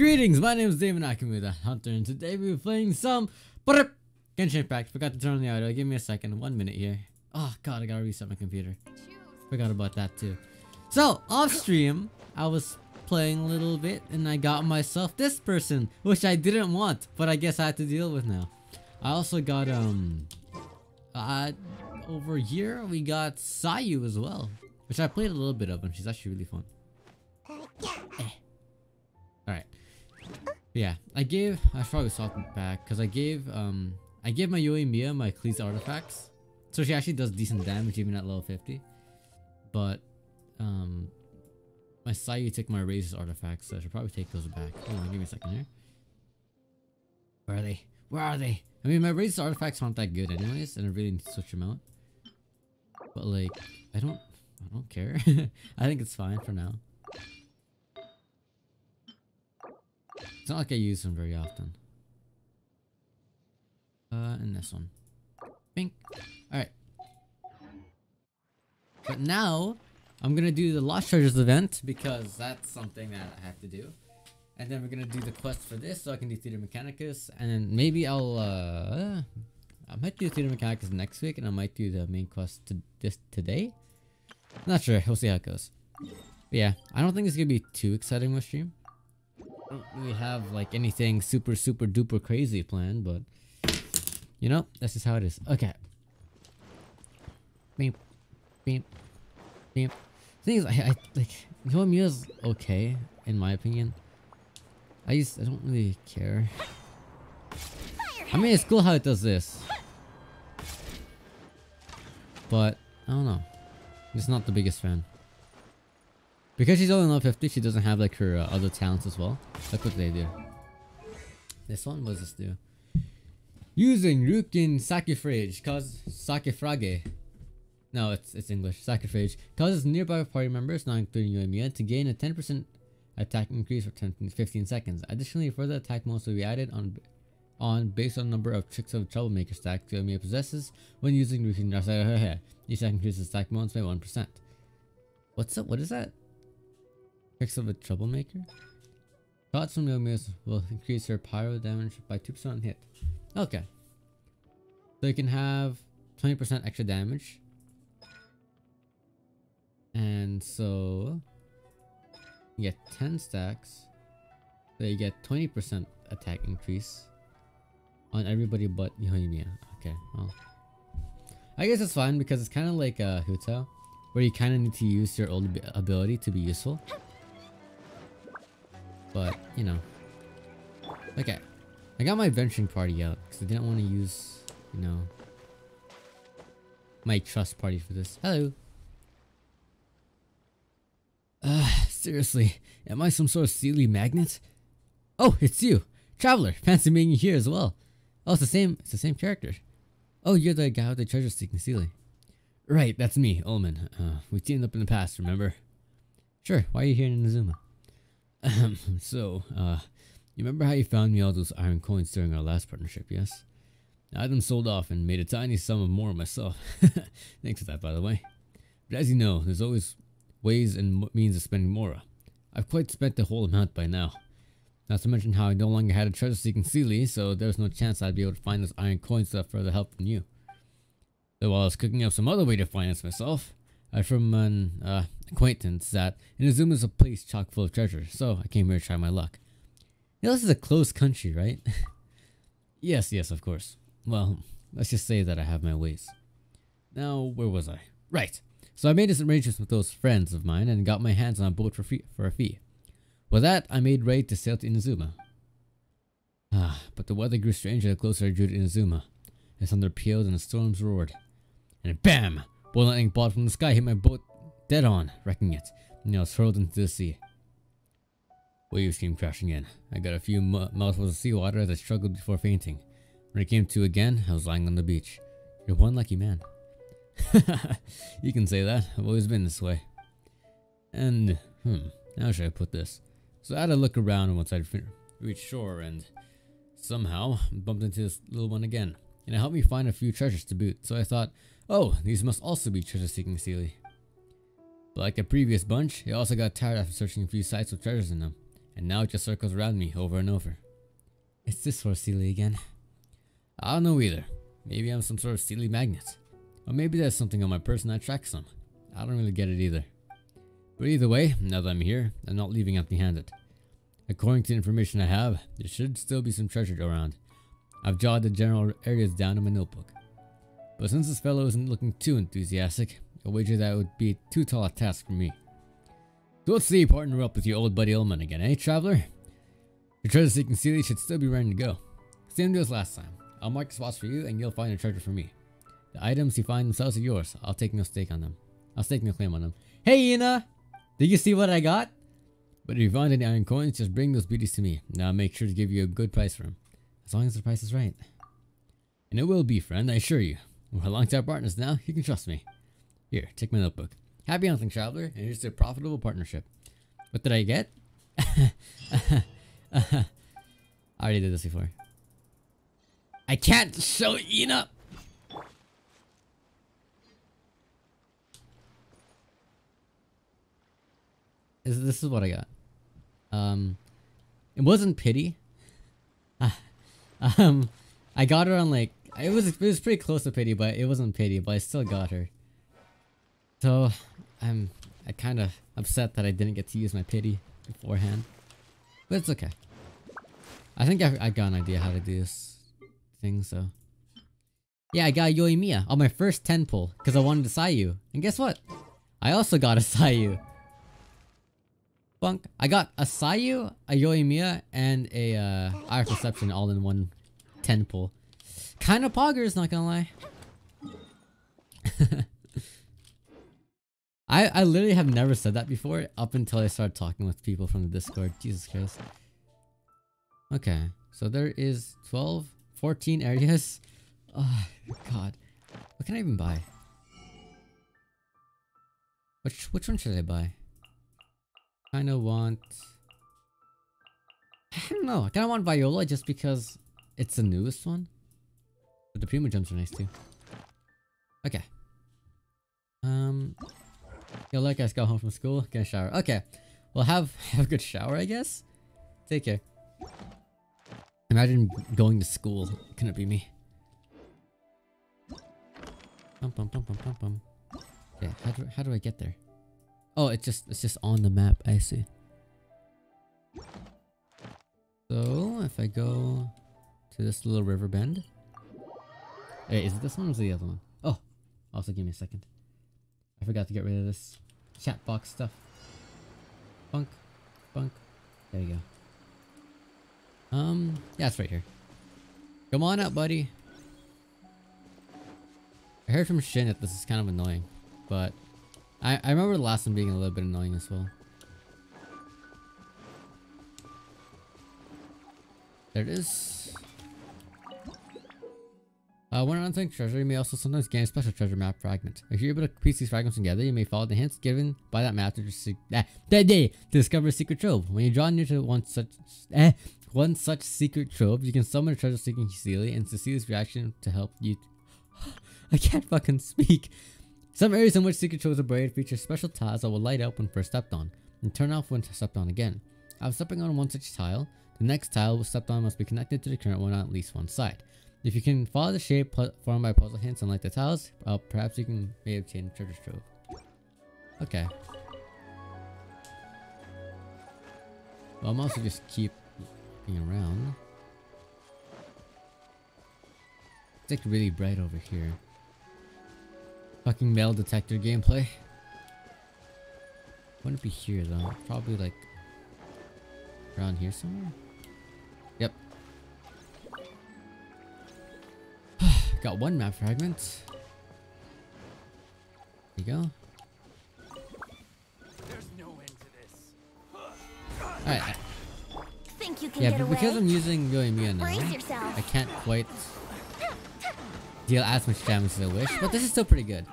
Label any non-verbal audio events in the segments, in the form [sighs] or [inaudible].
Greetings! My name is Damon Akumu, Hunter, and today we're playing some Genshin Impact. Forgot to turn on the audio. Give me a second. One minute here. Oh god, I gotta reset my computer. Forgot about that too. So, off stream, I was playing a little bit and I got myself this person, which I didn't want, but I guess I had to deal with now. I also got, um, uh, over here we got Sayu as well, which I played a little bit of and she's actually really fun. Yeah, I gave, I probably it back, because I gave, um, I gave my Yoimiya my Klee's artifacts. So she actually does decent damage even at level 50. But, um, my Sayu took my Razor's artifacts, so I should probably take those back. Hold on, give me a second here. Where are they? Where are they? I mean, my Razor's artifacts aren't that good anyways, and I really need to switch them out. But like, I don't, I don't care. [laughs] I think it's fine for now. Not like I use them very often. Uh, and this one. Pink. Alright. But now, I'm gonna do the Lost Treasures event because that's something that I have to do. And then we're gonna do the quest for this so I can do Theater Mechanicus. And then maybe I'll, uh... I might do Theater Mechanicus next week and I might do the main quest to this today. Not sure. We'll see how it goes. But yeah, I don't think it's gonna be too exciting with stream. Don't really have like anything super super duper crazy planned, but you know, this is how it is. Okay. Beep. Beep. Beep. Thing is, I, I like Yoimiya is okay in my opinion. I just I don't really care. I mean, it's cool how it does this, but I don't know. Just not the biggest fan. Because she's only level 50, she doesn't have like her uh, other talents as well. Look what they do. This one, what does this do? Using Rukin Sacriphage cause Sacrifrage. No, it's it's English. Sacriphage causes nearby party members, not including Yoimiya, to gain a 10% attack increase for 10 15 seconds. Additionally, further attack modes will be added on on based on number of tricks of troublemaker stack Yoimiya possesses when using Rukin Sacriphage. Each attack increases attack modes by 1%. What's up? What is that? Tricks of a troublemaker? Shots from Yoimiya will increase her pyro damage by 2% on hit. Okay. So you can have 20% extra damage. And so you get 10 stacks. So you get 20% attack increase on everybody but Yoimiya. Okay, well. I guess it's fine because it's kind of like uh, Hu Tao, where you kind of need to use your old ability to be useful. But, you know. Okay. I got my venturing party out because I didn't want to use, you know, my trust party for this. Hello. Uh, seriously, am I some sort of Seelie magnet? Oh, it's you, Traveler. Fancy meeting you here as well. Oh, it's the same. It's the same character. Oh, you're the guy with the treasure seeking Seelie. Right, that's me, Ulman. Uh, we teamed up in the past, remember? Sure. Why are you here in Inazuma? [laughs] so, uh, you remember how you found me all those iron coins during our last partnership, yes? I had them sold off and made a tiny sum of more myself. [laughs] Thanks for that, by the way. But as you know, there's always ways and means of spending more. I've quite spent the whole amount by now. Not to mention how I no longer had a treasure-seeking Seelie, so there was no chance I'd be able to find those iron coins without further help from you. While I was cooking up some other way to finance myself, I from an uh, acquaintance that Inazuma is a place chock full of treasure, so I came here to try my luck. You know, this is a closed country, right? [laughs] yes, yes, of course. Well, let's just say that I have my ways. Now, where was I? Right. So I made this arrangement with those friends of mine and got my hands on a boat for, free, for a fee. With that, I made ready to sail to Inazuma. Ah, but the weather grew stranger the closer I drew to Inazuma. The thunder pealed and the storms roared. And BAM! Bolt lightning bolt from the sky hit my boat dead on, wrecking it, and I was hurled into the sea. Waves came crashing in. I got a few mouthfuls of seawater as I struggled before fainting. When I came to again, I was lying on the beach. You're one lucky man. [laughs] you can say that. I've always been this way. And, hmm, how should I put this? So I had to look around once I'd reached shore and somehow bumped into this little one again. And it helped me find a few treasures to boot. So I thought, oh, these must also be treasure-seeking Seelie. But like the previous bunch, it also got tired after searching a few sites with treasures in them and now it just circles around me over and over. It's this for Seelie again. I don't know either. Maybe I'm some sort of Seelie magnet. Or maybe there's something on my person that attracts them. I don't really get it either. But either way, now that I'm here, I'm not leaving empty handed. According to the information I have, there should still be some treasure around. I've jotted the general areas down in my notebook. But since this fellow isn't looking too enthusiastic, I wager that would be too tall a task for me. So let's see you partner up with your old buddy Ulman again, eh, traveler? Your treasure seeking Seelie should still be ready to go. Same deal as last time. I'll mark the spots for you and you'll find a treasure for me. The items you find themselves are yours. I'll take no stake on them. I'll stake no claim on them. Hey Ina! Did you see what I got? But if you find any iron coins, just bring those beauties to me. Now I'll make sure to give you a good price for them. As long as the price is right. And it will be, friend, I assure you. We're long-time partners now, you can trust me. Here, take my notebook. Happy hunting, traveler, and here's a profitable partnership. What did I get? [laughs] I already did this before. I can't show Ina! This, this is what I got. Um, it wasn't pity. [laughs] Um, I got it on like it was it was pretty close to pity, but it wasn't pity. But I still got her. So I'm I kind of upset that I didn't get to use my pity beforehand, but it's okay. I think I, I got an idea how to do this thing. So yeah, I got Yoimiya on my first 10 pull because I wanted a Sayu, and guess what? I also got a Sayu. Bunk. I got a Sayu, a Yoimiya, and a uh, Eye Perception all in one 10 pull. Kind of poggers, not gonna lie. [laughs] I, I literally have never said that before up until I started talking with people from the Discord. Jesus Christ. Okay, so there is 12, 14 areas. [laughs] Oh, God. What can I even buy? Which, which one should I buy? Kinda want... I don't know. I kinda want Viola just because it's the newest one. But the Primogem are nice too. Okay. Um... Yo, look, guys, go home from school, get a shower. Okay. Well, have, [laughs] have a good shower, I guess? Take care. Imagine going to school. Couldn't be me. Bum, bum, bum, bum, bum, bum. Okay, how do, how do I get there? Oh, it's just it's just on the map. I see. So if I go to this little river bend. Wait, is it this one or is it the other one? Oh, also give me a second. I forgot to get rid of this chat box stuff. Bunk, bunk. There you go. Um, yeah, it's right here. Come on up, buddy. I heard from Shin that this is kind of annoying, but I, I remember the last one being a little bit annoying as well. There it is. Uh, when unthinking treasure, you may also sometimes gain a special treasure map fragment. If you're able to piece these fragments together, you may follow the hints given by that map to, ah, to discover a secret trove. When you draw near to one such eh, one such secret trove, you can summon a treasure-seeking Cecilia and Cecilia's reaction to help you. [gasps] I can't fucking speak. Some areas in which secret troves are buried feature special tiles that will light up when first stepped on, and turn off when stepped on again. After stepping on one such tile, the next tile stepped on must be connected to the current one on at least one side. If you can follow the shape formed by puzzle hints and light the tiles, uh, perhaps you can may obtain treasure trove. Okay. Well, I'm also just keep looking around. It's like really bright over here. Fucking metal detector gameplay. Wouldn't be here though. Probably like around here somewhere. Got one map fragment. There you go. There's no end to this. Alright. Think you can yeah, get but away? because I'm using Yoimiya now, Brace yourself. I can't quite deal as much damage as I wish, but this is still pretty good.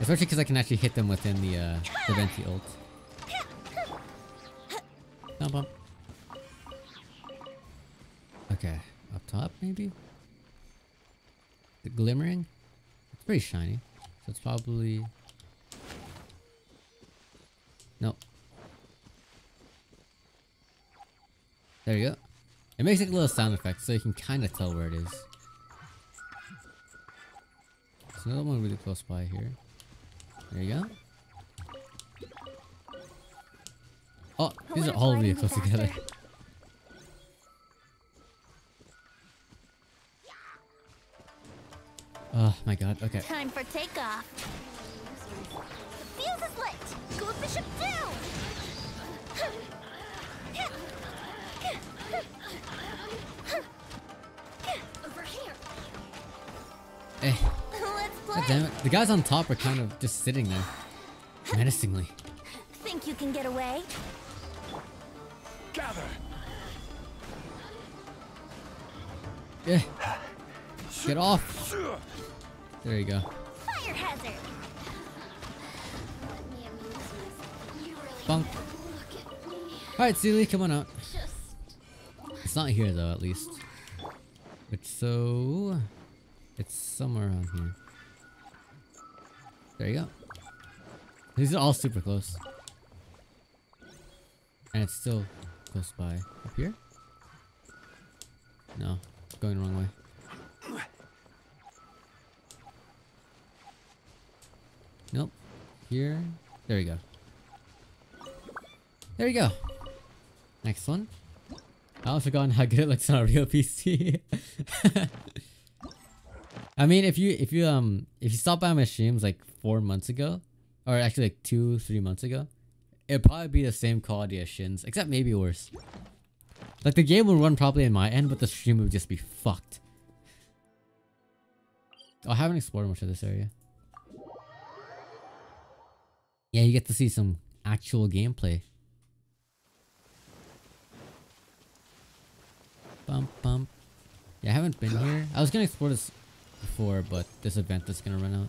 Especially because I can actually hit them within the, uh, the Venti ult. Bump, bump. Okay, up top maybe? The glimmering? It's pretty shiny. So it's probably... No. There you go. It makes like a little sound effect so you can kind of tell where it is. There's another one really close by here. There you go. Oh, these are all close together. Oh my god, okay. Time for takeoff. The fuse is lit. Go bishop down. Over here. Eh, Let's play. god damn it. The guys on top are kind of just sitting there. Menacingly. Think you can get away? Gather. Yeah. Get off. There you go. Fire hazard. Bunk. Alright, Seelie, come on out. It's not here though, at least. It's so... It's somewhere around here. There you go. These are all super close. And it's still close by. Up here? No. Going the wrong way. Nope. Here. There you go. There you go. Next one. I've forgotten how good it looks on a real [laughs] PC. [laughs] I mean, if you if you um if you stopped by my streams like four months ago, or actually like two three months ago, it'd probably be the same quality as Shins, except maybe worse. Like the game would run properly in my end, but the stream would just be fucked. Oh, I haven't explored much of this area. Yeah, you get to see some actual gameplay. Bump bump. Yeah, I haven't been here. I was gonna explore this before, but this event is gonna run out.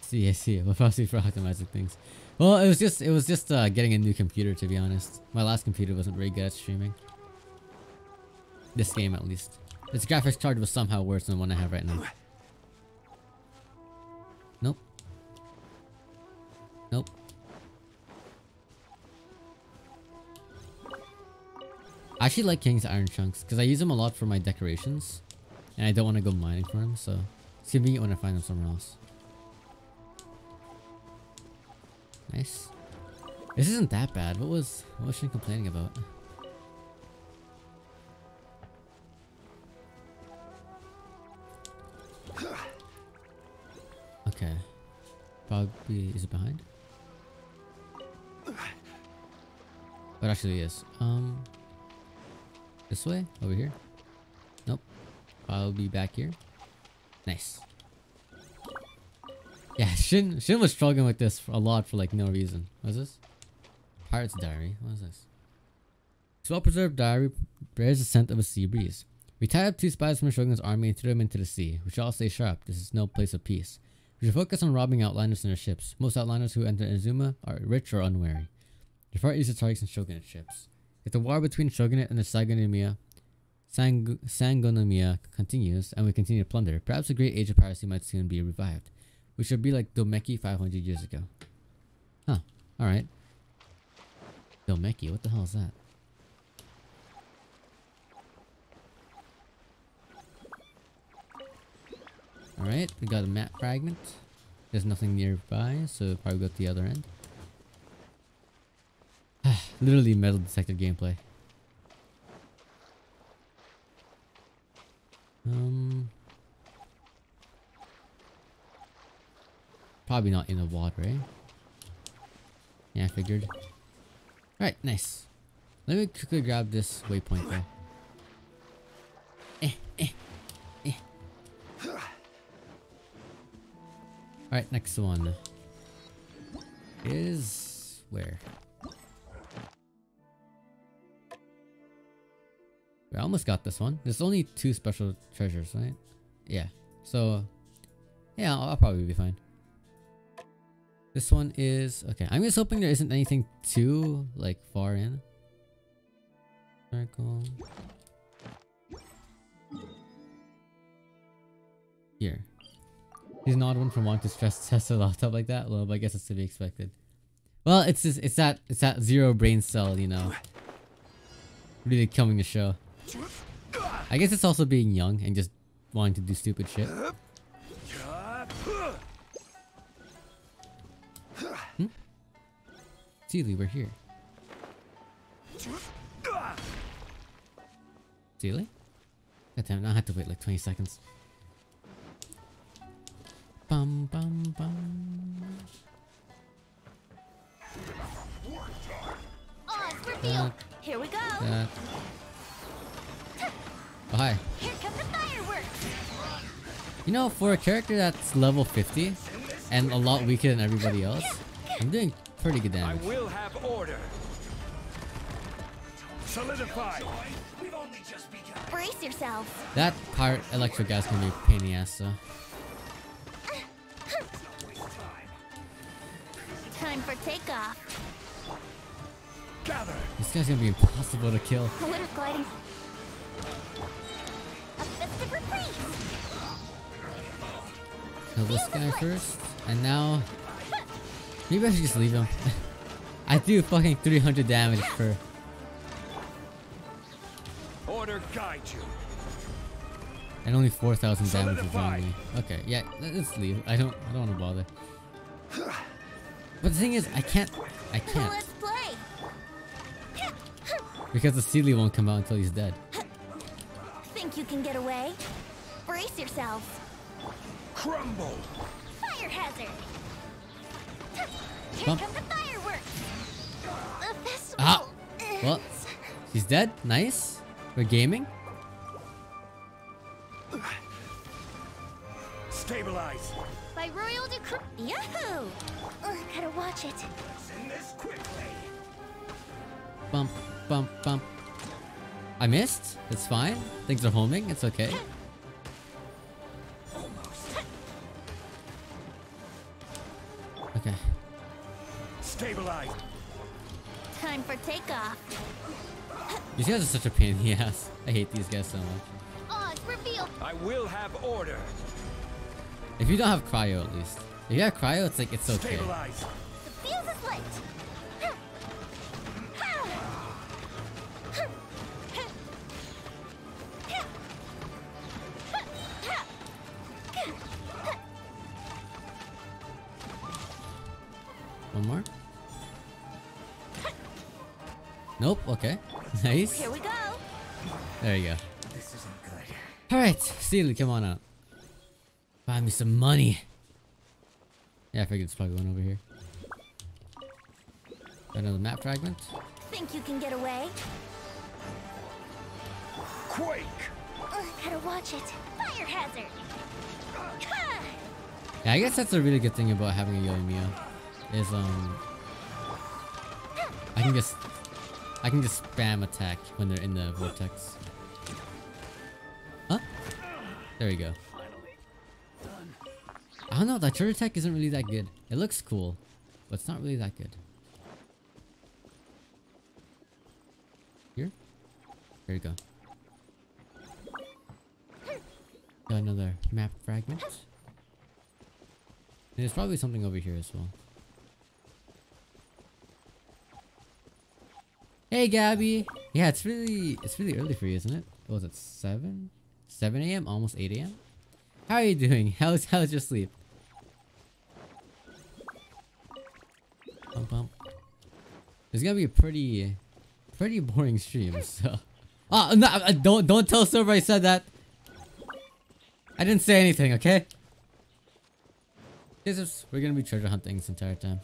See, I see. We'll probably for optimizing things. Well, it was just it was just uh, getting a new computer to be honest. My last computer wasn't very good at streaming. This game at least. Its graphics card was somehow worse than the one I have right now. Nope. I actually like King's Iron Chunks because I use them a lot for my decorations. And I don't want to go mining for them, so it's convenient when I find them somewhere else. Nice. This isn't that bad. What was what was she complaining about? Okay. Probably is it behind? But actually yes. Um this way? Over here? Nope. I'll be back here. Nice. Yeah, [laughs] Shin Shin was struggling with this a lot for like no reason. What's this? Pirate's Diary. What is this? This well-preserved diary bears the scent of a sea breeze. We tied up two spies from Shogun's army and threw them into the sea. We should all stay sharp. This is no place of peace. We should focus on robbing outlanders in their ships. Most outlanders who enter Inazuma are rich or unwary. The far east targets and shogunate ships. If the war between shogunate and the Sagonomiya, Sang Sangonomiya continues, and we continue to plunder, perhaps the great age of piracy might soon be revived. We should be like Domeki 500 years ago. Huh. Alright. Domeki, what the hell is that? Alright, we got a map fragment. There's nothing nearby, so probably go to the other end. [sighs] Literally metal detected gameplay. Um, probably not in the water, eh? Yeah, I figured. Alright, nice. Let me quickly grab this waypoint though. Eh, eh, eh. Alright, next one is where? I almost got this one. There's only two special treasures, right? Yeah. So, yeah, I'll, I'll probably be fine. This one is... Okay, I'm just hoping there isn't anything too, like, far in. Circle. Here. He's an odd one from wanting to stress test a laptop like that. Well, I guess it's to be expected. Well, it's just, it's that it's that zero brain cell, you know. Really coming to show. I guess it's also being young and just wanting to do stupid shit. Hmm? Seelie, we're here. Seelie? God damn it, I have to wait like 20 seconds. Bum bum bum. Oz reveal. Here we go. that. Oh, hi. Here come the fireworks. You know, for a character that's level 50 and a lot weaker than everybody else, I'm doing pretty good damage. I damage. will have order. Solidify. Brace yourselves. That part electro guy's gonna be a pain in the ass, though. Time for takeoff. Gather. This guy's gonna be impossible to kill. Litter. A festive reprise. Kill this guy first, and now maybe I should just leave him. [laughs] I do fucking 300 damage per. Order guide you. And only 4,000 damage is on me. Okay, yeah, let- let's leave. I don't, I don't want to bother. But the thing is, I can't, I can't because the Seelie won't come out until he's dead. Think you can get away? Brace yourselves. Crumble. Fire hazard. Here Bump. come the fireworks. The festival. Ah! Well, ends. he's dead. Nice. We're gaming. Stabilize. By Royal Decree. Yahoo! Ugh, gotta watch it. Send this quickly. Bump, bump, bump. I missed. It's fine. Things are homing. It's okay. Okay. Stabilize. Time for takeoff. These guys are such a pain in the ass. I hate these guys so much. Oz reveal. I will have order. If you don't have cryo, at least. If you have cryo, it's like it's okay. Stabilize. Nice. Here we go. There you go. All right, Seelie, come on out. Buy me some money. Yeah, I figured it's probably one over here. Got another map fragment. Think you can get away? Quake. Ugh, gotta watch it. Fire hazard. Ha! Yeah, I guess that's a really good thing about having a Yoimiya. Is um, I can just, I can just spam attack when they're in the vortex. Huh? There we go. I don't know. That charge attack isn't really that good. It looks cool, but it's not really that good. Here. There you go. Got another map fragment. There's probably something over here as well. Hey Gabby! Yeah, it's really it's really early for you, isn't it? What was it, 7? 7 a.m.? Almost 8 a.m.? How are you doing? [laughs] How's how's your sleep? Bump bump. It's gonna be a pretty pretty boring stream, [laughs] so Oh no uh, don't don't tell Silver I said that. I didn't say anything, okay? This is we're gonna be treasure hunting this entire time.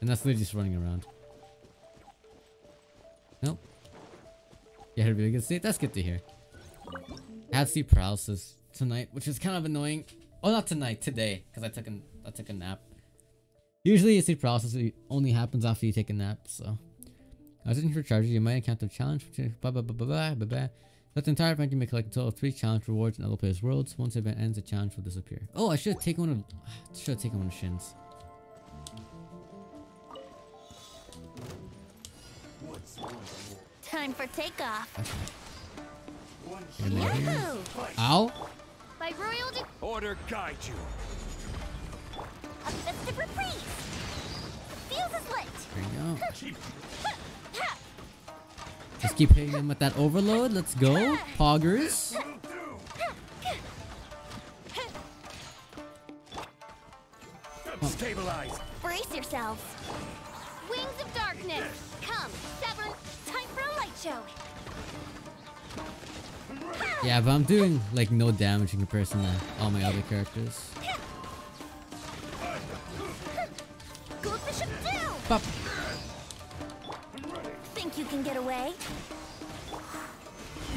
And that's literally just running around. Nope. A really good sleep? That's good to hear. I had sleep paralysis tonight, which is kind of annoying. Oh, not tonight, today, because I took a I took a nap. Usually, sleep paralysis only happens after you take a nap, so. I was looking for charges. You might encounter challenge. Blah blah blah blah blah blah. blah. The entire event, you may collect a total of three challenge rewards in other players' worlds. Once the event ends, the challenge will disappear. Oh, I should have taken one of. [sighs] Should have taken one of Shin's. Time for takeoff. Get him here. Yahoo! Ow! By Royal Decree. Order guide you. A festive reprise. The fuse is lit. There you Just keep hitting him with that overload. Let's go. Poggers. Stabilize. Brace yourselves. Wings of darkness. Come, Severn. Time for a light show. Yeah, but I'm doing like no damage in comparison to all my other characters. Good bishop down. Pop. Think you can get away?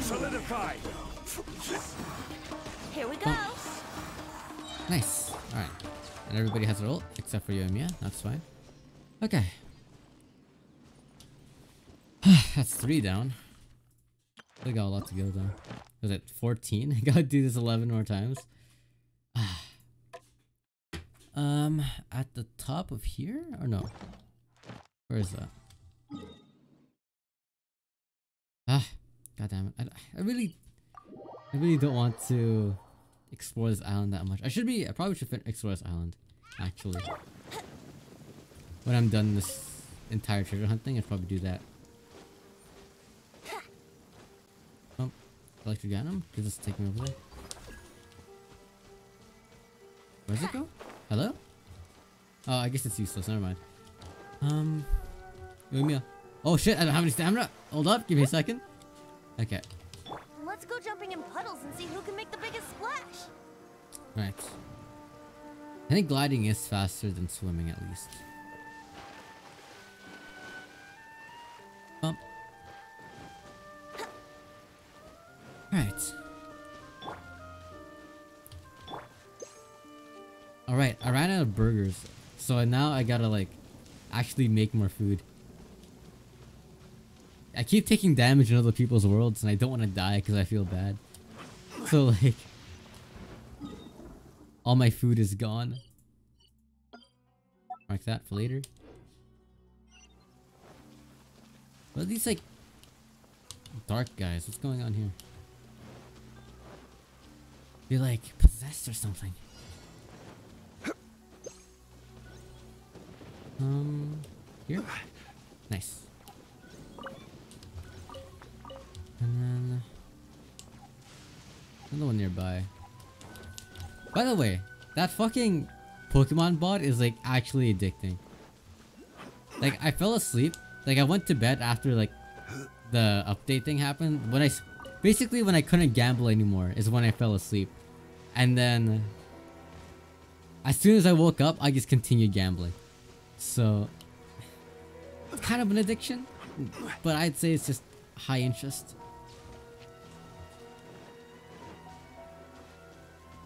Solidify. Here we go. Nice. Alright. And everybody has a ult except for you and Mia. That's fine. Okay. [sighs] That's three down. We got a lot to go though. Was it 14? [laughs] I gotta do this 11 more times. [sighs] um, at the top of here? Or no? Where is that? [sighs] Ah, god damn it. I, I really, I really don't want to explore this island that much. I should be, I probably should explore this island, actually. When I'm done this entire treasure hunting, I'd probably do that. Electric gun Does this take me over there? Where's it go? Hello? Oh, I guess it's useless. Never mind. Um, give me a. Oh shit! I don't have any stamina. Hold up. Give me a second. Okay. Let's go jumping in puddles and see who can make the biggest splash. Right. I think gliding is faster than swimming at least. Right. Alright, I ran out of burgers. So now I gotta like actually make more food. I keep taking damage in other people's worlds and I don't want to die because I feel bad. So [laughs] like all my food is gone. Mark that for later. What are these like dark guys? What's going on here? You're like possessed or something. Um, here? Nice. And then another one nearby. By the way, that fucking Pokemon bot is like actually addicting. Like I fell asleep. Like I went to bed after like the update thing happened. When I basically when I couldn't gamble anymore is when I fell asleep. And then as soon as I woke up, I just continued gambling. So it's kind of an addiction, but I'd say it's just high interest.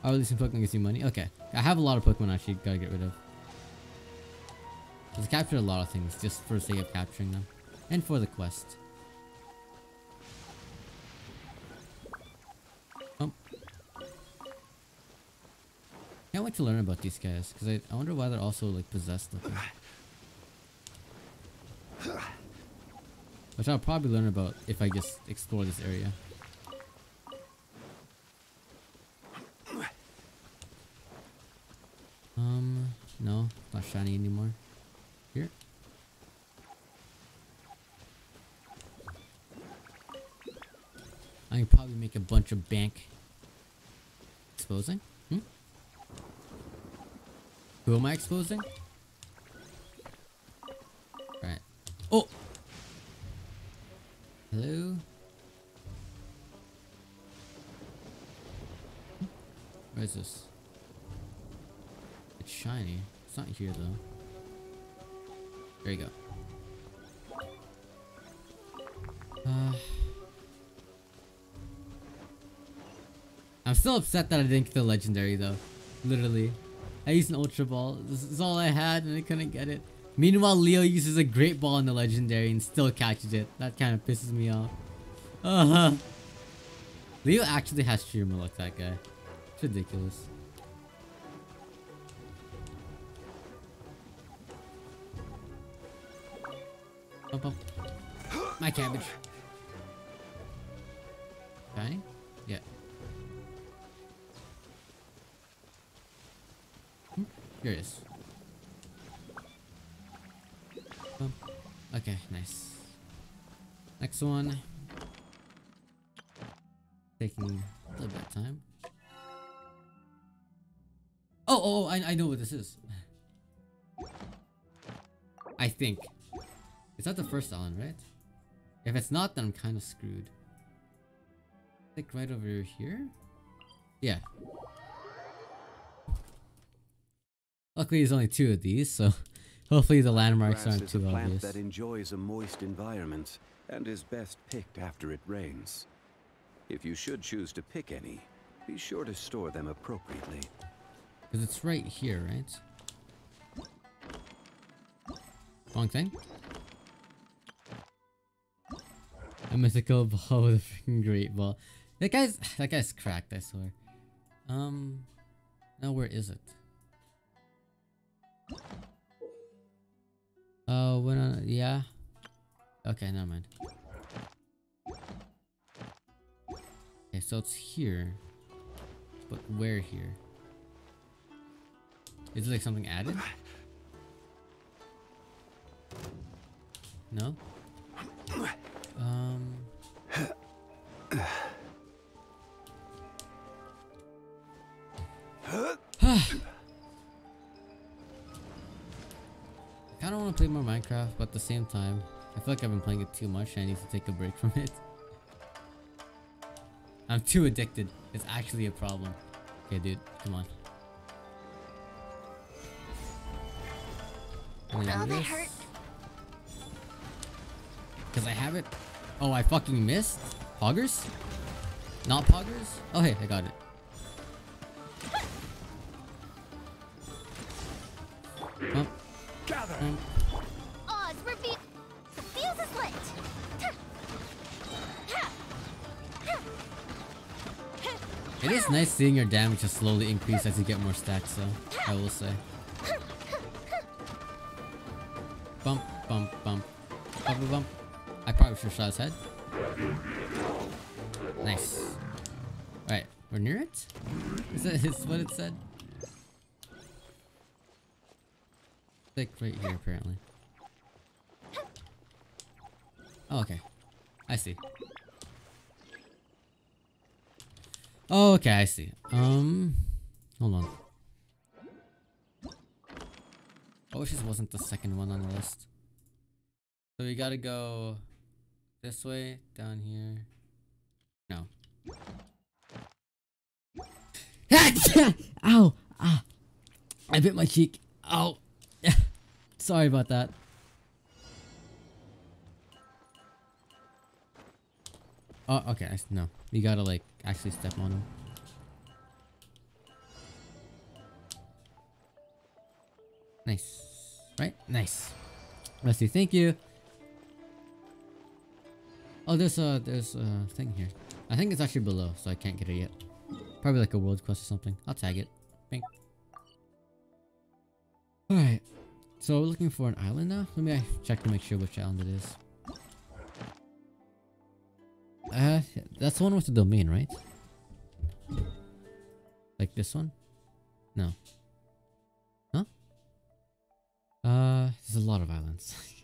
Oh, releasing Pokemon gives you money? Okay. I have a lot of Pokemon actually gotta get rid of. I've captured a lot of things just for the sake of capturing them. And for the quest. Can't wait to learn about these guys, because I, I wonder why they're also like possessed looking. Which I'll probably learn about if I just explore this area. Um, no, not shiny anymore. Here. I can probably make a bunch of bank. Exposing? Who am I exposing? Right. Oh! Hello? Where is this? It's shiny. It's not here though. There you go. Uh, I'm still upset that I didn't get the legendary though. Literally. I used an ultra ball. This is all I had and I couldn't get it. Meanwhile, Leo uses a great ball in the legendary and still catches it. That kind of pisses me off. Uh huh. Leo actually has streamer like that guy. It's ridiculous. My cabbage. Shiny? Here it is. Bump. Okay, nice. Next one. Taking a little bit of time. Oh, oh, oh, I, I know what this is. I think. It's not the first island, right? If it's not, then I'm kind of screwed. Think right over here? Yeah. Luckily, there's only two of these, so [laughs] hopefully the landmarks aren't too plant obvious. that enjoys a moist environment and is best picked after it rains. If you should choose to pick any, be sure to store them appropriately. Because it's right here, right? Wrong thing? A mythical [laughs] ball with a freaking great ball. That guy's that guy's cracked, I swear. Um now where is it? Oh, uh, when on yeah. Okay, never mind. Okay, so it's here. But where here? Is it like something added? No? Um. [sighs] [sighs] I kinda wanna play more Minecraft, but at the same time, I feel like I've been playing it too much and I need to take a break [laughs] from it. I'm too addicted. It's actually a problem. Okay, dude, come on. Oh, that hurt. Because I have it. Oh, I fucking missed? Poggers? Not poggers? Oh, hey, I got it. Seeing your damage just slowly increase as you get more stacks, so I will say. Bump, bump, bump. Bump, bump. I probably should have shot his head. Nice. Alright, we're near it? Is that [laughs] is what it said? Like right here, apparently. Oh, okay. I see. Oh, okay, I see. Um, hold on. I wish this wasn't the second one on the list. So we gotta go this way, down here. No. [laughs] Ow! Ah! I bit my cheek. Ow! [laughs] Sorry about that. Oh, okay. No, you gotta like actually step on him. Nice, right? Nice. Let's see. Thank you. Oh, there's a there's a thing here. I think it's actually below, so I can't get it yet. Probably like a world quest or something. I'll tag it. Bing. All right. So we're looking for an island now. Let me check to make sure which island it is. Uh, that's the one with the domain, right? Like this one? No. Huh? Uh, there's a lot of islands. [laughs]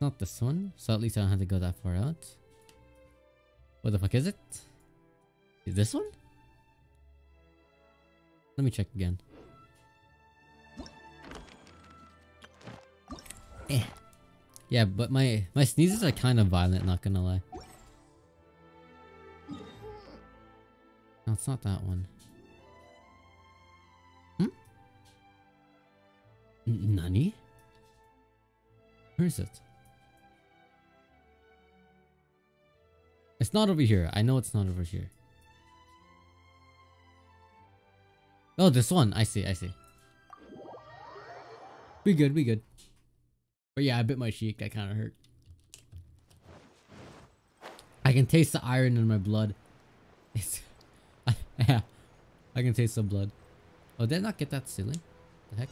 Not this one, so at least I don't have to go that far out. What the fuck is it? Is this one? Let me check again. Eh. Yeah, but my my sneezes are kind of violent, not gonna lie. No, it's not that one. Hmm? Nani? Where is it? It's not over here. I know it's not over here. Oh, this one. I see, I see. We good, we good. But yeah, I bit my cheek. That kind of hurt. I can taste the iron in my blood. [laughs] It's, [laughs] yeah, I can taste the blood. Oh, did I not get that silly? The heck?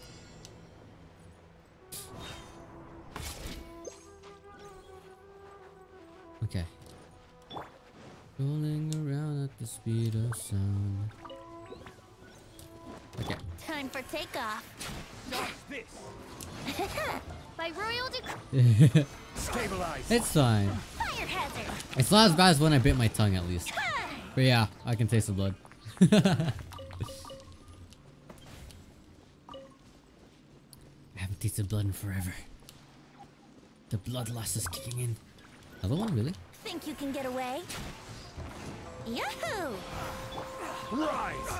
Okay. Rolling around at the speed of sound. Okay. Time for takeoff. This! By royal decree, Stabilize. it's fine. fire hazard. It's not as bad as when I bit my tongue, at least. But yeah, I can taste the blood. [laughs] I haven't tasted blood in forever. The bloodlust is kicking in. Another one, really? Think you can get away? Yahoo! Rise.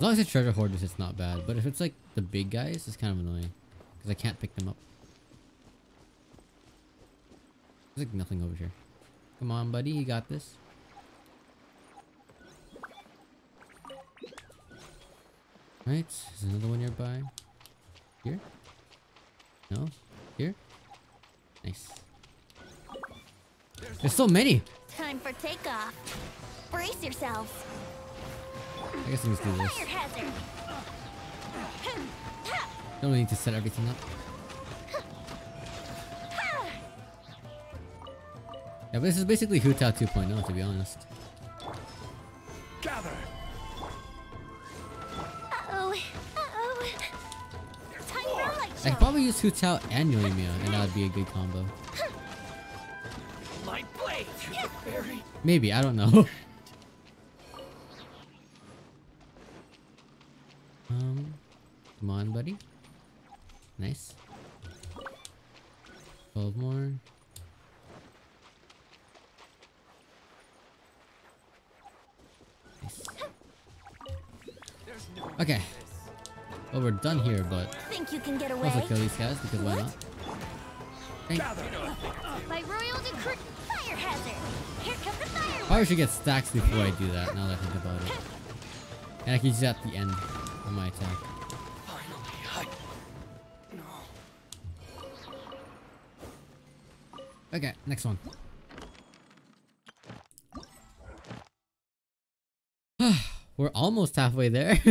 As long as it's treasure hoarders, it's not bad. But if it's like the big guys, it's kind of annoying. Because I can't pick them up. There's like nothing over here. Come on, buddy, you got this. Right, there's another one nearby. Here? No? Here? Nice. There's so many! Time for takeoff. Brace yourselves. I guess I just do this. Fire. Don't really need to set everything up. Yeah, but this is basically Hu Tao 2.0 to be honest. Gather. Uh-oh. Uh-oh. Time for a I could probably use Hu Tao and Yoimiya and that would be a good combo. My blade. Very. Maybe, I don't know. [laughs] um, come on, buddy. Nice. 12 more. Nice. Okay. Well, we're done here, but Think you can get away? also kill these guys because why not? Thank By royal decree. Fire hazard. Here comes the fire. Probably should get stacks before I do that, now that I think about it. And I can use that at the end of my attack. Okay, next one. [sighs] We're almost halfway there. [laughs]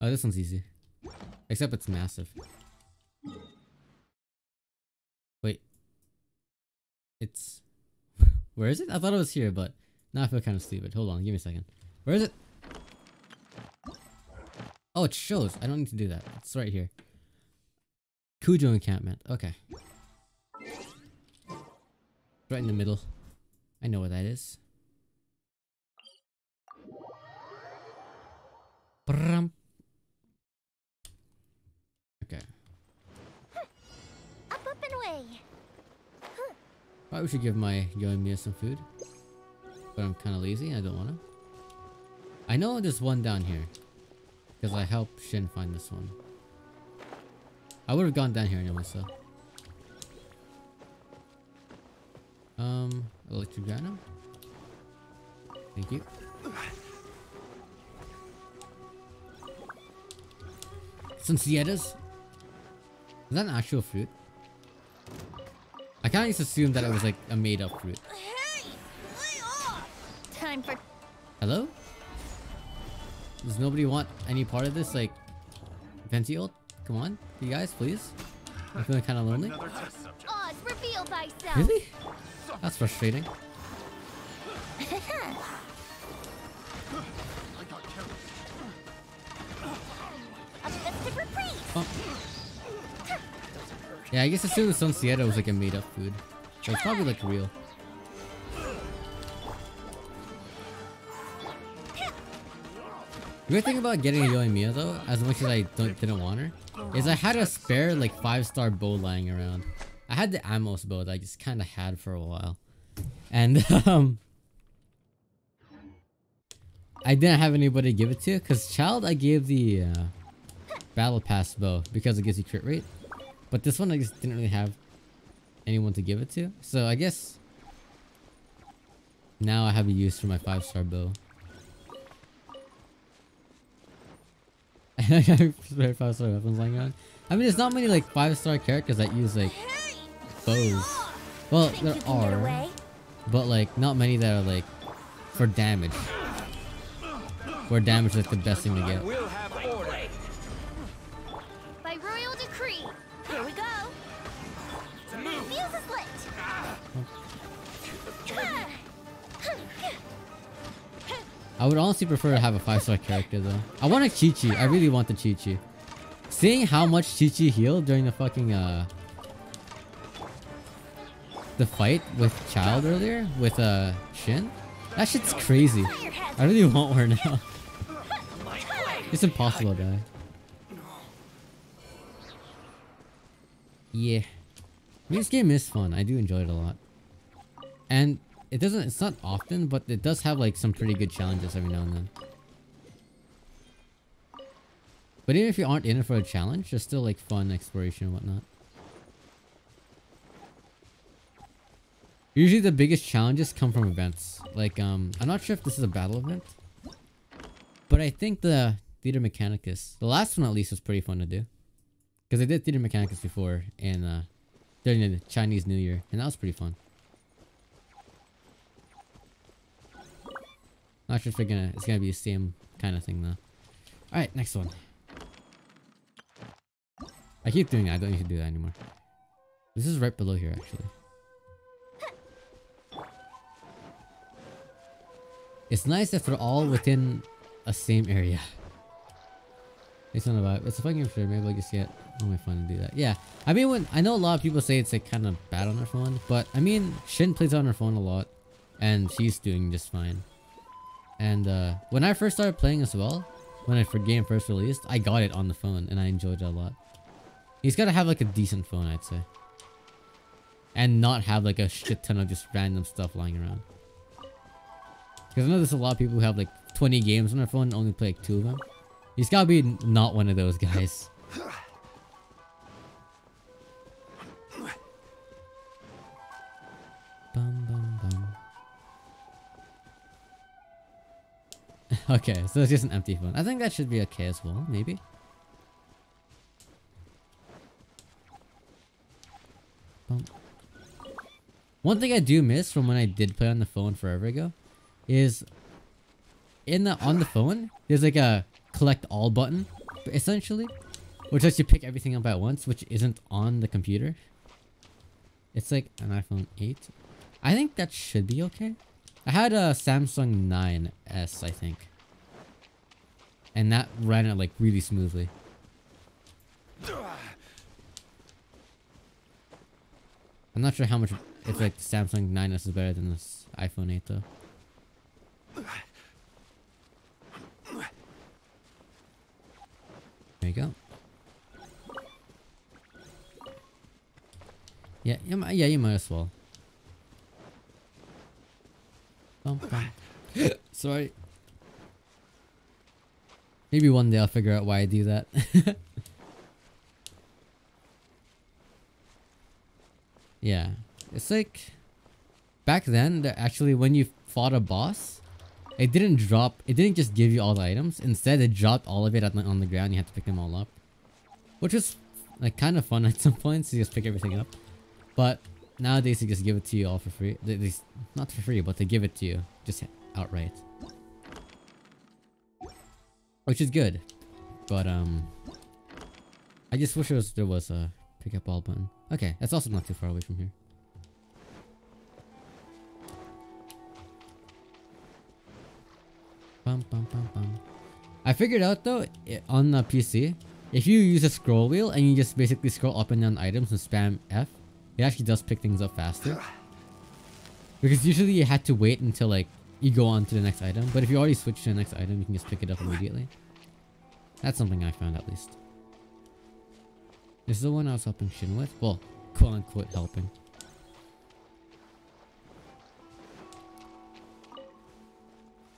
oh, this one's easy. Except it's massive. Wait. It's... [laughs] Where is it? I thought it was here, but now I feel kind of stupid. Hold on, give me a second. Where is it? Oh, it shows. I don't need to do that. It's right here. Kujou encampment. Okay. Right in the middle. I know where that is. Okay. Up, up, and away. Probably should give my Yoimiya some food. But I'm kind of lazy and I don't want to. I know there's one down here. Because I helped Shin find this one. I would have gone down here anyway, so. Um, electric gyno. Thank you. Some Sietas. Is that an actual fruit? I kind of just assumed that it was like a made up fruit. Hey! Time for Hello? Does nobody want any part of this, like, fancy old? Come on, you guys, please. I'm feeling kind of lonely. Oz, reveal thyself. Really? That's frustrating. A festive reprise. Oh. Yeah, I guess as soon as Sun was like a made up food. So it's probably like real. The weird thing about getting a Yoimiya though, as much as I don't, didn't want her, is I had a spare like 5 star bow lying around. I had the Amos bow that I just kind of had for a while. And [laughs] um... I didn't have anybody to give it to, because Childe I gave the uh, Battle Pass bow because it gives you crit rate. But this one I just didn't really have anyone to give it to. So I guess now I have a use for my 5 star bow. Spare 5 star weapons lying around. I mean there's not many like 5 star characters that use like! Bows. Well, Think there you can get are, but like not many that are like for damage. Where damage is like the best thing to get. We'll have order. By royal decree. Here we go. Fuse is lit. I would honestly prefer to have a 5 star character though. I want a Qiqi. I really want the Qiqi. Seeing how much Qiqi healed during the fucking uh the fight with Childe earlier with uh Shin, that shit's crazy. I really want her now. [laughs] It's impossible, guy. Yeah. I mean, this game is fun. I do enjoy it a lot. And it doesn't, it's not often, but it does have like some pretty good challenges every now and then. But even if you aren't in it for a challenge, there's still like fun exploration and whatnot. Usually the biggest challenges come from events. Like, um, I'm not sure if this is a battle event. But I think the Theater Mechanicus, the last one at least was pretty fun to do. Because I did Theater Mechanicus before in, uh, during the Chinese New Year. And that was pretty fun. Not sure if it's gonna, it's gonna be the same kind of thing though. Alright, next one. I keep doing that, I don't need to do that anymore. This is right below here actually. It's nice if they're all within a same area. It's not about it's a fun game sure. Maybe I'll just get all my fun to do that. Yeah. I mean when I know a lot of people say it's like kind of bad on her phone, but I mean Shin plays on her phone a lot and she's doing just fine. And uh when I first started playing as well, when I for game first released, I got it on the phone and I enjoyed it a lot. He's gotta have like a decent phone, I'd say. And not have like a shit ton of just random stuff lying around. Because I know there's a lot of people who have like 20 games on their phone and only play like two of them. He's gotta be not one of those guys. [laughs] Bum, bum, bum. [laughs] okay, so it's just an empty phone. I think that should be okay as well, maybe. One thing I do miss from when I did play on the phone forever ago is in the on the phone there's like a collect all button essentially which lets you pick everything up at once which isn't on the computer. It's like an iphone 8 i think that should be okay. I had a samsung 9s i think. And that ran it like really smoothly. I'm not sure how much if like samsung 9s is better than this iphone 8 though There you go. Yeah, you might, yeah, you might as well. Bum, bum. [laughs] Sorry. Maybe one day I'll figure out why I do that. [laughs] yeah. It's like... Back then, actually when you fought a boss, it didn't drop, it didn't just give you all the items. Instead, it dropped all of it the, on the ground. You had to pick them all up. Which was like kind of fun [laughs] at some points You just pick everything up. But nowadays, they just give it to you all for free. They, they, not for free, but they give it to you just outright. Which is good. But um, I just wish there was, there was a pick up all button. Okay, that's also not too far away from here. Bum, bum, bum, bum. I figured out though, on the PC, if you use a scroll wheel and you just basically scroll up and down items and spam F, it actually does pick things up faster. Because usually you had to wait until like you go on to the next item, but if you already switch to the next item, you can just pick it up immediately. That's something I found at least. This is the one I was helping Shin with? Well, quote unquote helping.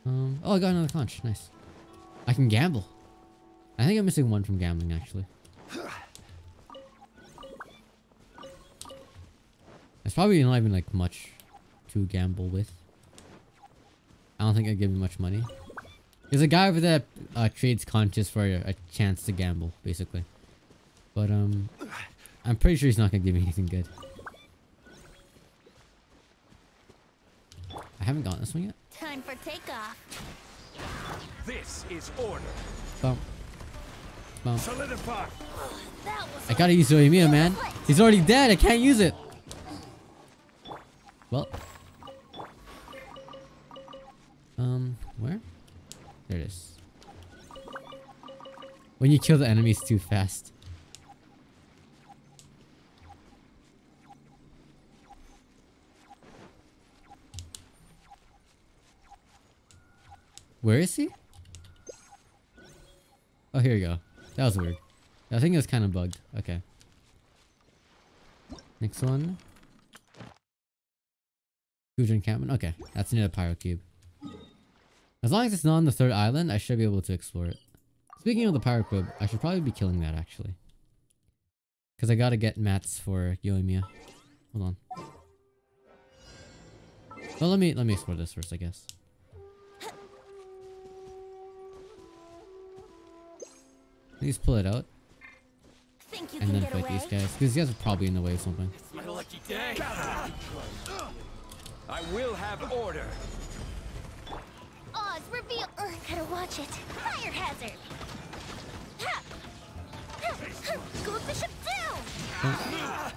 Um, oh, I got another conch. Nice. I can gamble. I think I'm missing one from gambling, actually. There's probably not even like much to gamble with. I don't think I'd give me much money. There's a guy over there uh, trades conches for a, a chance to gamble, basically. But um, I'm pretty sure he's not gonna give me anything good. I haven't gotten this one yet. Time for takeoff. This is order. Bump. Bump. Solidify. I gotta use Yoimiya, man. He's already dead. I can't use it. Well. Um, where? There it is. When you kill the enemies too fast. Where is he? Oh, here you go. That was weird. I think it was kind of bugged. Okay. Next one. Huge encampment. Okay, that's near the Pyro Cube. As long as it's not on the third island, I should be able to explore it. Speaking of the Pyro Cube, I should probably be killing that actually. Because I gotta get mats for Yoimiya. Hold on. Well, let me let me explore this first, I guess. Please pull it out Think you and can then get fight away? these guys. Because these guys are probably in the way of something. It's my lucky day. I will have order. Oz, reveal. Ugh, gotta watch it. Fire hazard. Ha! Ha! Ha! Go bishop down.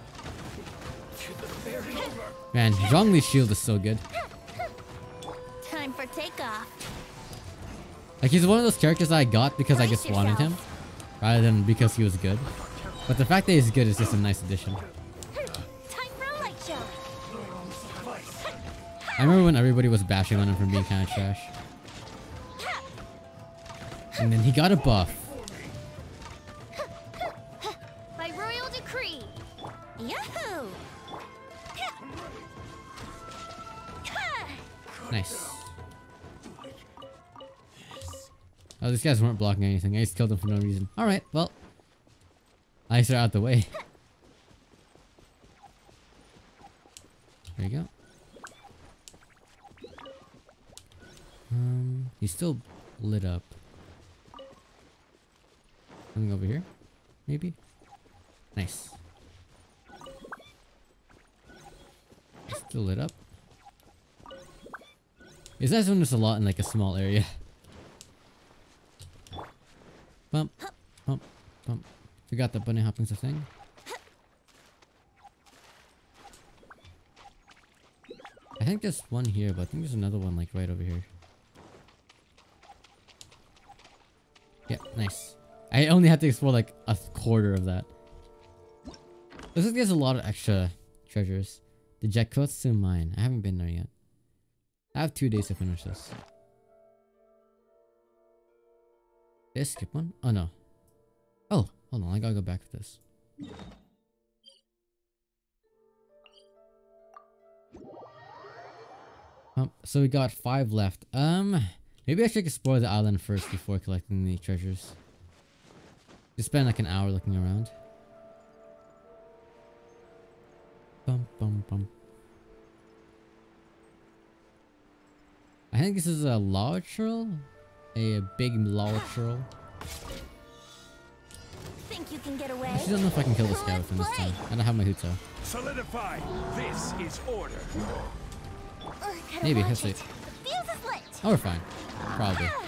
Man, Zhongli's shield is so good. Time for takeoff. Like he's one of those characters that I got because I Brace just wanted him. Rather than because he was good. But the fact that he's good is just a nice addition. I remember when everybody was bashing on him for being kind of trash. And then he got a buff. Oh, these guys weren't blocking anything. I just killed them for no reason. Alright, well. Least they're out the way. [laughs] There you go. Um, he's still lit up. Something over here? Maybe? Nice. Still lit up. Is that when there's a lot in like a small area? [laughs] Bump, bump, bump. Forgot that bunny hopping's a thing. I think there's one here, but I think there's another one like right over here. Yeah, nice. I only had to explore like a quarter of that. Like there's a lot of extra treasures. The Jakotsu mine. I haven't been there yet. I have two days to finish this. Did I skip one? Oh no. Oh, hold on. I gotta go back to this. Um, so we got five left. Um, maybe I should explore the island first before collecting the treasures. Just spend like an hour looking around. Bum bum bum. I think this is a Lawachurl? A, a big Lawachurl. Think you can get away? I actually don't know if I can kill this guy Let's this play. time. I don't have my Hu Tao. Solidify. This is order. Ugh, Maybe, watch let's see. The fuse is lit. Oh, we're fine. Probably. Ah.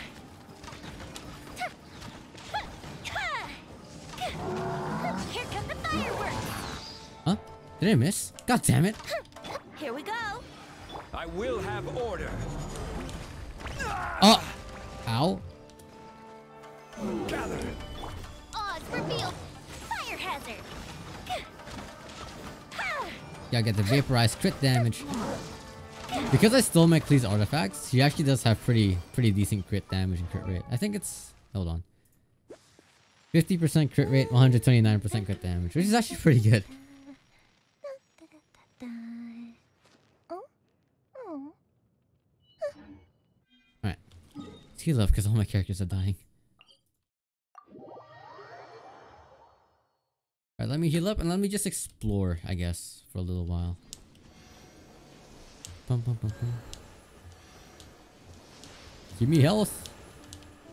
Here come the fireworks. Huh? Did I miss? God damn it. Here we go. I will have order. Ow. Gather. Oz revealed. Fire hazard. Yeah, get the vaporized crit damage. Because I stole McLee's artifacts, she actually does have pretty pretty decent crit damage and crit rate. I think it's... Hold on. 50% crit rate, 129% crit damage, which is actually pretty good. Oh, oh. Alright. Heal up because all my characters are dying. Alright, let me heal up and let me just explore, I guess, for a little while. Bum, bum, bum. Give me health.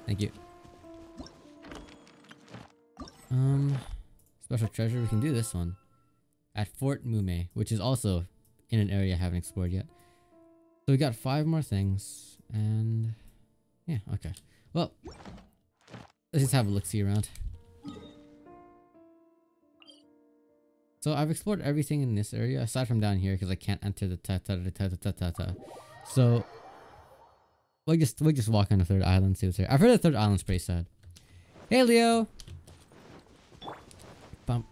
Thank you. Um, special treasure. We can do this one at Fort Mume, which is also in an area I haven't explored yet. So we got five more things, and yeah, okay. Well, let's just have a look see around. So I've explored everything in this area aside from down here because I can't enter the ta ta ta ta ta ta ta. ta. So We'll just we'll just walk on the third island, see what's here. I've heard the third island's pretty sad. Hey Leo! Bump.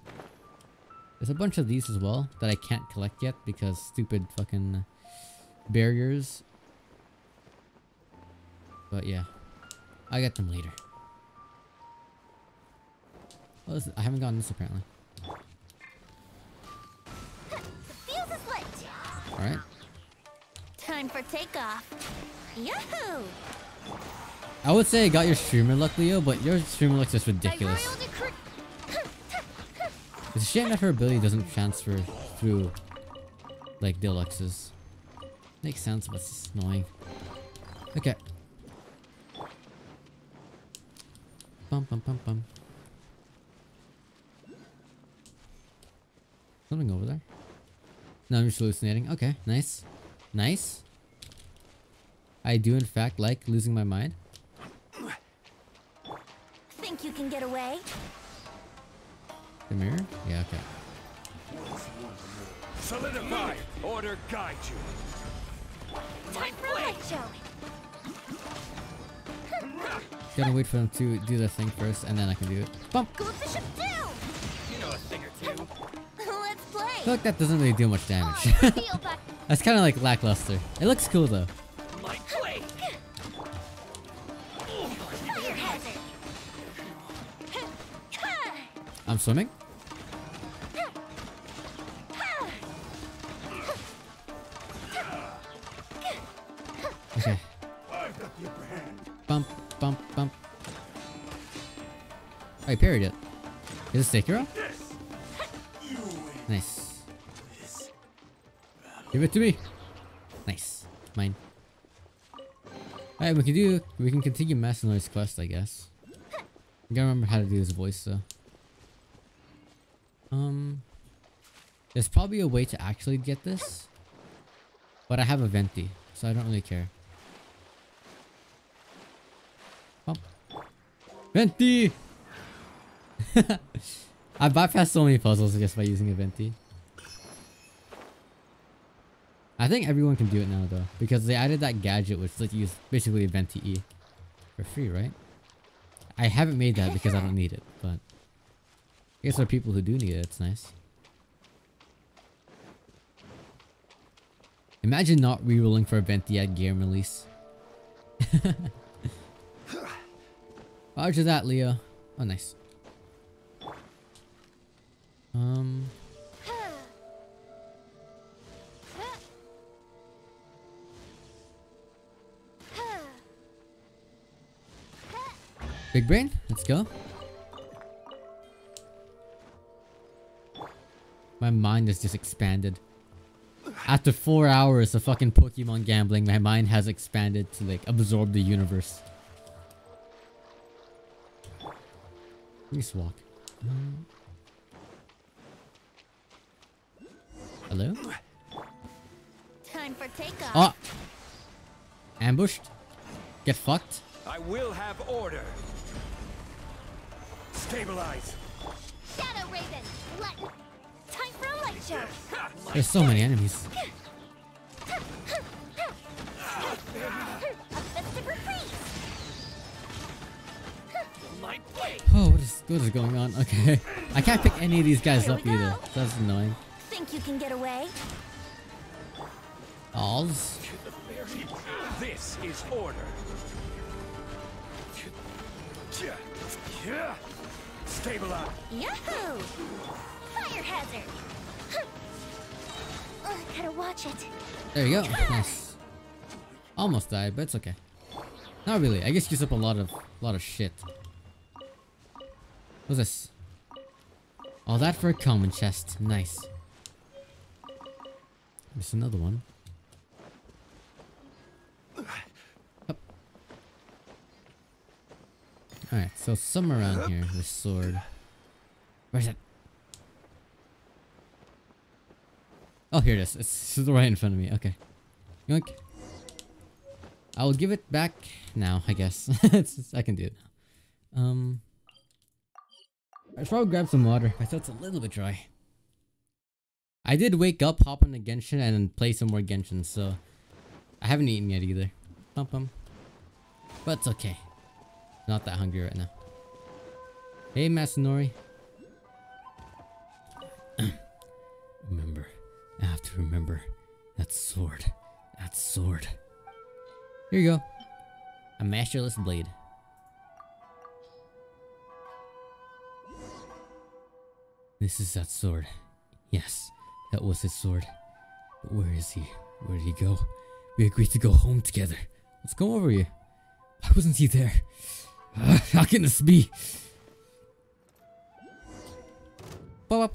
There's a bunch of these as well that I can't collect yet because stupid fucking barriers. But yeah. I get them later. Well, this, I haven't gotten this apparently. The fuse is lit. Alright. Time for takeoff. Yahoo! I would say I got your streamer luck, Leo, but your streamer luck's just ridiculous. It's a shame that her ability doesn't transfer through like deluxes. Makes sense, but it's annoying. Okay. Bum bum bum bum. Something over there. No, I'm just hallucinating. Okay, nice. Nice. I do in fact like losing my mind. Think you can get away? The mirror? Yeah, okay. Solidify! Order guide you. Time for a light show. Gotta wait for them to do their thing first, and then I can do it. Bump! Go with the. You know a thing or two. [laughs] Let's I feel like that doesn't really do much damage. [laughs] Feel back. That's kind of like lackluster. It looks cool though. Light blade! I'm swimming. Oh, I parried it. Is it Sekiro? Nice. Give it to me. Nice. Mine. Alright, we can do we can continue Masanori's quest, I guess. I gotta remember how to do his voice though. Um There's probably a way to actually get this. But I have a venti, so I don't really care. Bump. Venti! [laughs] I bypassed so many puzzles just by using a venti. I think everyone can do it now though, because they added that gadget which lets you use basically a venti E. For free, right? I haven't made that because I don't need it, but I guess are people who do need it, it's nice. Imagine not rerolling for a venti at game release. [laughs] Roger that, Leo. Oh, nice. Um, big brain, let's go. My mind is just expanded. After four hours of fucking Pokemon gambling, my mind has expanded to like absorb the universe. Let me just walk. Um, hello? Time for takeoff. Oh! Ambushed? Get fucked? I will have order. Stabilize. Shadow Raven. Let. Time for a light show. There's so many enemies. A festive reprise. Oh, what is, what is going on? Okay. I can't pick any of these guys up we either. That's annoying. Think you can get away? Alls? This is order. Stabilize. Yahoo! Fire hazard. Ugh, gotta watch it. There you go. Nice. Almost died, but it's okay. Not really. I guess use up a lot of lot of shit. What's this? All that for a common chest. Nice. There's another one. Up. Alright, so somewhere around here, this sword. Where's it? Oh, here it is. It's right in front of me. Okay. Yoink. I will give it back now, I guess. [laughs] It's- I can do it now. Um. I should probably grab some water. My it's a little bit dry. I did wake up, hop on the Genshin, and play some more Genshin, so... I haven't eaten yet either. Bum bum. But it's okay. Not that hungry right now. Hey, Masanori. [clears throat] remember. I have to remember. That sword. That sword. Here you go. A masterless blade. This is that sword. Yes, that was his sword. But where is he? Where did he go? We agreed to go home together. Let's go over here. Why wasn't he there? Ah, how can this be? Bop, bop.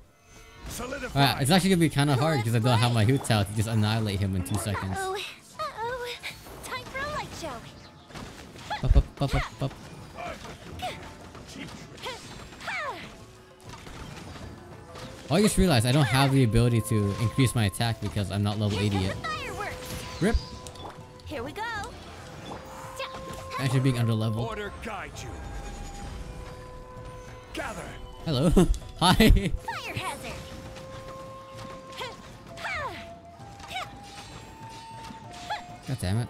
Solidify. Alright, it's actually gonna be kind of hard because I don't have my Hu Tao to just annihilate him in two seconds. Uh-oh. Uh-oh. Time for a light show. Bop, bop, bop, bop, bop. Oh, I just realized I don't have the ability to increase my attack because I'm not level 80 yet. Fireworks. Rip! Here we go. Actually being under level. Order guide you. Gather. Hello. [laughs] Hi. Fire hazard. God damn it.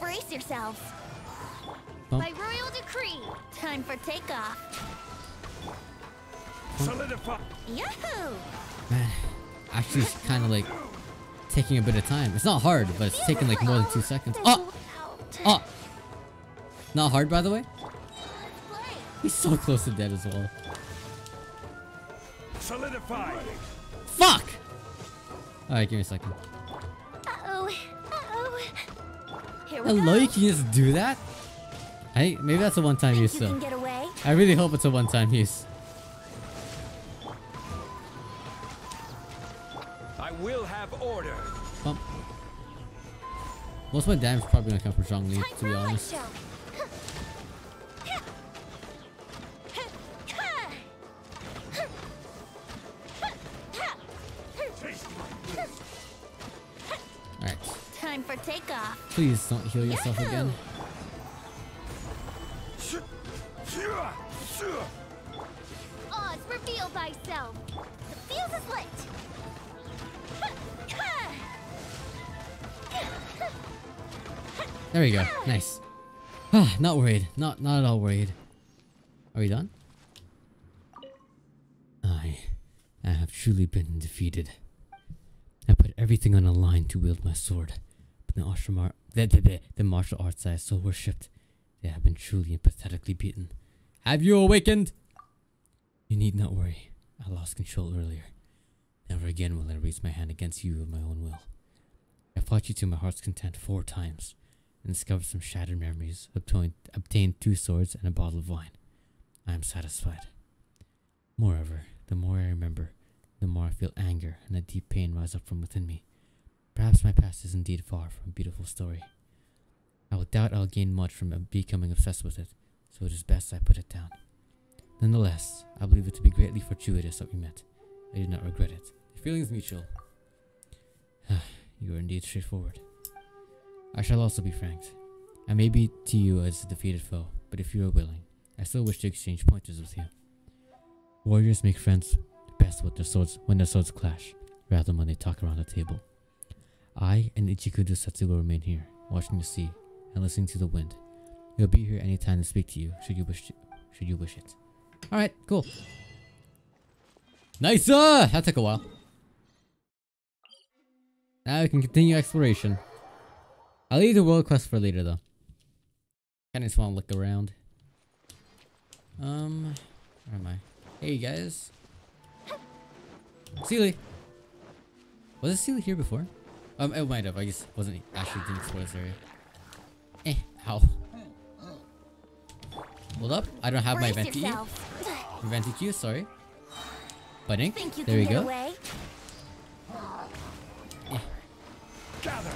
Brace yourselves. Bump. By royal decree, time for takeoff. Solidify. Yahoo! Man, actually it's kind of like taking a bit of time. It's not hard, but it's taking like more than two seconds. Oh! Oh! Not hard, by the way? He's so close to dead as well. Solidify. Fuck! Alright, give me a second. Uh-oh. Uh-oh. Here we Hello, go. you can just do that? Hey, maybe that's a one-time use you though. get away. I really hope it's a one-time use. I will have order. Bump. Most of my damage is probably gonna come from Zhongli, Time to be honest. Alright. Time for takeoff. Please don't heal yourself Yahoo! again. Oz, reveal thyself. The fuse is lit. There we go. Nice. Ah, not worried. Not not at all worried. Are we done? I, I have truly been defeated. I put everything on a line to wield my sword, but the the, the, the, the martial arts I so worshipped, they have been truly and pathetically beaten. Have you awakened? You need not worry. I lost control earlier. Never again will I raise my hand against you of my own will. I fought you to my heart's content four times, and discovered some shattered memories, obtained, obtained two swords and a bottle of wine. I am satisfied. Moreover, the more I remember, the more I feel anger and a deep pain rise up from within me. Perhaps my past is indeed far from a beautiful story. I will doubt I'll gain much from becoming obsessed with it, so it is best I put it down. Nonetheless, I believe it to be greatly fortuitous that we met. I do not regret it. The feeling is mutual. [sighs] you are indeed straightforward. I shall also be frank. I may be to you as a defeated foe, but if you are willing, I still wish to exchange pointers with you. Warriors make friends best with their swords when their swords clash, rather than when they talk around the table. I and Ichikudo Setsu will remain here, watching the sea and listening to the wind. We'll be here anytime to speak to you, should you wish to, should you wish it. Alright, cool. Nice! Uh, that took a while. Now we can continue exploration. I'll leave the world quest for later though. Kinda just wanna look around. Um, where am I? Hey guys. Seelie! Was Seelie here before? Um, it might have. I just wasn't actually didn't explore this area. Eh, ow. Hold up. I don't have my venti. yourself. Venti Q, sorry. Budding. Think you There can we go. away? Gather.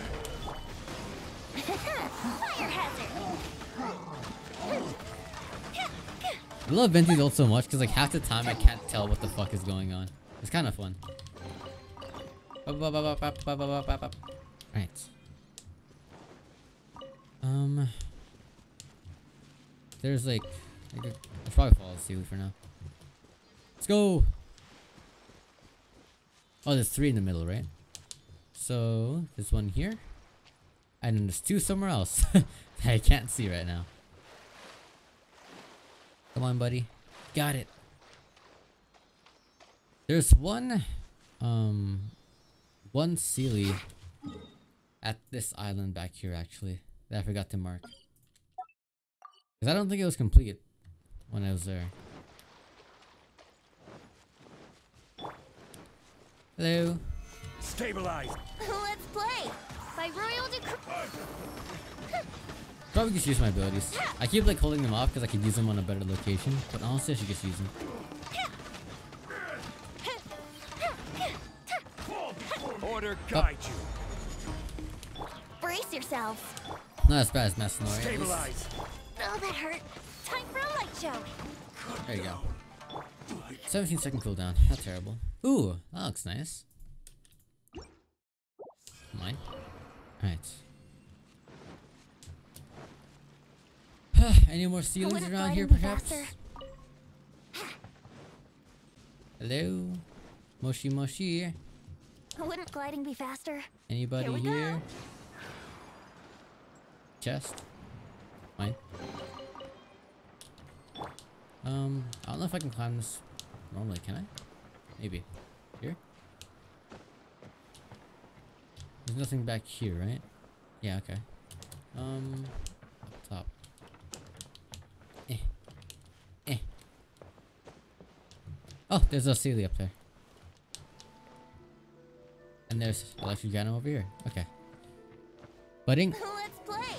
Fire hazard. I love Venti's ult so much because like half the time I can't tell what the fuck is going on. It's kind of fun. Right. Um. There's like, I'll probably follow Seelie for now. Let's go. Oh, there's three in the middle, right? So there's one here. And then there's two somewhere else [laughs] that I can't see right now. Come on, buddy. Got it. There's one, um, one Seelie at this island back here actually that I forgot to mark. Cause I don't think it was complete when I was there. Hello. Stabilize. [laughs] Let's play! By royal decree. [laughs] Probably just use my abilities. I keep like holding them off because I could use them on a better location, but honestly I should just use them. [laughs] Order oh. guide you. Brace yourselves. Not as bad as Masanori. at least. Stabilize. Oh, that hurt. Time for a light show. There you go. 17 second cooldown. Not terrible. Ooh, that looks nice. Mine. Alright. [sighs] Any more ceilings around here, perhaps? Hello? Moshi Moshi? Wouldn't gliding be faster? Anybody Here here? Chest? Um, I don't know if I can climb this normally, can I? Maybe. Here? There's nothing back here, right? Yeah, okay. Um, up top. Eh. Eh. Oh, there's a Celia up there. And there's Electric Gano over here. Okay. Budding. [laughs] Let's play!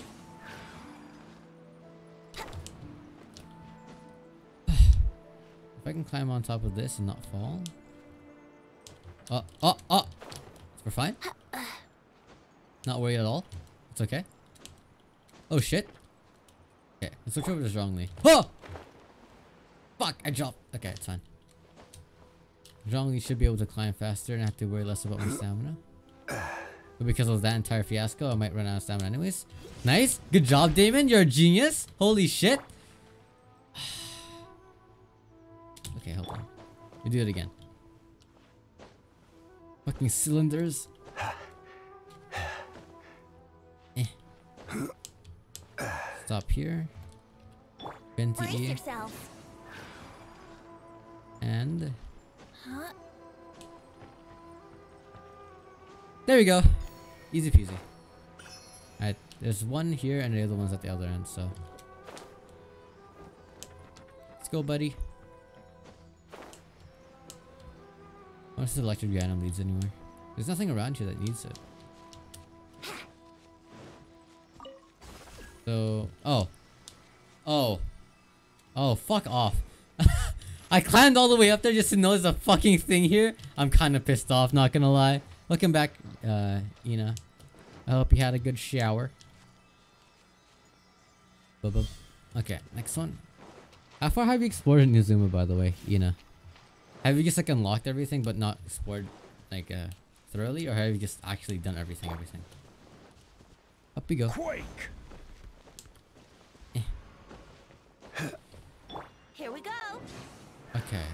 If I can climb on top of this and not fall. Oh, oh, oh! We're fine? Not worried at all? It's okay? Oh shit. Okay, I switched over this wrongly. Oh! Fuck, I dropped. Okay, it's fine. Zhongli should be able to climb faster and have to worry less about my stamina. But because of that entire fiasco, I might run out of stamina anyways. Nice! Good job, Damon! You're a genius! Holy shit! We do it again. Fucking cylinders. Eh. Stop here. Bend to Brace E. yourselves. And Huh? there we go. Easy peasy. Alright, there's one here and the other one's at the other end, so. Let's go, buddy. What's the electric item leads anywhere? There's nothing around here that needs it. So, oh. Oh. Oh, fuck off. [laughs] I climbed all the way up there just to notice a fucking thing here. I'm kind of pissed off, not gonna lie. Welcome back, uh, Ina. I hope you had a good shower. Okay, next one. How far have you explored in Nizuma, by the way, Ina? Have you just like unlocked everything but not explored like uh thoroughly, or have you just actually done everything, everything? Up we go. Quake. Here we go. Okay.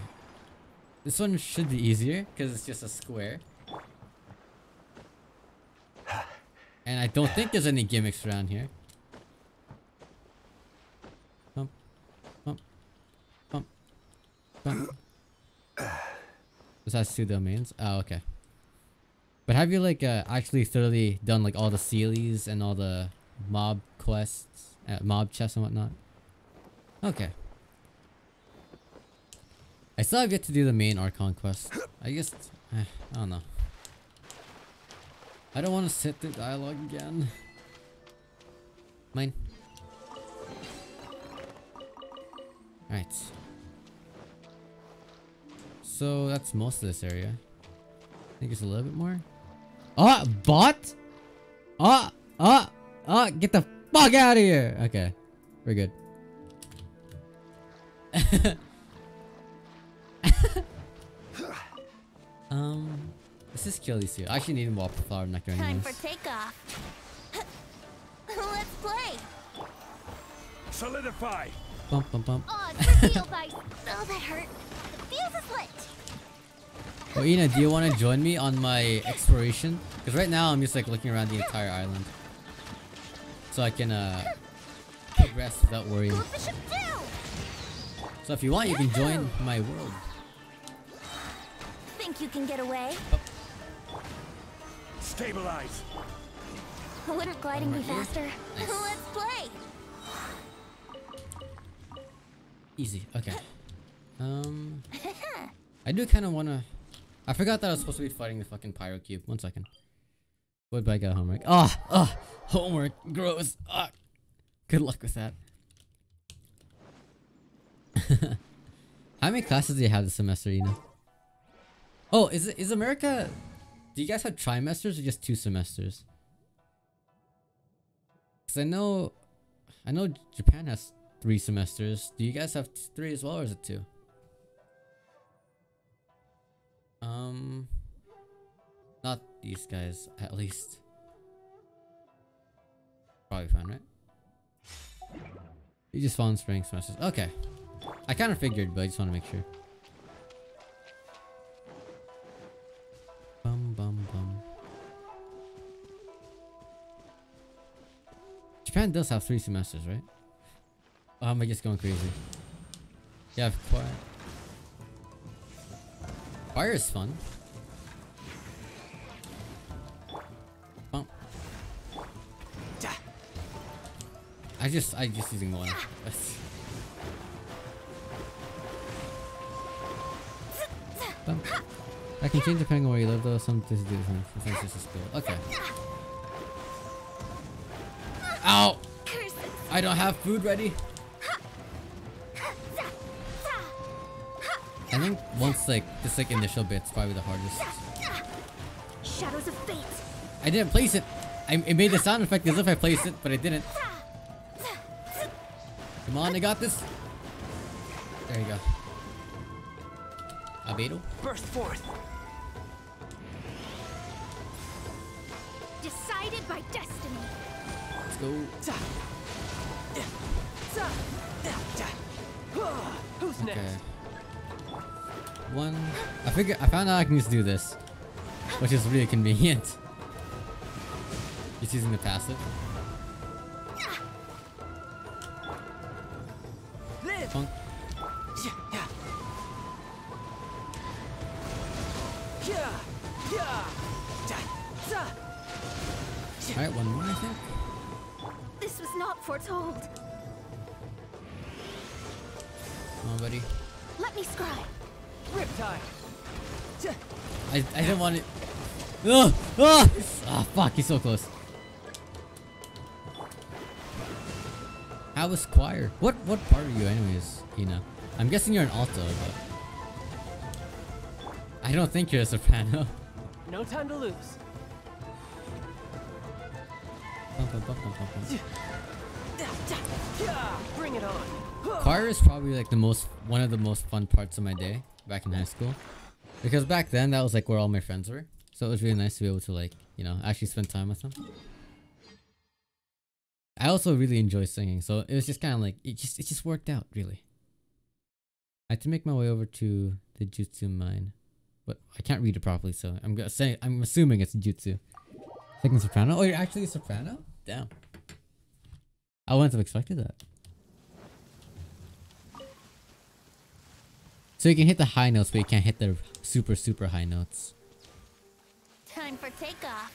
This one should be easier because it's just a square. And I don't think there's any gimmicks around here. Bump, bump, bump, bump. Has two domains. Oh, okay. But have you like uh, actually thoroughly done like all the Seelies and all the mob quests, uh, mob chests and whatnot? Okay. I still have yet to do the main Archon quest. I guess, eh, I don't know. I don't want to sit through dialogue again. Mine. Alright. So that's most of this area. I think it's a little bit more. Ah, bot? Ah, ah, ah, get the fuck out of here! Okay, we're good. [laughs] um, let's just kill these two. I actually need a Whopper Flower Nectar Time anyways. for takeoff. Let's play. Solidify. Bump, bump, bump. Odds reveal by. Oh, that hurt. The fuse is lit. Well, Ina, do you want to join me on my exploration? Because right now I'm just like looking around the entire island. So I can uh, progress without worrying. Go Bishop down! So if you want, you can join my world. Think you can get away? Stabilize. Wouldn't gliding be Right here? faster? Nice. Let's play! Easy. Okay. Um, [laughs] I do kind of want to. I forgot that I was supposed to be fighting the fucking pyro cube. One second. What did I got homework? Ah, ah, homework. Gross. Ah. Good luck with that. [laughs] How many classes do you have this semester, you know? Oh, is it is America? Do you guys have trimesters or just two semesters? Cause I know, I know Japan has three semesters. Do you guys have three as well, or is it two? Um, not these guys, at least. Probably fine, right? You just found spring semesters. Okay. I kind of figured, but I just want to make sure. Bum bum bum. Japan does have three semesters, right? Or am I just going crazy? Yeah, choir. Choir is fun. Bump. I just, I just using one. Bump. I can change depending on where you live though. Some this is different. Some just a skill. Okay. Ow! I don't have food ready. I think once like this like initial bit's probably the hardest. Shadows of fate! I didn't place it. I, it made the sound effect as if I placed it, but I didn't. Come on, I got this. There you go. Albedo? Burst forth. Decided by destiny! Let's go. Who's Okay. next? One. I figure I found out I can just do this, which is really convenient. Just using the passive. Fuck, he's so close. How was choir? What what part are you anyways, Ina? I'm guessing you're an alto, but... I don't think you're a soprano. [laughs] No time to lose. Bring it on. Choir is probably like the most one of the most fun parts of my day back in high school. Because back then that was like where all my friends were. So it was really nice to be able to like, you know, actually spend time with them. I also really enjoy singing, so it was just kind of like it just it just worked out really. I had to make my way over to the jutsu mine, but I can't read it properly, so I'm gonna say I'm assuming it's jutsu. Second soprano. Oh, you're actually a soprano? Damn. I wouldn't have expected that. So you can hit the high notes, but you can't hit the super super high notes. Time for takeoff.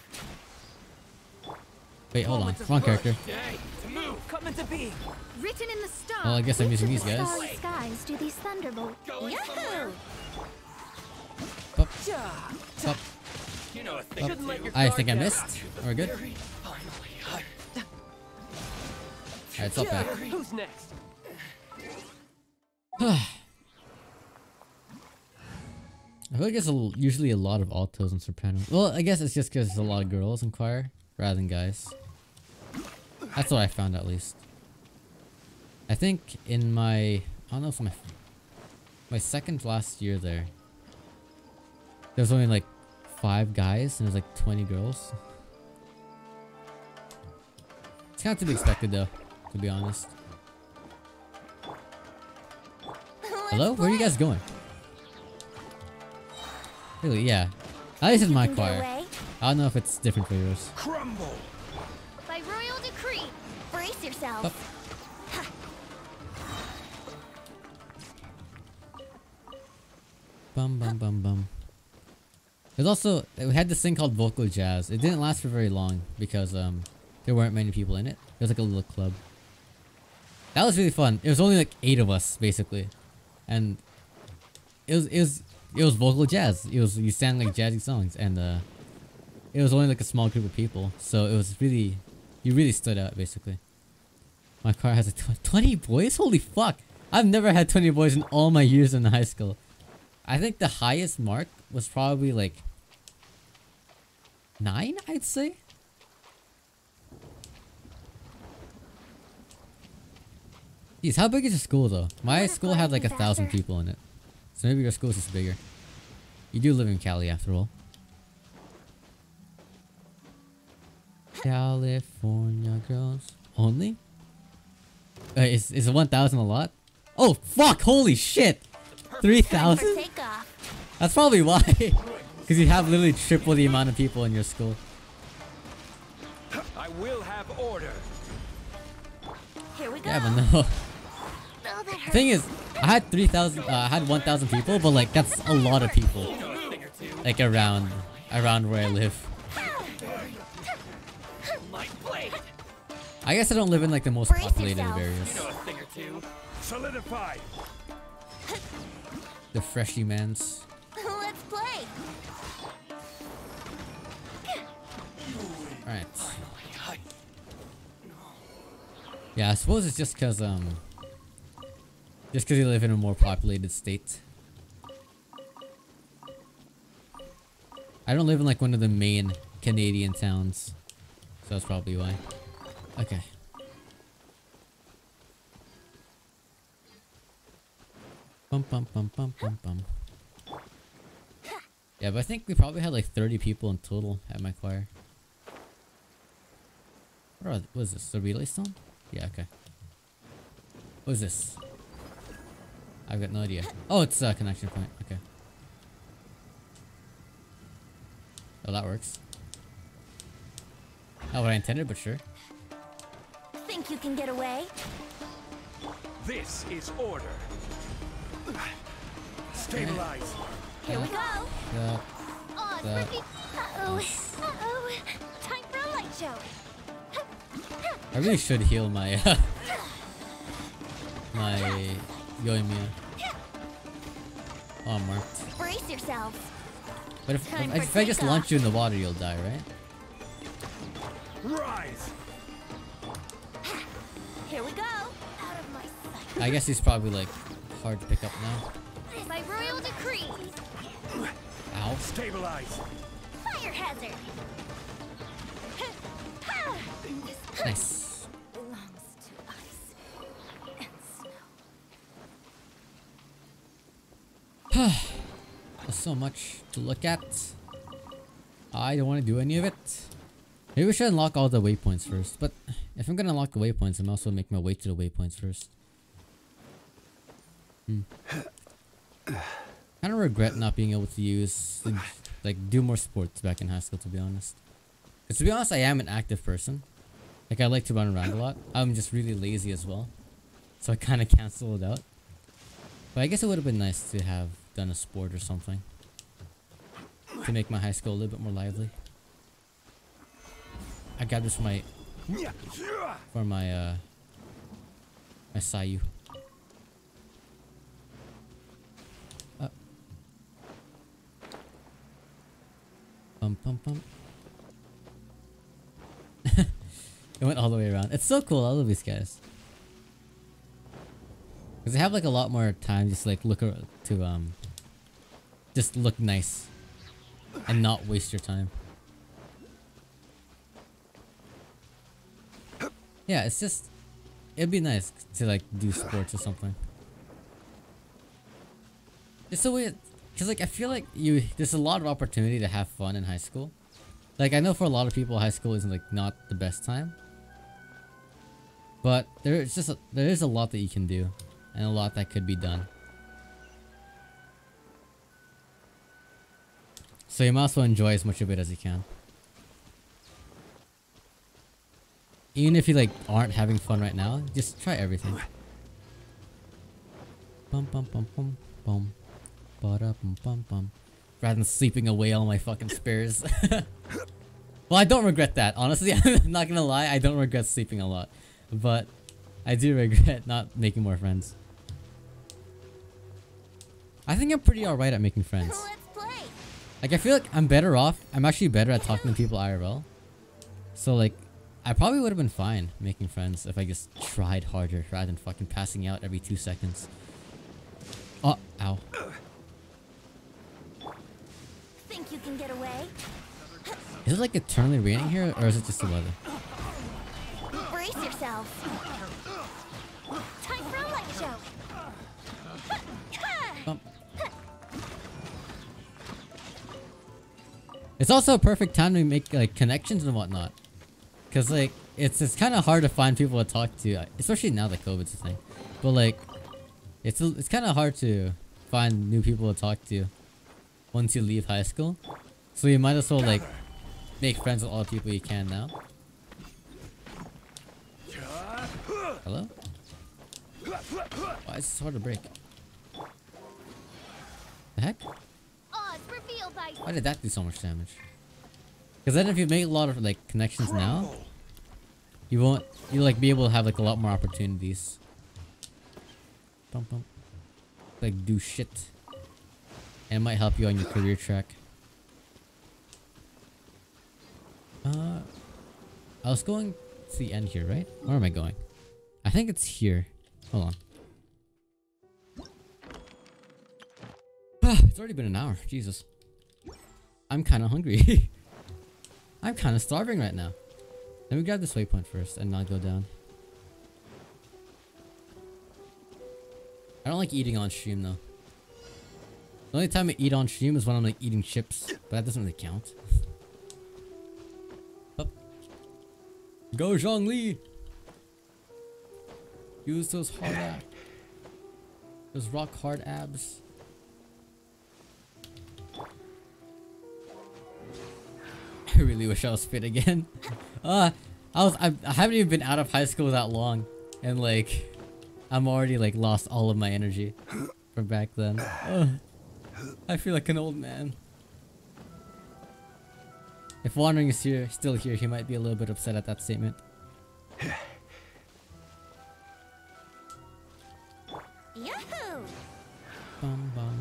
Wait, hold on. Moments of Wrong character. Hey, to move. Come into being. Written in the stars. Well, I guess I'm using these guys. Starry skies do these thunderbolts. Going Yahoo! Up, Ja. up, You know a thing. let your I think I down. missed. We're good. Finally. Alright, it's up Yeah, back. Who's next? [sighs] [sighs] [sighs] I feel like it's a usually a lot of altos and sopranos. Well, I guess it's just because there's a lot of girls in choir rather than guys. That's what I found at least. I think in my I don't know if my my second last year there, there was only like five guys and there was like 20 girls. It's kind of to be expected though, to be honest. [laughs] Hello, where are you guys going? Really, yeah. At least in my choir. I don't know if it's different for yours. Crumble! by royal decree. Brace yourself. Up. Bum bum bum bum. There's also we had this thing called vocal jazz. It didn't last for very long because um there weren't many people in it. It was like a little club. That was really fun. It was only like eight of us basically, and it was it was it was vocal jazz. It was you sang like jazzy songs, and uh, it was only like a small group of people. So it was really you really stood out basically. My car has a tw 20 boys? Holy fuck! I've never had 20 boys in all my years in high school. I think the highest mark was probably like 9, I'd say. Jeez, how big is your school though? My school had like a thousand people in it. So maybe your school's just bigger. You do live in Cali after all. California girls only? Uh, is is 1,000 a lot? Oh fuck! Holy shit! 3,000? That's probably why. [laughs] Because you have literally triple the amount of people in your school. I will have order. Here we go. Yeah, but no. That The thing is, I had 3,000, uh, I had 1,000 people, but like that's a lot of people. Like around, around where I live. I guess I don't live in like the most populated yourself. areas. Know a thing or two. Solidify! The freshy mans. Let's play. Alright. Yeah, I suppose it's just cause um just cause you live in a more populated state. I don't live in like one of the main Canadian towns. So that's probably why. Okay. Bum bum bum bum bum bum. Yeah, but I think we probably had like 30 people in total at my choir. What, are, what is this? The relay stone? Yeah, okay. What is this? I've got no idea. Oh, it's a connection point. Okay. Oh, that works. Not what I intended, but sure. Think you can get away? This is order. Stabilize. Here we go. On That- for. Uh oh. Uh oh. Time for a light show. I really should heal my uh, [laughs] my Yoimiya. Oh, I'm marked. Brace yourselves. But if, if, if I just takeoff. launch you in the water, you'll die, right? Rise! Here we go. Out of my sight. I guess he's probably like hard to pick up now. By royal decree, Ow. Stabilize. fire hazard. [laughs] Nice. [sighs] There's so much to look at. I don't want to do any of it. Maybe we should unlock all the waypoints first. But if I'm gonna unlock the waypoints, I'm also make my way to the waypoints first. Hmm. kind of regret not being able to use like do more sports back in high school. To be honest, 'Cause to be honest, I am an active person. Like I like to run around a lot. I'm just really lazy as well, so I kind of cancel it out. But I guess it would have been nice to have done a sport or something. To make my high school a little bit more lively. I got this for my for my uh my Sayu. Uh. Bum bum bum. [laughs] it went all the way around. It's so cool. I love these guys. Cause they have like a lot more time just like look to um just look nice and not waste your time. Yeah, it's just it'd be nice to like do sports or something. It's so weird cuz like I feel like you there's a lot of opportunity to have fun in high school. Like I know for a lot of people high school isn't like not the best time. But there's just a, there is a lot that you can do and a lot that could be done. So you might as well enjoy as much of it as you can. Even if you like aren't having fun right now, just try everything. Bum bum bum bum bum. Bum bum bum. Rather than sleeping away all my fucking spares. [laughs] well, I don't regret that. Honestly, [laughs] I'm not gonna lie. I don't regret sleeping a lot, but I do regret not making more friends. I think I'm pretty alright at making friends. Like, I feel like I'm better off. I'm actually better at talking to people IRL. So, like, I probably would have been fine making friends if I just tried harder rather than fucking passing out every two seconds. Oh, ow. Think you can get away? Is it like eternally raining here or is it just the weather? Brace yourselves. It's also a perfect time to make like connections and whatnot. Cause like it's it's kind of hard to find people to talk to, uh, especially now that COVID's a thing. But like, it's it's kind of hard to find new people to talk to once you leave high school. So you might as well like make friends with all the people you can now. Hello? Why is this hard to break? The heck? Oz reveal by Why did that do so much damage? Because then if you make a lot of like connections now, you won't you like be able to have like a lot more opportunities. Bum, bum. Like do shit. And it might help you on your career track. Uh I was going to the end here, right? Where am I going? I think it's here. Hold on. [sighs] it's already been an hour. Jesus. I'm kind of hungry. [laughs] I'm kind of starving right now. Let me grab this waypoint first and not go down. I don't like eating on stream though. The only time I eat on stream is when I'm like eating chips, but that doesn't really count. [laughs] Up. Go Zhongli! Use those hard abs. Those rock hard abs. I really wish I was fit again. [laughs] Uh, I was I, I haven't even been out of high school that long, and like, I'm already like lost all of my energy from back then. Ugh. I feel like an old man. If Wandering is here, still here, he might be a little bit upset at that statement. Yahoo! Bum bum.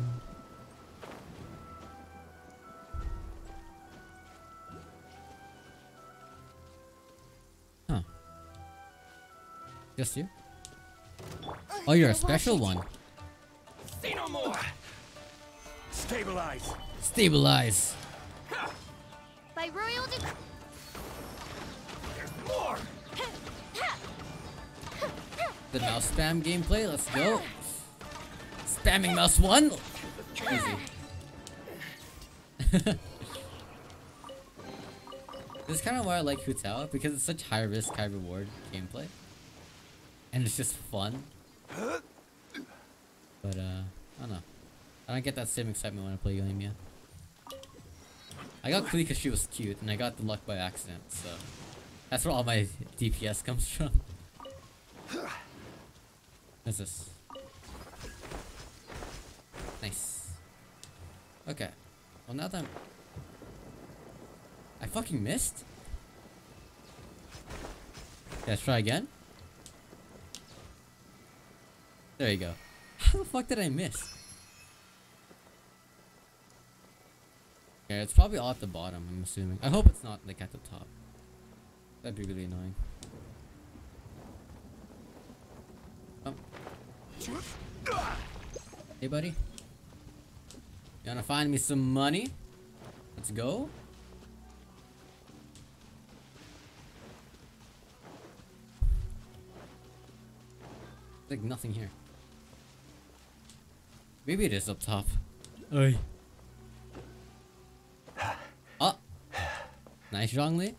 Just you? Oh, you're a special one. See no more. Stabilize. Stabilize. By royal decree. There's more. The mouse spam gameplay, let's go. Spamming mouse one. Easy. [laughs] this is kind of why I like Hu Tao because it's such high risk, high reward gameplay, and it's just fun. But uh, I don't know. I don't get that same excitement when I play Yoimiya. I got Klee because she was cute, and I got the luck by accident, so that's where all my DPS comes [laughs] from. What's this? Nice. Okay. Well, now that I'm... I fucking missed? Okay, let's try again. There you go. How the fuck did I miss? Yeah, it's probably all at the bottom, I'm assuming. I hope it's not, like, at the top. That'd be really annoying. Oh. Hey, buddy. You wanna find me some money? Let's go. Like nothing here. Maybe it is up top. Oi. Oh. Nice Zhongli.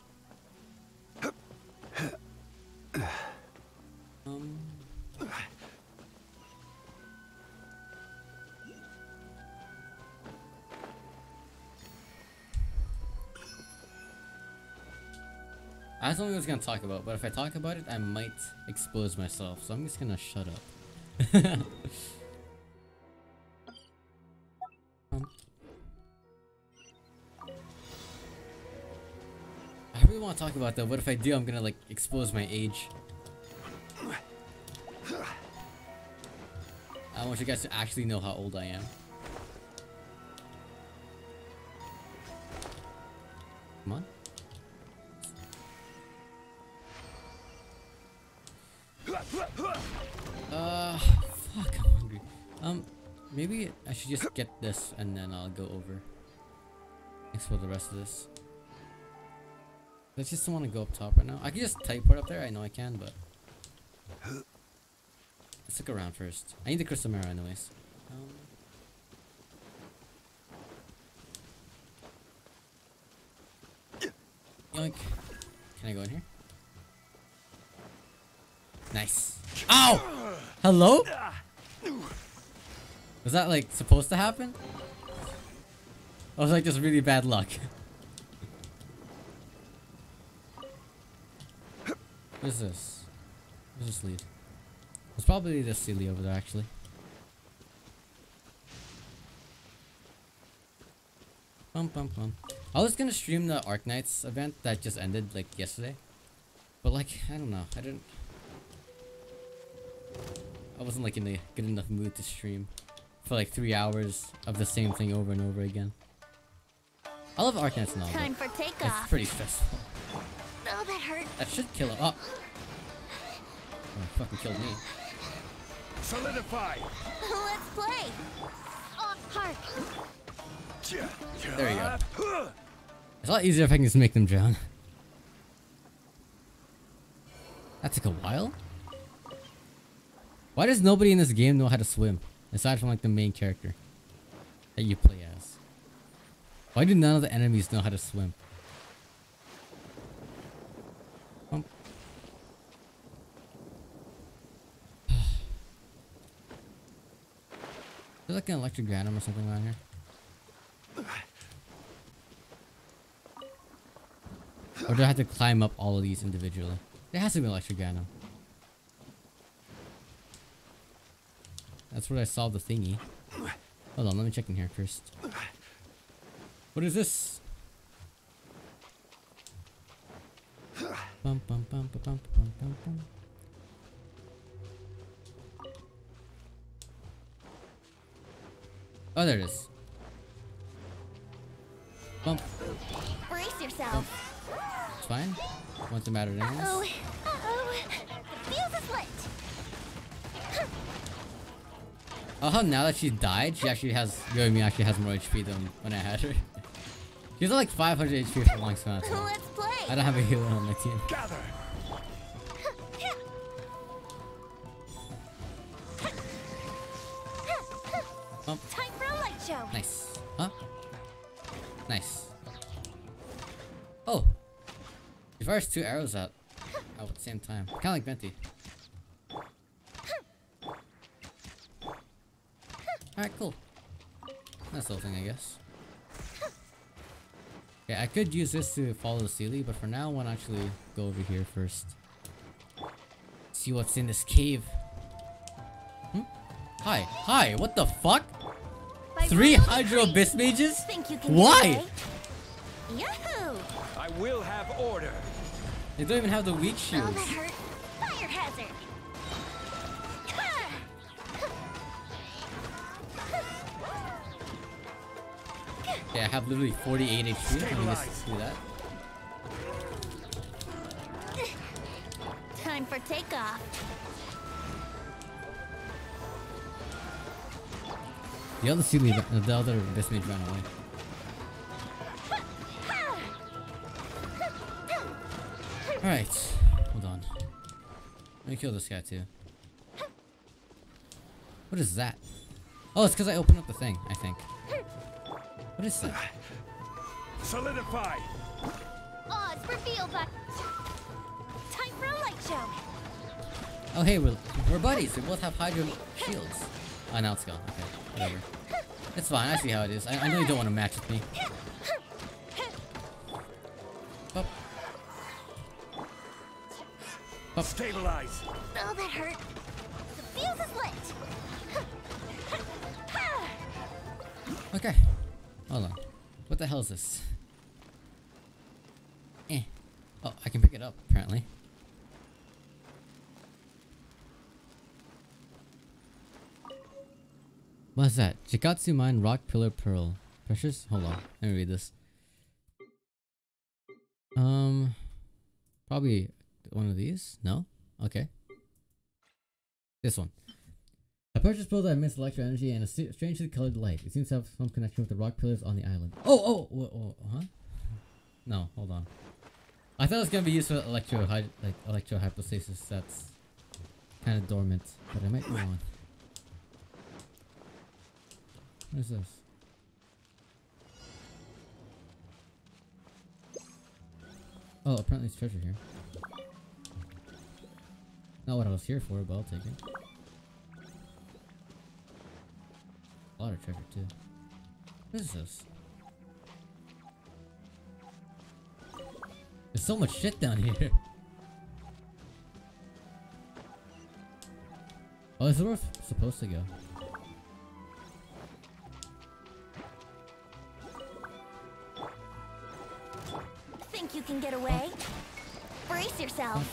Um. I know something I was gonna talk about, but if I talk about it, I might expose myself, so I'm just gonna shut up. [laughs] really want to talk about that, but if I do, I'm gonna like expose my age. I want you guys to actually know how old I am. Come on. Uh, fuck, I'm hungry. Um, maybe I should just get this and then I'll go over. Explore the rest of this. I just don't want to go up top right now. I can just teleport up there. I know I can, but let's look around first. I need the crystal mirror, anyways. Um, yoink. Can I go in here? Nice. Ow! Hello? Was that like supposed to happen? Or was like just really bad luck? [laughs] what is this? Where's this lead? It's probably this Seelie over there actually. Bum bum bum. I was gonna stream the Arknights event that just ended like yesterday. But like, I don't know. I didn't I wasn't like in a good enough mood to stream for like three hours of the same thing over and over again. I love Arknights and all, Time for it's takeoff. pretty stressful. That should kill it. Oh. oh, it fucking killed me. Solidify. Let's play. Oh, hark. There you go. It's a lot easier if I can just make them drown. That took a while. Why does nobody in this game know how to swim? Aside from like the main character that you play as. Why do none of the enemies know how to swim? There's like an electric granum or something around here. Or do I have to climb up all of these individually? There has to be an electric granum. That's where I saw the thingy. Hold on, let me check in here first. What is this? Oh, there it is. Bump. Brace yourself. It's fine. What's the matter, anyways? Oh, uh-oh. The fuse is lit. Oh, [laughs] now that she died, she actually has, Yomi actually has more HP than when I had her. [laughs] She's like 500 HP for a long time. so Let's play. I don't have a healer on my team. Gather. [laughs] Bump. Time Nice. Huh? Nice. Oh! She fires two arrows out, out at the same time. Kinda like Venti. Alright, cool. That's the whole thing, I guess. Yeah, I could use this to follow Seelie, but for now I want to actually go over here first. See what's in this cave. Hmm? Hi. Hi, what the fuck? By Three royal Hydro decree. Abyss Mages? You Why? Yahoo! I will have order. They don't even have the weak Oh, shields. Fire hazard. [laughs] Yeah, I have literally 48 HP. Let me just do that. Time for takeoff. The other Seelie, the other Abyss Mage ran away. Alright, hold on. Let me kill this guy too. What is that? Oh, it's because I opened up the thing, I think. What is that? Solidify. Oh, Odds revealed by. Time for a light show. Oh, hey, we're, we're buddies. We both have Hydro shields. Oh, now it's gone. Okay, whatever. It's fine. I see how it is. I, I know you don't want to match with me. Up. Stabilize. Oh, that hurt. The fuse is lit. Okay. Hold on. What the hell is this? Eh. Oh, I can pick it up, apparently. What's that? Jikatsu Mine Rock Pillar Pearl. Precious? Hold on. Let me read this. Um. Probably one of these? No? Okay. This one. I purchased pearl that emits electro energy and a strangely colored light. It seems to have some connection with the rock pillars on the island. Oh, oh, wha- oh, huh? No, hold on. I thought it was gonna be used for electro like electro hypostasis. That's kind of dormant, but I might be wrong. What is this? Oh, apparently it's treasure here. Not what I was here for, but I'll take it. A lot of treasure too. What is this? There's so much shit down [laughs] here. Oh, this is where we're supposed to go. Can get away? Brace yourself.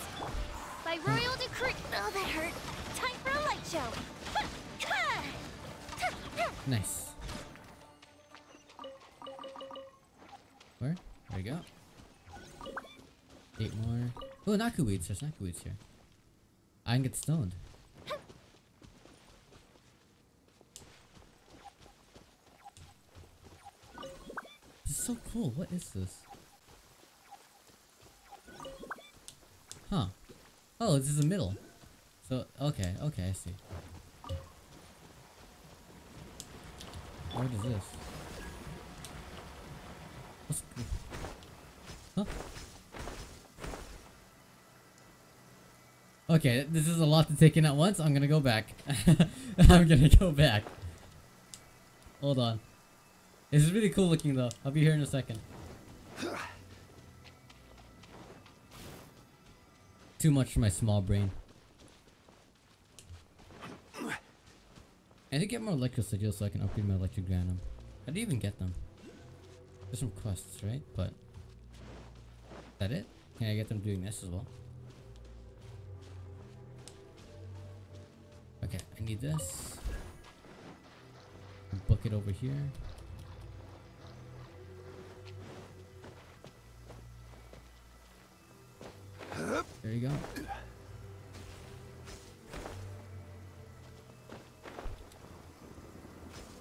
By royal decree. Oh, that hurt. Time for a light show. Nice. Where? There you go. Eight more. Oh, Naku weeds. There's Naku weeds here. I can get stoned. This is so cool. What is this? Huh. Oh, this is the middle. So, okay, okay, I see. What is this? What's... Huh? Okay, this is a lot to take in at once. I'm gonna go back. [laughs] I'm gonna go back. Hold on. This is really cool looking though. I'll be here in a second. Too much for my small brain. I need to get more electric sigils so I can upgrade my electric granum. How do you even get them? There's some quests, right? But... Is that it? Can I get them doing this as well? Okay, I need this. Book it over here. There you go.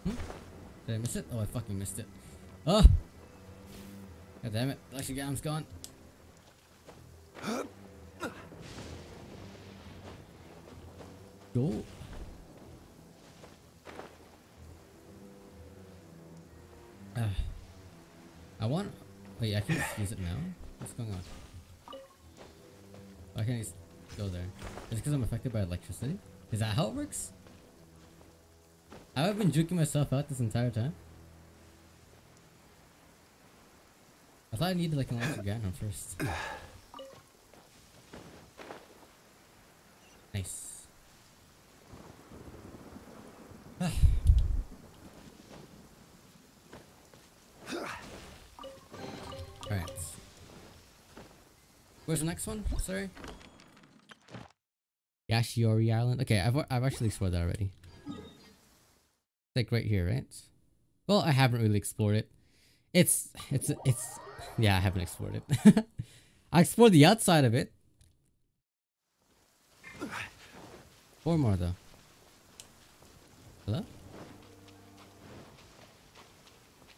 Hmm? Did I miss it? Oh, I fucking missed it. Oh! God damn it. Electric Gam's gone. Go. Ah. I want. Wait, I can just use it now? What's going on? Why can't I just go there? Is it because I'm affected by electricity? Is that how it works? I've been juking myself out this entire time? I thought I needed like an electric granum first. Nice. [sighs] Alright. Where's the next one? Sorry. Yashiori Island. Okay, I've I've actually explored that already. Like right here, right? Well, I haven't really explored it. It's it's it's yeah, I haven't explored it. [laughs] I explored the outside of it. Four more though. Hello?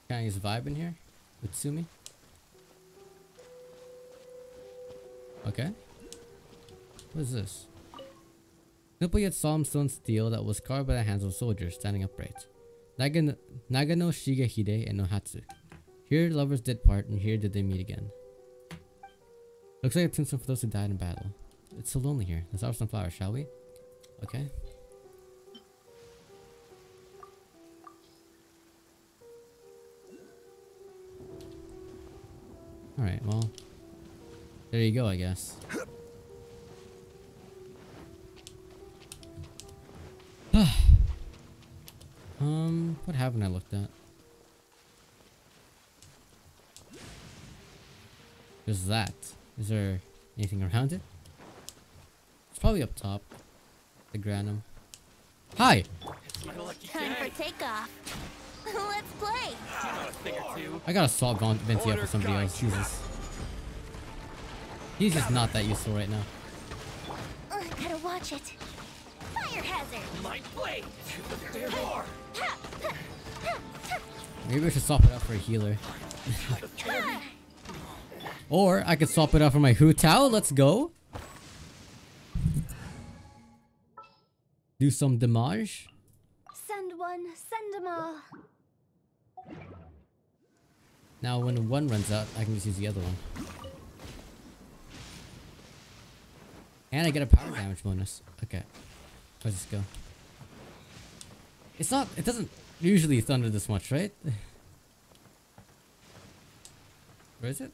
Can I use vibe in here? With Sumi? Okay. What is this? Simple yet solemn stone steel that was carved by the hands of soldiers standing upright. Nagano, Nagano Shigehide and Nohatsu. Here lovers did part, and here did they meet again. Looks like a tombstone for those who died in battle. It's so lonely here. Let's offer some flowers, shall we? Okay. Alright, well. There you go, I guess. Um, what haven't I looked at? There's that. Is there anything around it? It's probably up top. The Granum. Hi! Time for takeoff. [laughs] Let's play. I got a salt gaunt Venti up for somebody else. Jesus. He's just not that useful right now. Uh, gotta watch it. Fire hazard. My blade! There you are! Maybe we should swap it out for a healer. or I could swap it out for my Hu Tao. Let's go. Do some damage. Send one, send them all. Now when one runs out, I can just use the other one. And I get a power damage bonus. Okay. Let's just go. It's not, it doesn't usually thunder this much, right? Where is it?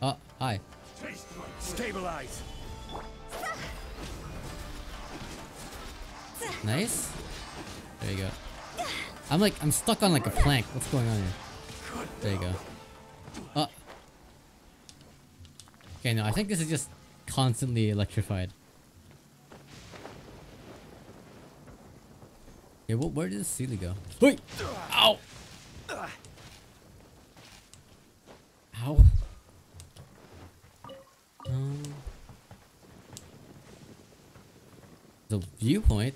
Oh, hi. Stabilize. Nice. There you go. I'm like, I'm stuck on like a plank. What's going on here? There you go. Oh. Okay, no, I think this is just constantly electrified. Okay, well, where did the Seelie go? Wait! Ow! Ow. Um, the viewpoint?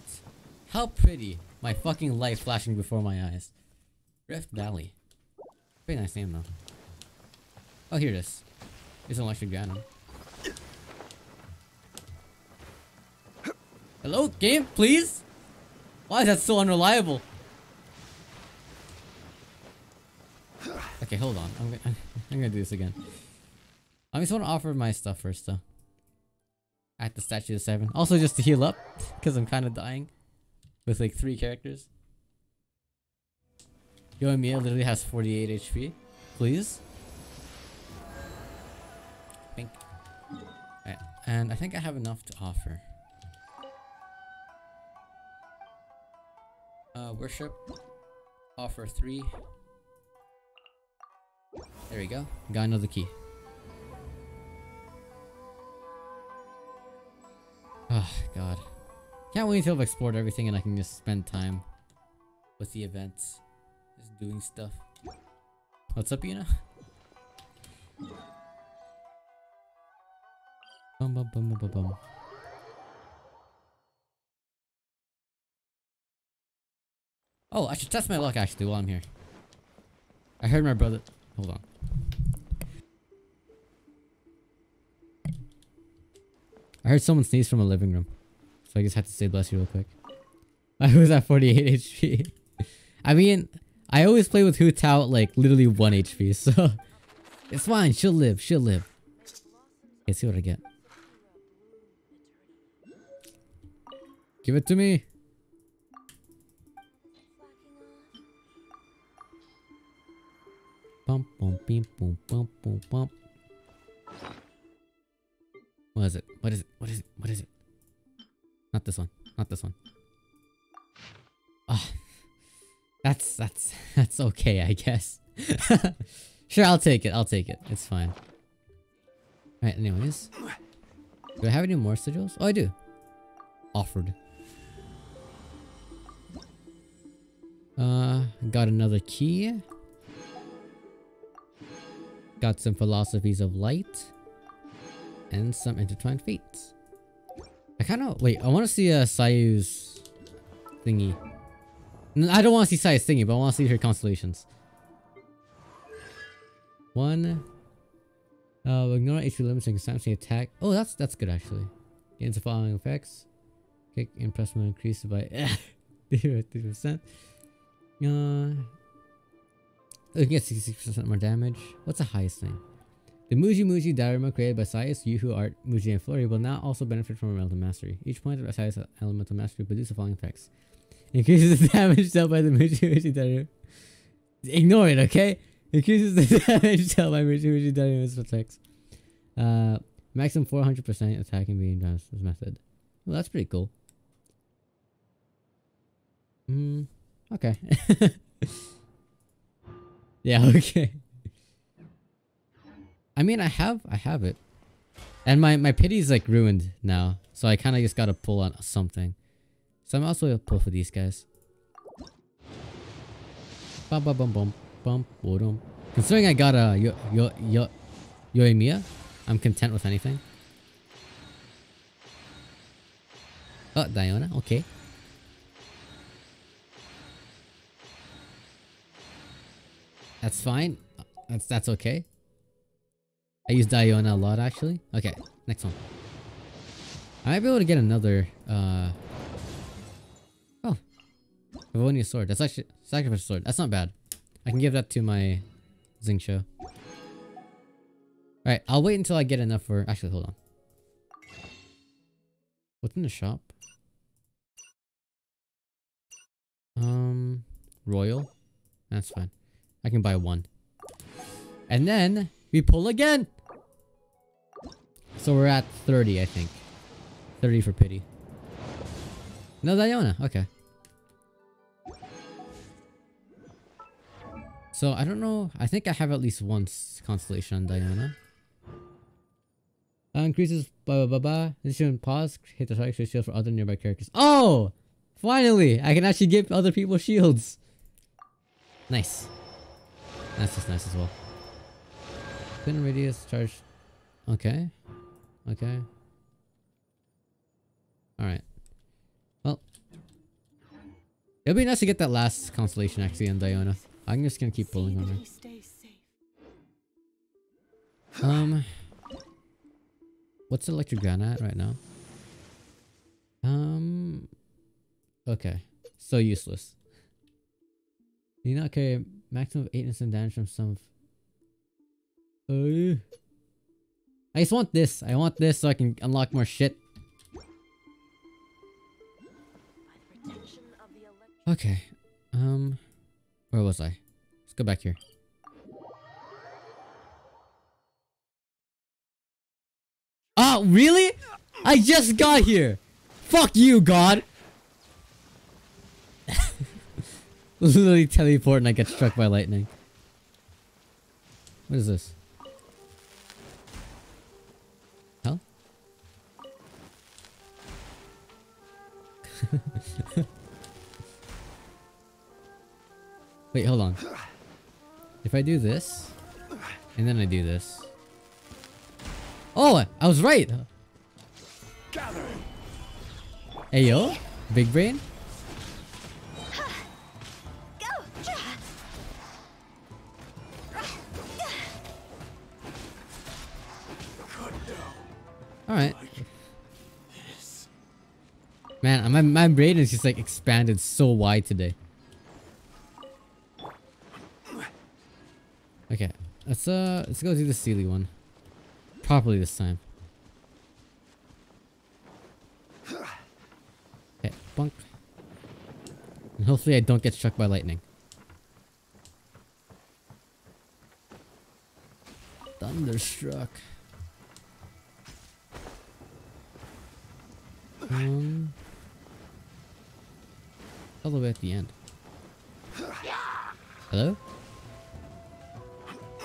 How pretty. My fucking light flashing before my eyes. Rift Valley. Pretty nice name though. Oh, here it is. It's an electric Ganon. Hello, game, please? Why is that so unreliable? Okay, hold on. I'm gonna, [laughs] I'm gonna do this again. I just want to offer my stuff first, though. At the Statue of Seven. Also, just to heal up, [laughs] because I'm kind of dying. With like three characters. Yoimiya literally has 48 HP. Please. Right. And I think I have enough to offer. Uh, worship. Offer three. There we go. Got another key. Oh, God. Can't wait until I've explored everything and I can just spend time with the events. Just doing stuff. What's up, Yuna? Bum bum bum bum bum bum. Oh, I should test my luck actually while I'm here. I heard my brother. Hold on. I heard someone sneeze from a living room. So I just had to say bless you real quick. [laughs] I was at 48 HP. [laughs] I mean, I always play with Hu Tao at like literally 1 HP, [laughs] so it's fine. She'll live. She'll live. Okay, see what I get. Give it to me. Bum bum bim bum bum bum bum. What is it? What is it? What is it? What is it? Not this one. Not this one. Ah, that's that's [laughs] that's okay, I guess. [laughs] sure, I'll take it. I'll take it. It's fine. Right. Anyways, do I have any more sigils? Oh, I do. Offered. Uh, got another key. Got some philosophies of light. And some intertwined fates. I kind of wait. I want to see a uh, Sayu's thingy. I don't want to see Sayu's thingy, but I want to see her constellations. One. Uh, ignore HP limits and consumption attack. Oh, that's that's good actually. Gains the following effects. Kick and impressment increased by [laughs] 50%. Uh, it get 66% more damage. What's the highest thing? The Muji Muji Diorama created by Sayus, Yoohoo Art, Muji, and Flurry will now also benefit from Elemental Mastery. Each point of Sayus Elemental Mastery produces the following effects. Increases the [laughs] damage dealt by the Muji Muji Diorama. Ignore it, okay? Increases the [laughs] damage dealt by Muji Muji Diorama's attacks. Uh, maximum 400% attacking being done this method. Well, that's pretty cool. Mm, okay. [laughs] yeah, [laughs] okay. I mean, I have, I have it. And my, my pity's like ruined now. So I kind of just gotta pull on something. So I'm also gonna pull for these guys. Bum bum bum bum bum bum. Considering I got a yo yo yo Yoimiya, I'm content with anything. Oh, Diona, okay. That's fine. That's that's okay. I use Diona a lot actually. Okay, next one. I might be able to get another uh Oh. Favonius sword. That's actually sacrifice sword. That's not bad. I can give that to my Xingqiu. Alright, I'll wait until I get enough for actually hold on. What's in the shop? Um Royal? That's fine. I can buy one. And then we pull again. So we're at 30, I think. 30 for pity. No Diona, okay. So I don't know. I think I have at least one constellation on Diona. Uh, increases blah blah blah blah. This should pause. Hit the strike shield for other nearby characters. Oh, finally! I can actually give other people shields. Nice. That's just nice as well. Pin radius charge. Okay. Okay. Alright. Well. It'll be nice to get that last constellation actually on Diona. I'm just gonna keep pulling on her. Um. What's Electric at right now? Um. Okay. So useless. Do you not carry maximum of 8 instant damage from some. Uh, I just want this. I want this so I can unlock more shit. Okay. Um. Where was I? Let's go back here. Oh, really? I just got here. Fuck you, God. Literally teleport and I get struck by lightning. What is this? Hell? [laughs] Wait, hold on. If I do this, and then I do this. Oh, I was right! Hey yo, big brain? Alright. Man, my, my brain is just like expanded so wide today. Okay, let's uh, let's go do the Seelie one. Properly this time. Okay, bunk. And hopefully I don't get struck by lightning. Thunderstruck. Um, all the way at the end. Hello?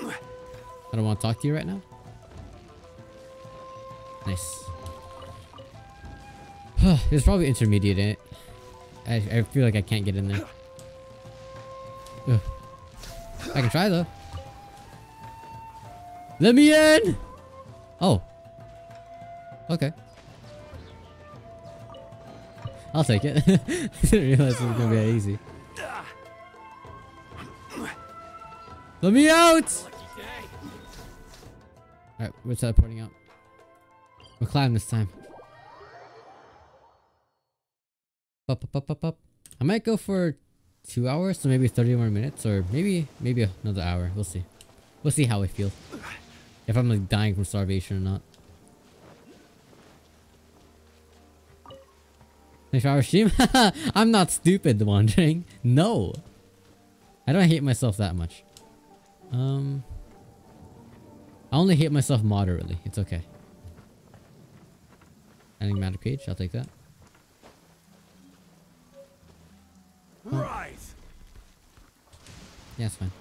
I don't want to talk to you right now. Nice. [sighs] There's probably intermediate in it. I, I feel like I can't get in there. Ugh. [sighs] I can try though. Let me in! Oh. Okay. I'll take it. [laughs] I didn't realize it was gonna be that easy. Let me out! Alright, we're teleporting out. We'll climb this time. Up, up, up, up, up. I might go for two hours, so maybe 30 more minutes, or maybe maybe another hour. We'll see. We'll see how I feel. If I'm like dying from starvation or not. Thanks for our stream. I'm not stupid, wandering. No. I don't hate myself that much. Um. I only hate myself moderately. It's okay. Enigmatic page. I'll take that. right Yeah, it's fine.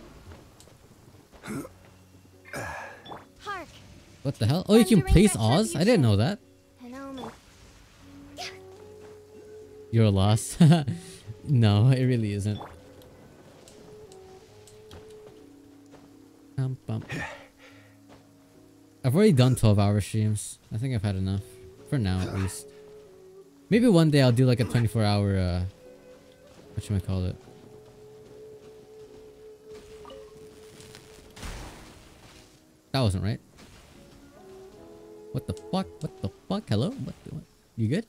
Hark, What the hell? Oh, you can place Oz? I didn't know that. You're a loss. [laughs] no, it really isn't. I've already done 12 hour streams. I think I've had enough. For now, at least. Maybe one day I'll do like a 24 hour, uh... What should I call it? That wasn't right. What the fuck? What the fuck? Hello? What? The, what? You good?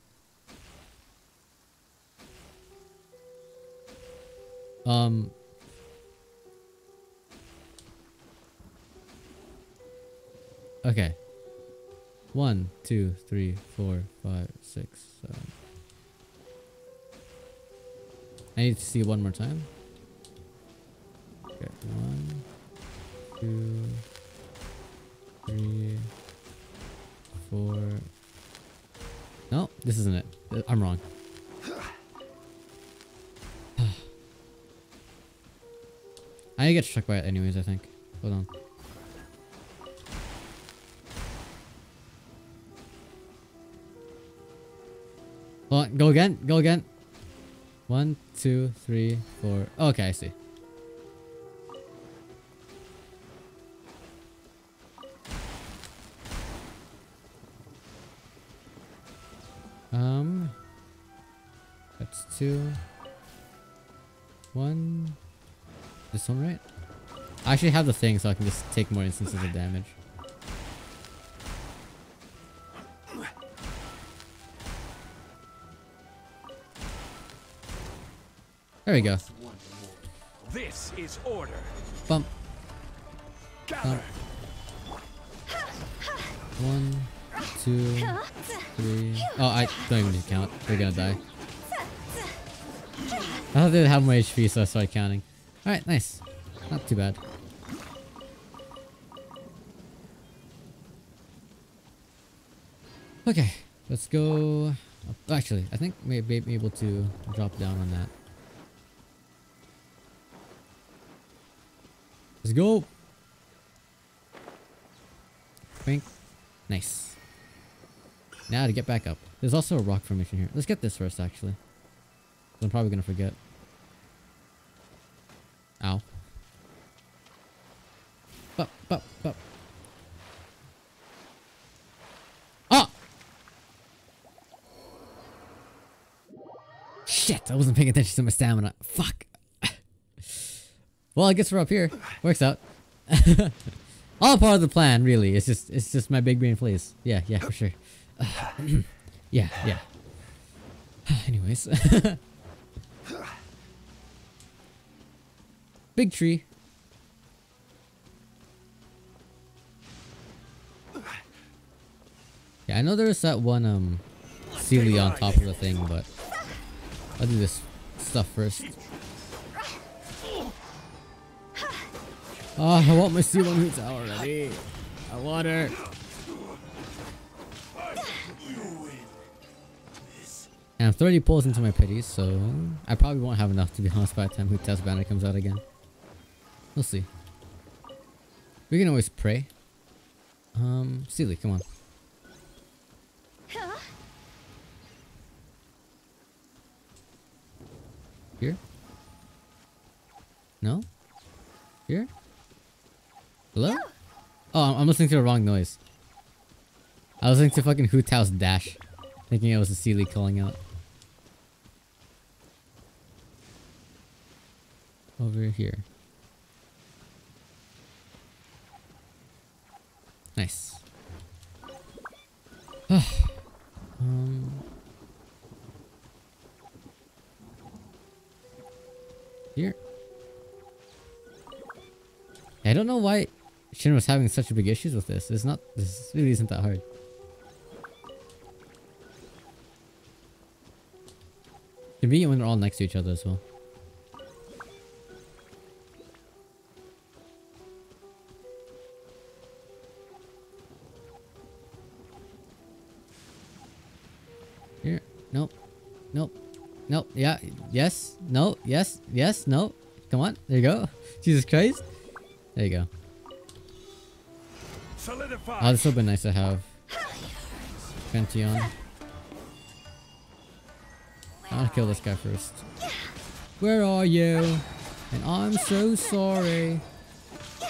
Um. Okay. One, two, three, four, five, six, seven. I need to see one more time. Okay, one, two, three, four. No, this isn't it. I'm wrong. I get struck by it anyways, I think. Hold on. Hold on, go again, go again. One, two, three, four. Okay, I see. Um, that's two. One. This one, right? I actually have the thing so I can just take more instances of damage. There we go. This is order. Bump. Gather. One, two, three. Oh, I don't even need to count. They're gonna die. I thought they'd have more HP, so I started counting. Alright, nice. Not too bad. Okay, let's go. Actually, I think we may be able to drop down on that. Let's go. Bink. Nice. Now to get back up. There's also a rock formation here. Let's get this first, actually. I'm probably gonna forget. Ow. Bup, bup, bup. Ah! Shit, I wasn't paying attention to my stamina. Fuck. well, I guess we're up here. Works out. [laughs] All part of the plan, really. It's just, it's just my big brain plays. Yeah, yeah, for sure. [clears throat] yeah, yeah. [sighs] Anyways. [laughs] Big tree. Yeah, I know there's that one um Seelie on top of the thing, but I'll do this stuff first. Oh, I want my C1 Hu Tao already. I want her. And I'm 30 pulls into my pity, so I probably won't have enough to be honest by the time Hu Tao's Banner comes out again. We'll see. We can always pray. Um, Seelie, come on. Here? No? Here? Hello? Oh, I'm, listening to the wrong noise. I was listening to fucking Hu Tao's Dash. Thinking it was a Seelie calling out. Over here. Nice. [sighs] um. Here. I don't know why Shin was having such big issues with this. It's not. This really isn't that hard. Convenient when they're all next to each other as well. Here. Nope. Nope. Nope. Yeah. Yes. No. Yes. Yes. No. Come on. There you go. [laughs] Jesus Christ. There you go. Solidify. Oh, this would have been nice to have. Fenty. I want to kill this guy first. Where are you? And I'm so sorry. The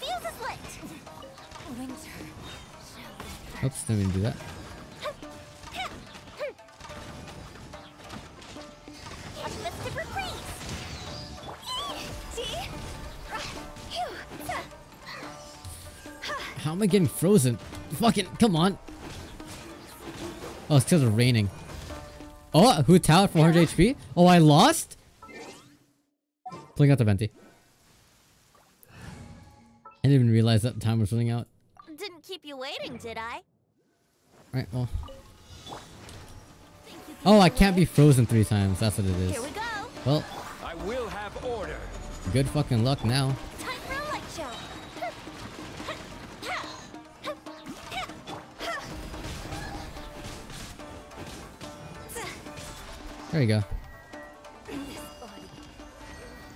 fuse is Oops, didn't mean to do that. How am I getting frozen? Fucking, come on. Oh, it's because of raining. Oh, who towered 400 HP? Oh, I lost? Pulling out the Venti. I didn't even realize that time was running out. Didn't keep you waiting, did I? Right, well. Think you can Oh, I can't be frozen three times. That's what it is. Here we go. Well, I will have order. good fucking luck now. There you go.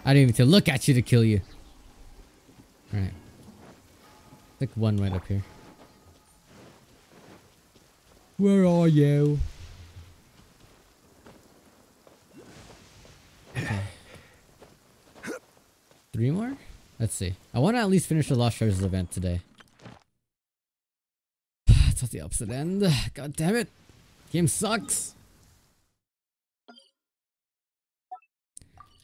I didn't even to look at you to kill you. Alright. Like one right up here. Where are you? Okay. [sighs] Three more? Let's see. I want to at least finish the Lost Treasures event today. [sighs] it's at the opposite end. [sighs] God damn it. Game sucks.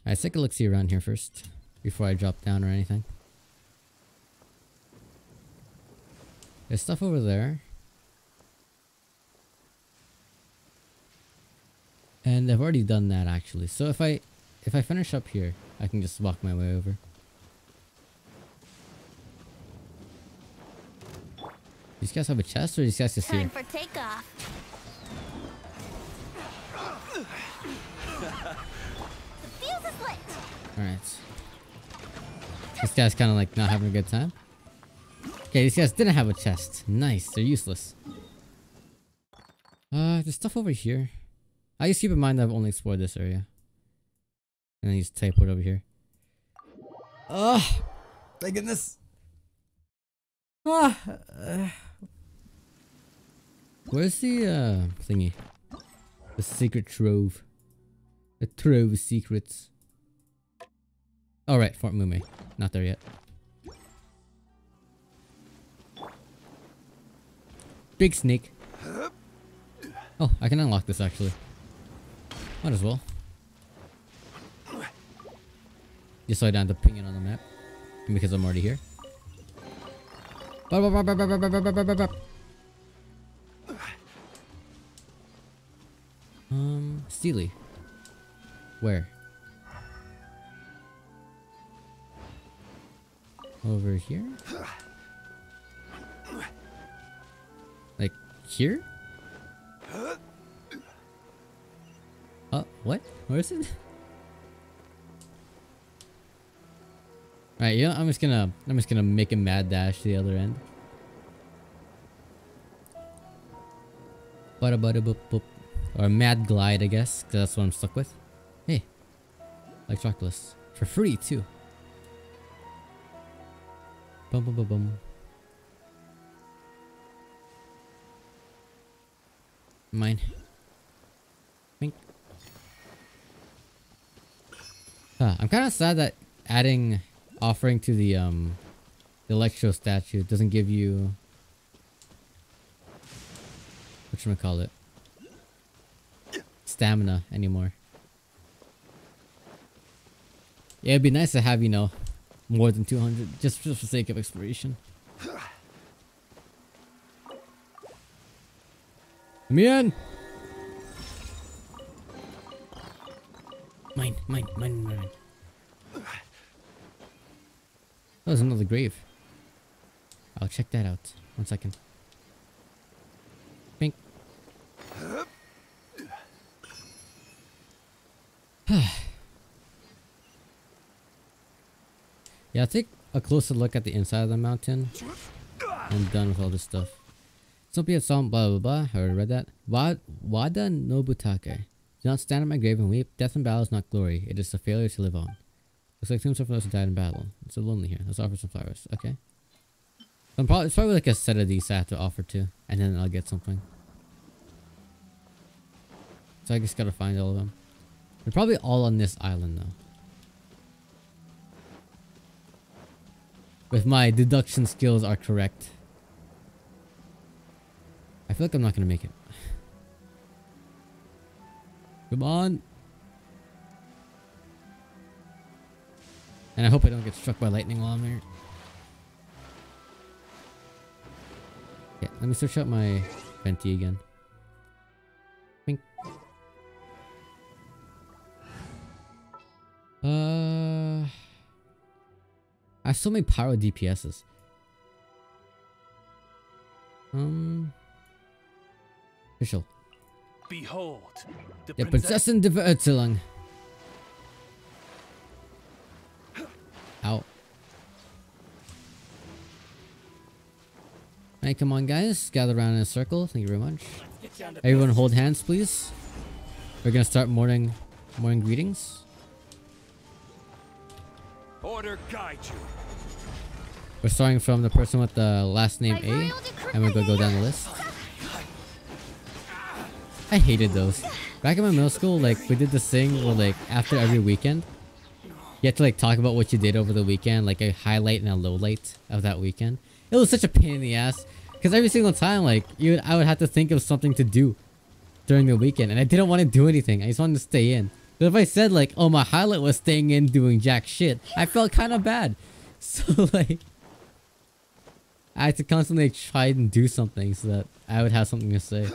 Alright, let's take a look see around here first. Before I drop down or anything. There's stuff over there. And I've already done that actually. So if I if I finish up here, I can just walk my way over. These guys have a chest or these guys just here? Time for takeoff. Alright. This guy's kind of like not having a good time. Okay, these guys didn't have a chest. Nice, they're useless. Uh, there's stuff over here. I just keep in mind I've only explored this area. And then you just teleport over here. Oh, thank goodness. Ah, uh. Where's the uh thingy? The secret trove. The trove of secrets. All right, Fort Mume. Not there yet. Big snake. Oh, I can unlock this actually. Might as well. Just so I don't have to ping it on the map. Because I'm already here. Um, Seelie. Where? Over here? Like here? Uh, what? Where is it? Alright, you know, I'm just gonna I'm just gonna make a mad dash to the other end. Bada bada boop boop. Or mad glide, I guess, because that's what I'm stuck with. Hey. Like chocolates. For free too. Bum bum bum bum. Mine. Huh, I'm kind of sad that adding offering to the um the electro statue doesn't give you what should call it stamina anymore. Yeah, it'd be nice to have you know more than 200 just just for sake of exploration. Come in. Mine, mine, mine, mine. Oh, there's another grave. I'll check that out. One second. Bink. [sighs] [sighs] [sighs] yeah, I'll take a closer look at the inside of the mountain. I'm done with all this stuff. Sophia song blah blah blah. I already read that. Wa Wada Nobutake. Do not stand at my grave and weep. Death in battle is not glory. It is a failure to live on. Looks like tombstone for those who died in battle. It's so lonely here. Let's offer some flowers. Okay. I'm probably, it's probably like a set of these I have to offer to. And then I'll get something. So I just gotta find all of them. They're probably all on this island though. If my deduction skills are correct. I feel like I'm not gonna make it. [sighs] Come on. And I hope I don't get struck by lightning while I'm here. Okay, let me search out my Venti again. Uh, I have so many pyro DPSs. Um, official. Behold, the Der princess. Prinzessin der Verurteilung. Ow. Hey, come on, guys. Gather around in a circle. Thank you very much. Everyone hold hands, please. We're gonna start morning, morning greetings. Order guide you. We're starting from the person with the last name A, and we're gonna go down the list. I hated those. Back in my middle school, like we did this thing where like after every weekend, you had to like talk about what you did over the weekend, like a highlight and a low light of that weekend. It was such a pain in the ass because every single time, like you, I would have to think of something to do during the weekend, and I didn't want to do anything. I just wanted to stay in. But if I said like, "Oh, my highlight was staying in doing jack shit," I felt kind of bad. [laughs] So like. I had to constantly try and do something so that I would have something to say.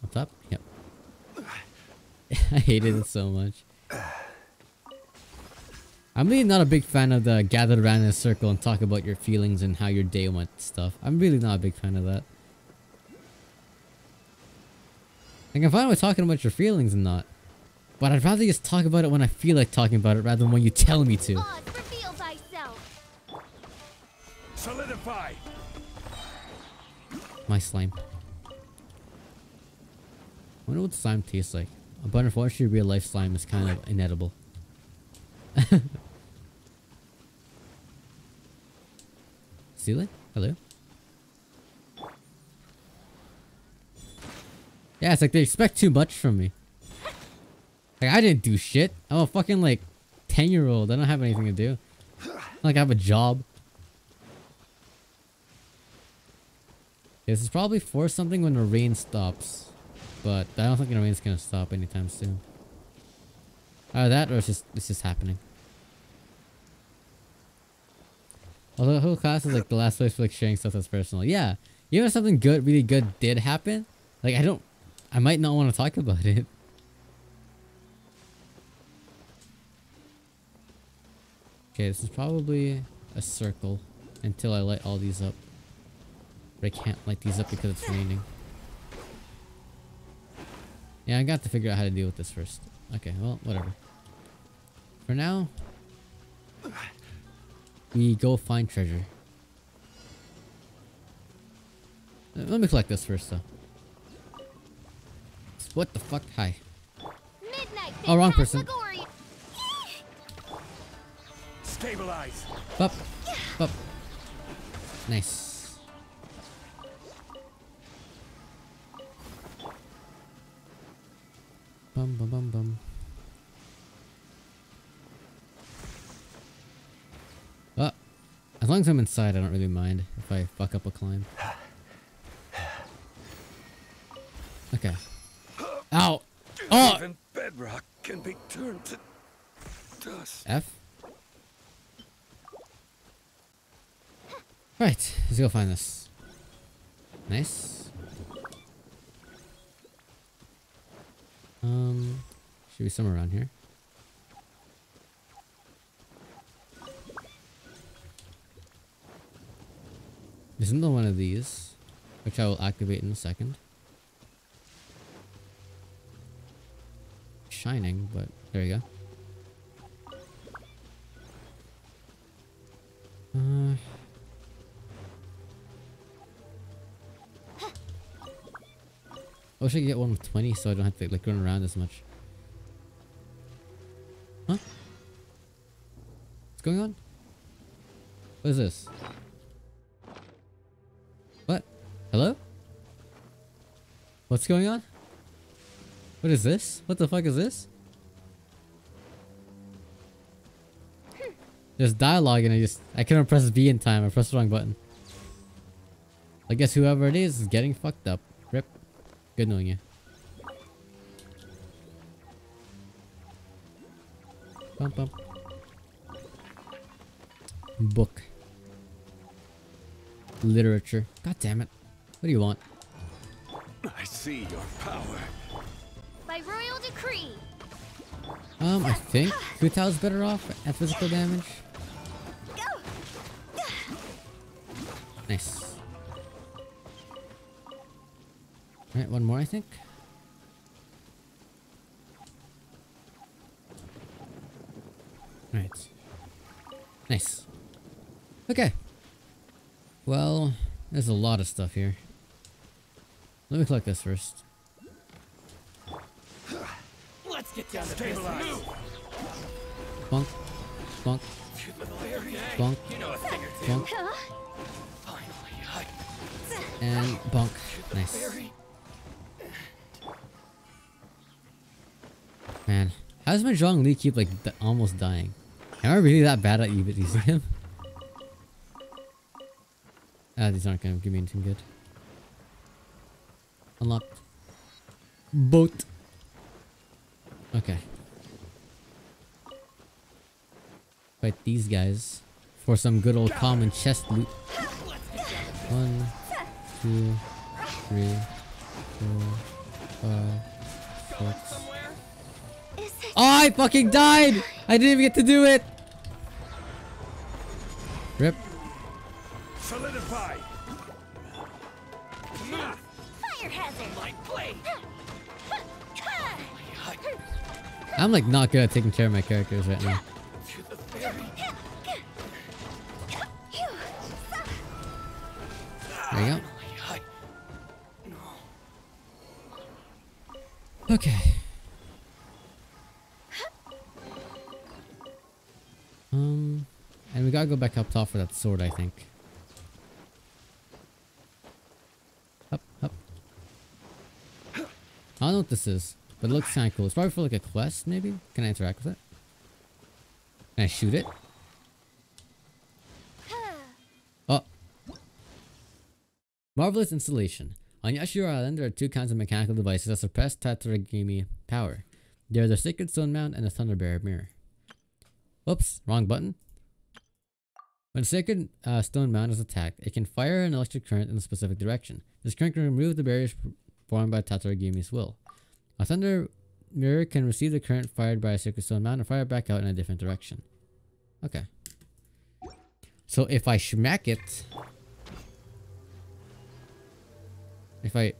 What's up? Yep. [laughs] I hated it so much. I'm really not a big fan of the gather around in a circle and talk about your feelings and how your day went stuff. I'm really not a big fan of that. Like, I'm fine with talking about your feelings and not. But I'd rather just talk about it when I feel like talking about it rather than when you tell me to. Oz, reveal thyself. Solidify. My slime. I wonder what slime tastes like. But unfortunately, real life slime is kind of inedible. [laughs] Stealing? Hello? Yeah, it's like they expect too much from me. Like, I didn't do shit. I'm a fucking, like, 10 year old. I don't have anything to do. Like I have a job. This is probably for something when the rain stops. But I don't think the rain's gonna stop anytime soon. Either that or it's just it's just happening. Although the whole class is like the last place for like sharing stuff that's personal. Yeah. Even if something good really good did happen, like I don't I might not want to talk about it. Okay, this is probably a circle until I light all these up. But I can't light these up because it's raining. Yeah, I got to figure out how to deal with this first. Okay, well, whatever. For now, we go find treasure. Let me collect this first, though. What the fuck? Hi. Midnight. Oh, wrong person. Phantasmagoria. Stabilize. Up. Up. Nice. Bum bum bum bum. Uh, as long as I'm inside, I don't really mind if I fuck up a climb. [sighs] Okay. Ow! Oh! Even bedrock can be turned to dust. F? Right, let's go find this. Nice. Um, should be somewhere around here. There's another one of these, which I will activate in a second. Shining, but there you go. Uh, wish I could get one with 20 so I don't have to like run around as much. Huh? What's going on? What is this? What? Hello? What's going on? What is this? What the fuck is this? There's dialogue and I just I couldn't press B in time. I pressed the wrong button. I guess whoever it is is getting fucked up. Rip. Good knowing you. Bump bump. Book. Literature. God damn it. What do you want? I see your power. By royal decree. Um, I think Hu Tao's better off at physical damage. Nice. Alright, one more I think. Alright. Nice. Okay. Well, there's a lot of stuff here. Let me collect this first. Get down to business. Stabilize. Bonk. Bonk. Bonk. You know a thing or two. Bonk. Huh? Finally, I And bonk. Nice. Man, how does my Zhong Li keep like almost dying? Am I really that bad at even using him? Ah, these aren't gonna give me anything good. Unlocked. Boat. Okay. Fight these guys for some good old common chest loot. One, two, three, four, five, six. Oh, I fucking died! I didn't even get to do it! Rip. Solidify. I'm like not good at taking care of my characters right now. There you go. Okay. Um, and we gotta go back up top for that sword, I think. Up, up. I don't know what this is, but it looks kinda cool. It's probably for like a quest, maybe? Can I interact with it? Can I shoot it? Oh. Marvelous installation. On Yashiori Island, there are two kinds of mechanical devices that suppress Tatarigami power. They are the Sacred Stone Mount and the Thunder Bear Mirror. Whoops, wrong button. When Sacred uh, Stone Mount is attacked, it can fire an electric current in a specific direction. This current can remove the barriers formed by Tatarigami's will. A Thunder Mirror can receive the current fired by a Sacred Stone Mount and fire back out in a different direction. Okay. So if I smack it... If I...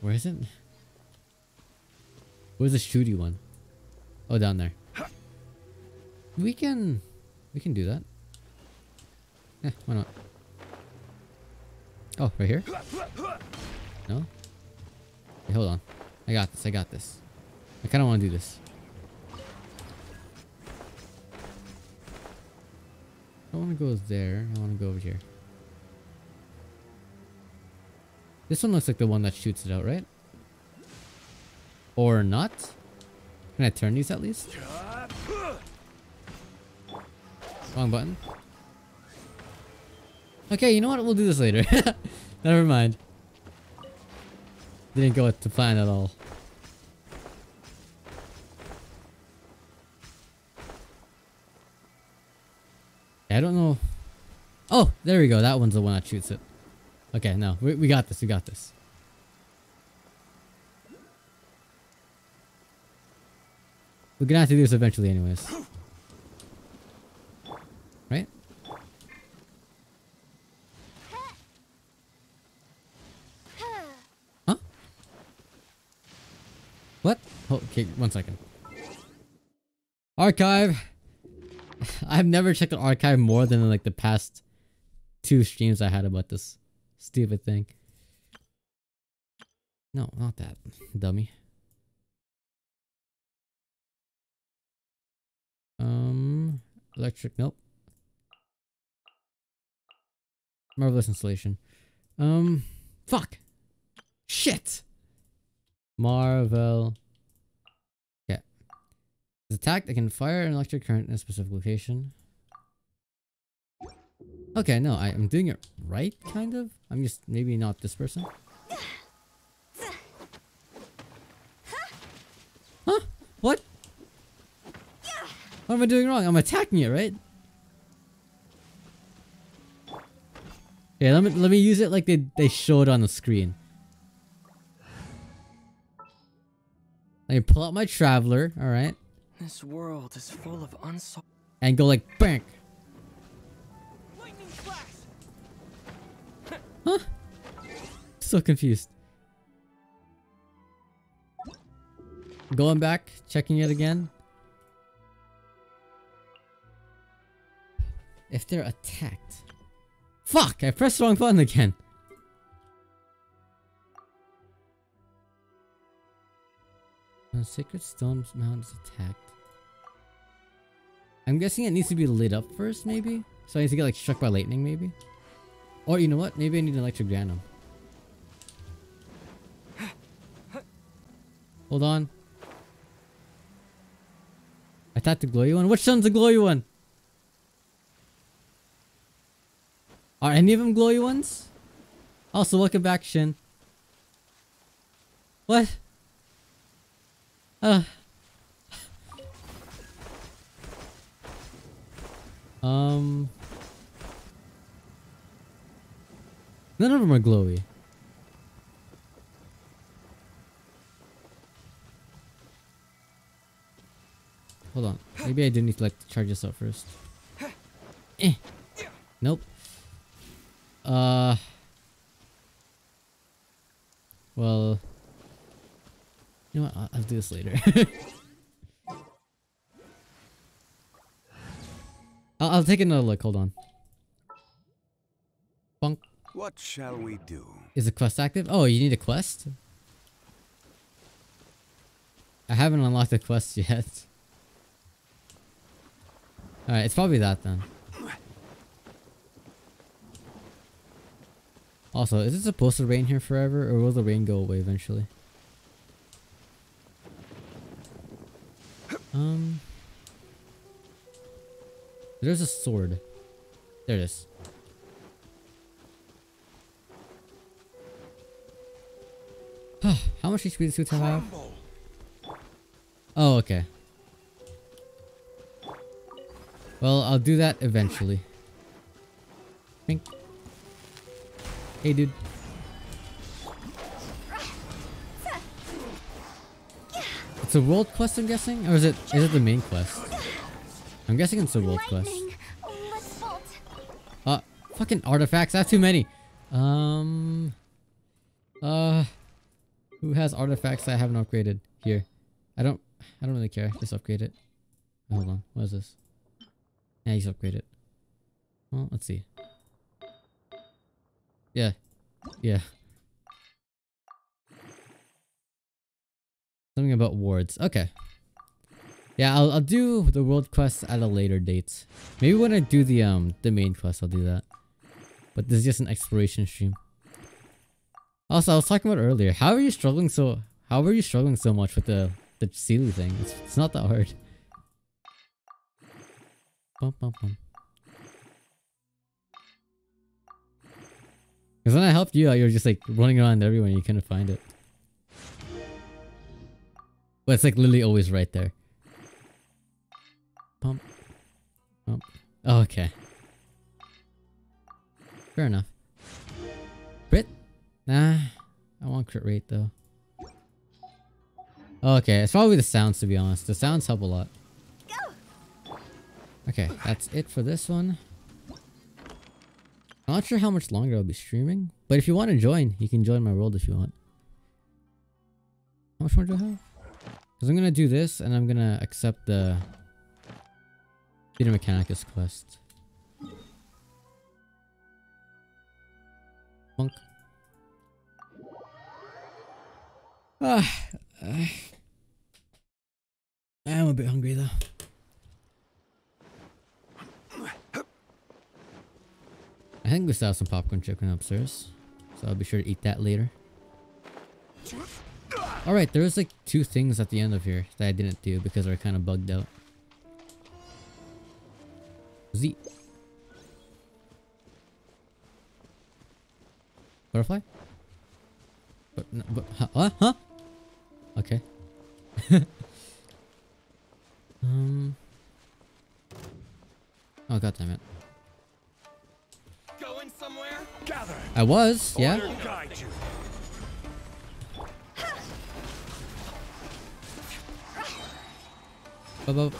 Where is it? Where's the shooty one? Oh, down there. We can... We can do that. Yeah, why not? Oh, right here? No? Okay, hold on. I got this, I got this. I kinda wanna do this. I don't wanna go there, I wanna go over here. This one looks like the one that shoots it out, right? Or not? Can I turn these at least? Wrong button. Okay, you know what? We'll do this later. [laughs] Never mind. Didn't go to plan at all. I don't know. Oh, there we go. That one's the one that shoots it. Okay, no. We, we got this. We got this. We're gonna have to do this eventually anyways. What? Oh, okay, one second. Archive. [sighs] I've never checked the archive more than like the past two streams I had about this stupid thing. No, not that. Dummy. Um, electric, nope. Marvelous installation. Um, fuck. Shit. Marvel. Yeah. It's attacked, it can fire an electric current in a specific location. Okay, no, I, I'm doing it right, kind of. I'm just maybe not this person. Huh? What? What am I doing wrong? I'm attacking it, right? Yeah, let me let me use it like they they showed on the screen. Let me pull out my traveler, all right, This world is full of unsolved. and go like bang. Huh? So confused. Going back, checking it again. If they're attacked. Fuck! I pressed the wrong button again. When Sacred Stone Mound is attacked. I'm guessing it needs to be lit up first, maybe? So I need to get like struck by lightning, maybe? Or you know what? Maybe I need an Electrogranum. Hold on. I thought the glowy one. Which one's the glowy one? Are any of them glowy ones? Also, welcome back, Shin. What? Uh. [sighs] Um. None of them are glowy. Hold on. Maybe I do need to like charge this up first. Eh. Nope. Uh. Well. You know what? I'll, I'll do this later. [laughs] I'll, I'll take another look. Hold on. Bonk. What shall we do? Is the quest active? Oh, you need a quest? I haven't unlocked the quest [laughs] yet. Alright, it's probably that then. Also, is it supposed to rain here forever or will the rain go away eventually? Um There's a sword. There it is. How much HP does Suta have? Oh, okay. Well, I'll do that eventually. Pink. Hey, dude. It's a world quest, I'm guessing, or is it is it the main quest? I'm guessing it's a world quest. Lightning. Let's vault. Uh, fucking artifacts. I have too many. Um. Uh. Who has artifacts I haven't upgraded? Here. I don't. I don't really care. Just upgrade it. Hold on. What is this? Yeah, just upgrade it. Well, let's see. Yeah. Yeah. Something about wards. Okay. Yeah, I'll, I'll do the world quest at a later date. Maybe when I do the um the main quest, I'll do that. But this is just an exploration stream. Also, I was talking about earlier. How are you struggling so? How are you struggling so much with the the Seelie thing? It's, it's not that hard. Bum, bum, bum. Because when I helped you out, you were just like running around everywhere and you couldn't find it. But it's like literally always right there. Pump. Pump. Oh, okay. Fair enough. Crit? Nah. I want crit rate though. Okay, it's probably the sounds to be honest. The sounds help a lot. Okay, that's it for this one. I'm not sure how much longer I'll be streaming, but if you want to join, you can join my world if you want. How much more do I have? Because I'm gonna do this, and I'm gonna accept the Theater Mechanicus quest. Monk. Ah, uh, I'm a bit hungry though. I think we still have some popcorn chicken upstairs, so I'll be sure to eat that later. Alright, there was like two things at the end of here that I didn't do because they're kind of bugged out. Z. Butterfly? But, no, but huh? What? Huh? Okay. [laughs] um. Oh god damn it! Going somewhere? Gather. I was, yeah. Bub.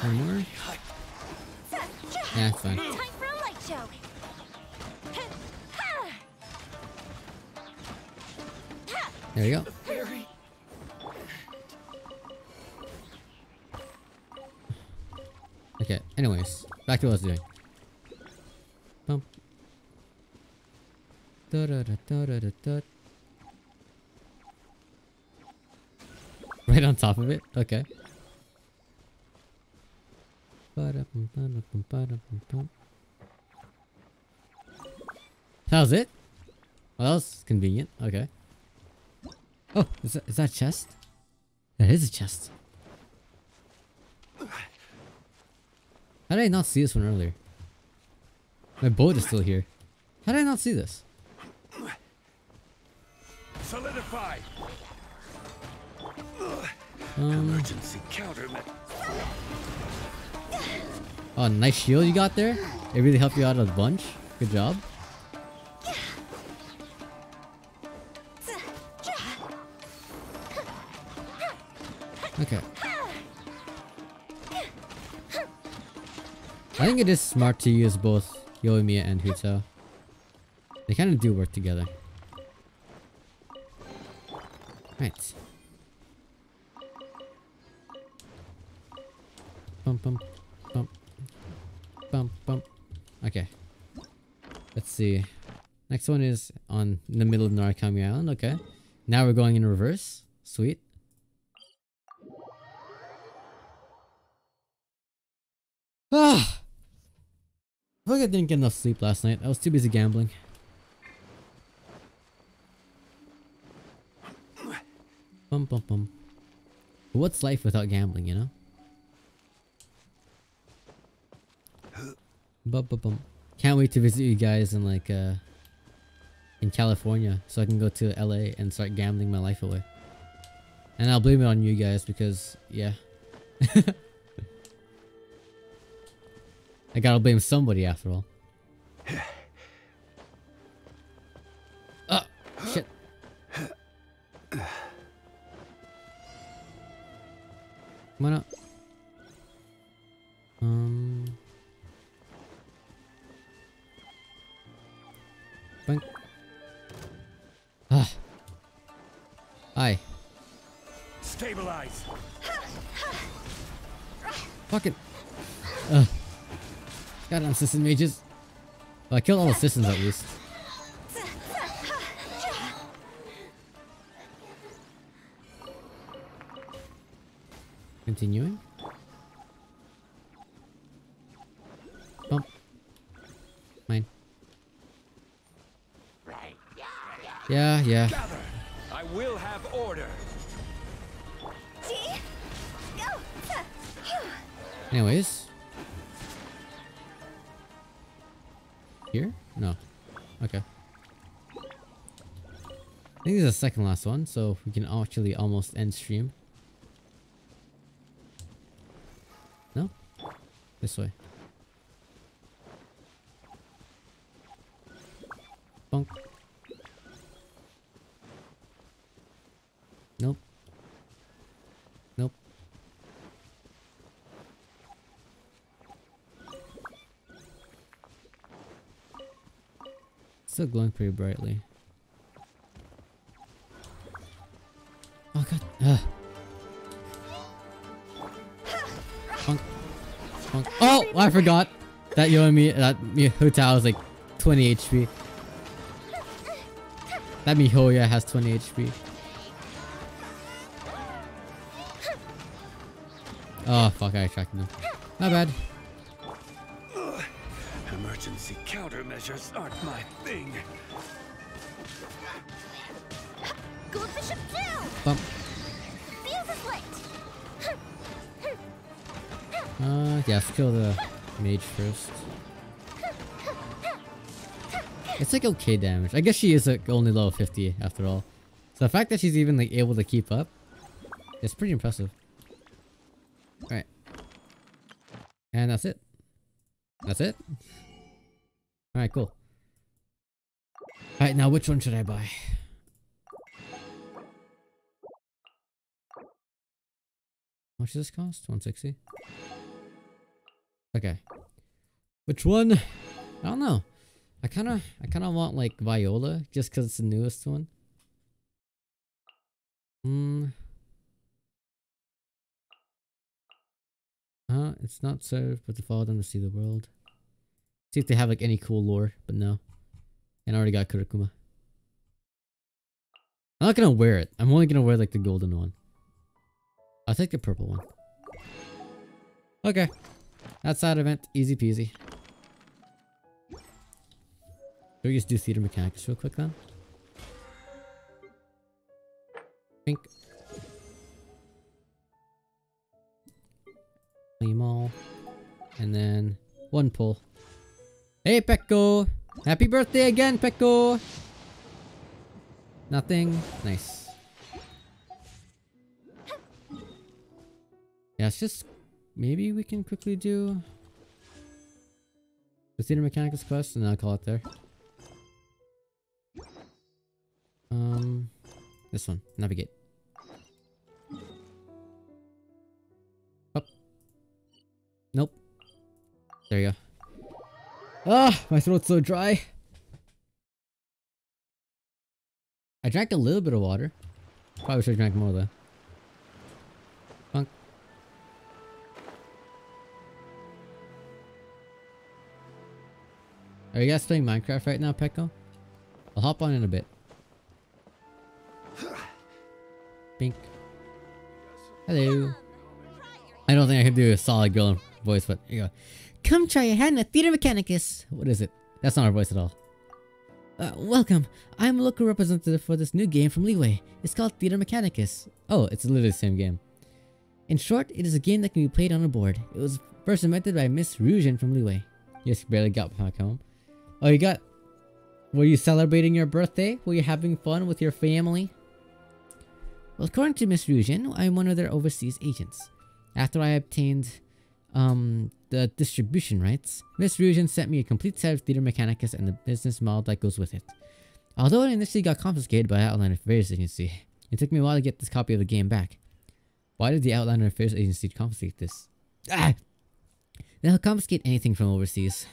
One more. Yeah, fine. There you go. Okay. Anyways, back to what I was doing. Bump. Da da da da da da Right on top of it. Okay. That was it? Well, that was convenient. Okay. Oh, is that, is that a chest? That is a chest. How did I not see this one earlier? My boat is still here. How did I not see this? Solidify. Um, oh, nice shield you got there. It really helped you out a bunch. Good job. Okay. I think it is smart to use both Yoimiya and Hu Tao. They kind of do work together. Right. Bump, bump, bump, bump. Okay. Let's see. Next one is on in the middle of Narukami Island. Okay. Now we're going in reverse. Sweet. Ah! I feel like I didn't get enough sleep last night. I was too busy gambling. Bum bum bum. What's life without gambling, you know? Bum bum bum. Can't wait to visit you guys in like uh in California so I can go to LA and start gambling my life away. And I'll blame it on you guys because yeah. [laughs] I gotta blame somebody after all. [sighs] [laughs] Cicin mages. Well, I killed all the systems at least. Continuing. Second last one, so we can actually almost end stream. No? This way. Bonk. Nope. Nope. Still glowing pretty brightly. Oh god. Ugh. Bonk. Bonk. Oh, I forgot that you and me that me Hu Tao is like 20 HP. That Mihoya has 20 HP. Oh fuck, I attracted him. Not bad. Emergency countermeasures aren't my thing. Yeah, kill the mage first. It's like okay damage. I guess she is like only level 50 after all. So the fact that she's even like able to keep up is pretty impressive. Alright. And that's it. That's it? Alright, cool. Alright, now which one should I buy? How much does this cost? 160? Okay. Which one? I don't know. I kind of, I kind of want like Viola just because it's the newest one. Hmm. Uh, it's not served, but to follow them to see the world. See if they have like any cool lore, but no. And I already got Kurokuma. I'm not gonna wear it. I'm only gonna wear like the golden one. I'll take the purple one. Okay. That's that event. Easy peasy. Should we just do theater mechanics real quick then? Pink. Clean 'em all. And then one pull. Hey Pekko! Happy birthday again, Pekko! Nothing. Nice. Yeah, it's just maybe we can quickly do the theater mechanics quest and then I'll call it there. Um, this one. Navigate. Up. Nope. There you go. Ah, my throat's so dry. I drank a little bit of water. Probably should have drank more though. Are you guys playing Minecraft right now, Pekko? I'll hop on in a bit. Bink. Hello. I don't think I can do a solid girl voice, but here you go. Come try your hand at Theater Mechanicus. What is it? That's not our voice at all. Uh, welcome. I'm a local representative for this new game from Liyue. It's called Theater Mechanicus. Oh, it's literally the same game. In short, it is a game that can be played on a board. It was first invented by Miss Rusian from Liyue. Just barely got back home. Oh, you got... Were you celebrating your birthday? Were you having fun with your family? Well, according to Miss Rusian, I'm one of their overseas agents. After I obtained um, the distribution rights, Miss Rusian sent me a complete set of Theater Mechanicus and the business model that goes with it. Although it initially got confiscated by Outlander Affairs Agency, it took me a while to get this copy of the game back. Why did the Outlander Affairs Agency confiscate this? Ah! They'll confiscate anything from overseas.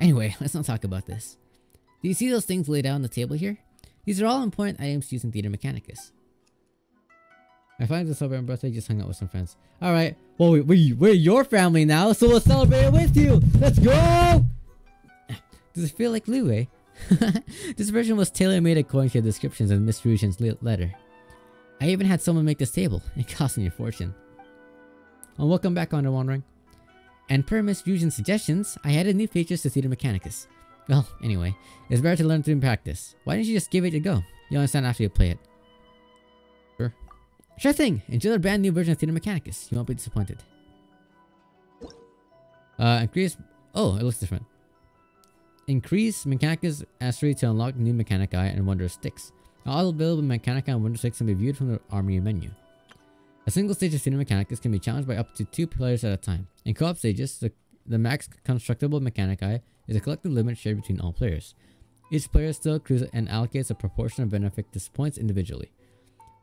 Anyway, [laughs] let's not talk about this. Do you see those things laid out on the table here? These are all important items used in Theater Mechanicus. My friend to celebrate my birthday just hung out with some friends. Alright, well, we, we, we're your family now, so we'll celebrate it with you! Let's go! [sighs] Does it feel like Liyue? Eh? [laughs] this version was tailor-made according to the descriptions in Miss Rusian's letter. I even had someone make this table. [laughs] It cost me a fortune. Well, welcome back, Under Wandering. And per Miss Rusian's suggestions, I added new features to Theater Mechanicus. Well, anyway, it's better to learn through practice. Why didn't you just give it a go? You'll understand after you play it. Sure. Sure thing! Enjoy the brand new version of Theater Mechanicus. You won't be disappointed. Uh, increase... Oh, it looks different. Increase Mechanicus mastery to unlock new Mechanic Eye and Wonder Sticks. All available Mechanic Eye and Wonder Sticks can be viewed from the armory menu. A single stage of Theater Mechanicus can be challenged by up to two players at a time. In co-op stages, the, the max constructible Mechanic Eye is a collective limit shared between all players. Each player still accrues and allocates a proportion of Benefactus points individually.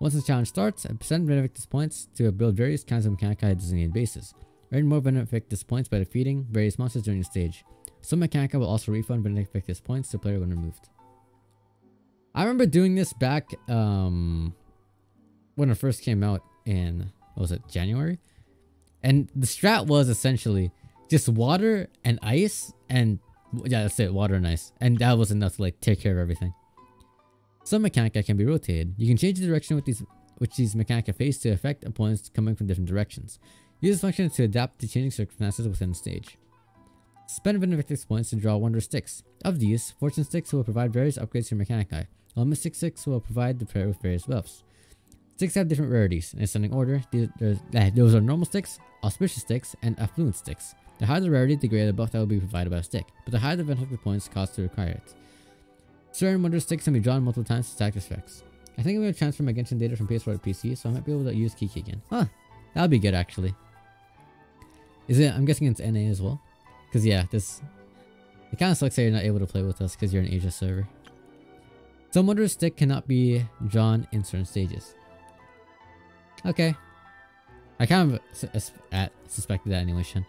Once the challenge starts, spend Benefactus points to build various kinds of Mechanic Eye designated bases. Earn more Benefactus points by defeating various monsters during the stage. Some Mechanica will also refund Benefactus points to player when removed. I remember doing this back um, when it first came out in, what was it, January? And the strat was essentially just water and ice and, yeah, that's it, water and ice. And that was enough to like take care of everything. Some Mechanica can be rotated. You can change the direction with these which these Mechanica face to affect opponents coming from different directions. Use this function to adapt to changing circumstances within the stage. Spend Vindictus points to draw Wonder Sticks. Of these, Fortune Sticks will provide various upgrades to your Mechanici, while Mystic Sticks will provide the player with various buffs. Sticks have different rarities. In ascending order, uh, those are normal sticks, auspicious sticks, and affluent sticks. The higher the rarity, the greater the buff that will be provided by a stick, but the higher the Vindictus points cost to acquire it. Certain Wonder Sticks can be drawn multiple times to stack effects. I think I'm going to transfer my Genshin data from PS4 to PC, so I might be able to use Qiqi again. Huh, that'll be good actually. Is it? I'm guessing it's NA as well. Cause yeah, this it kind of sucks that you're not able to play with us because you're an Asia server. Some Wonder Stick cannot be drawn in certain stages. Okay. I kind of at, suspected that anyway, Shen.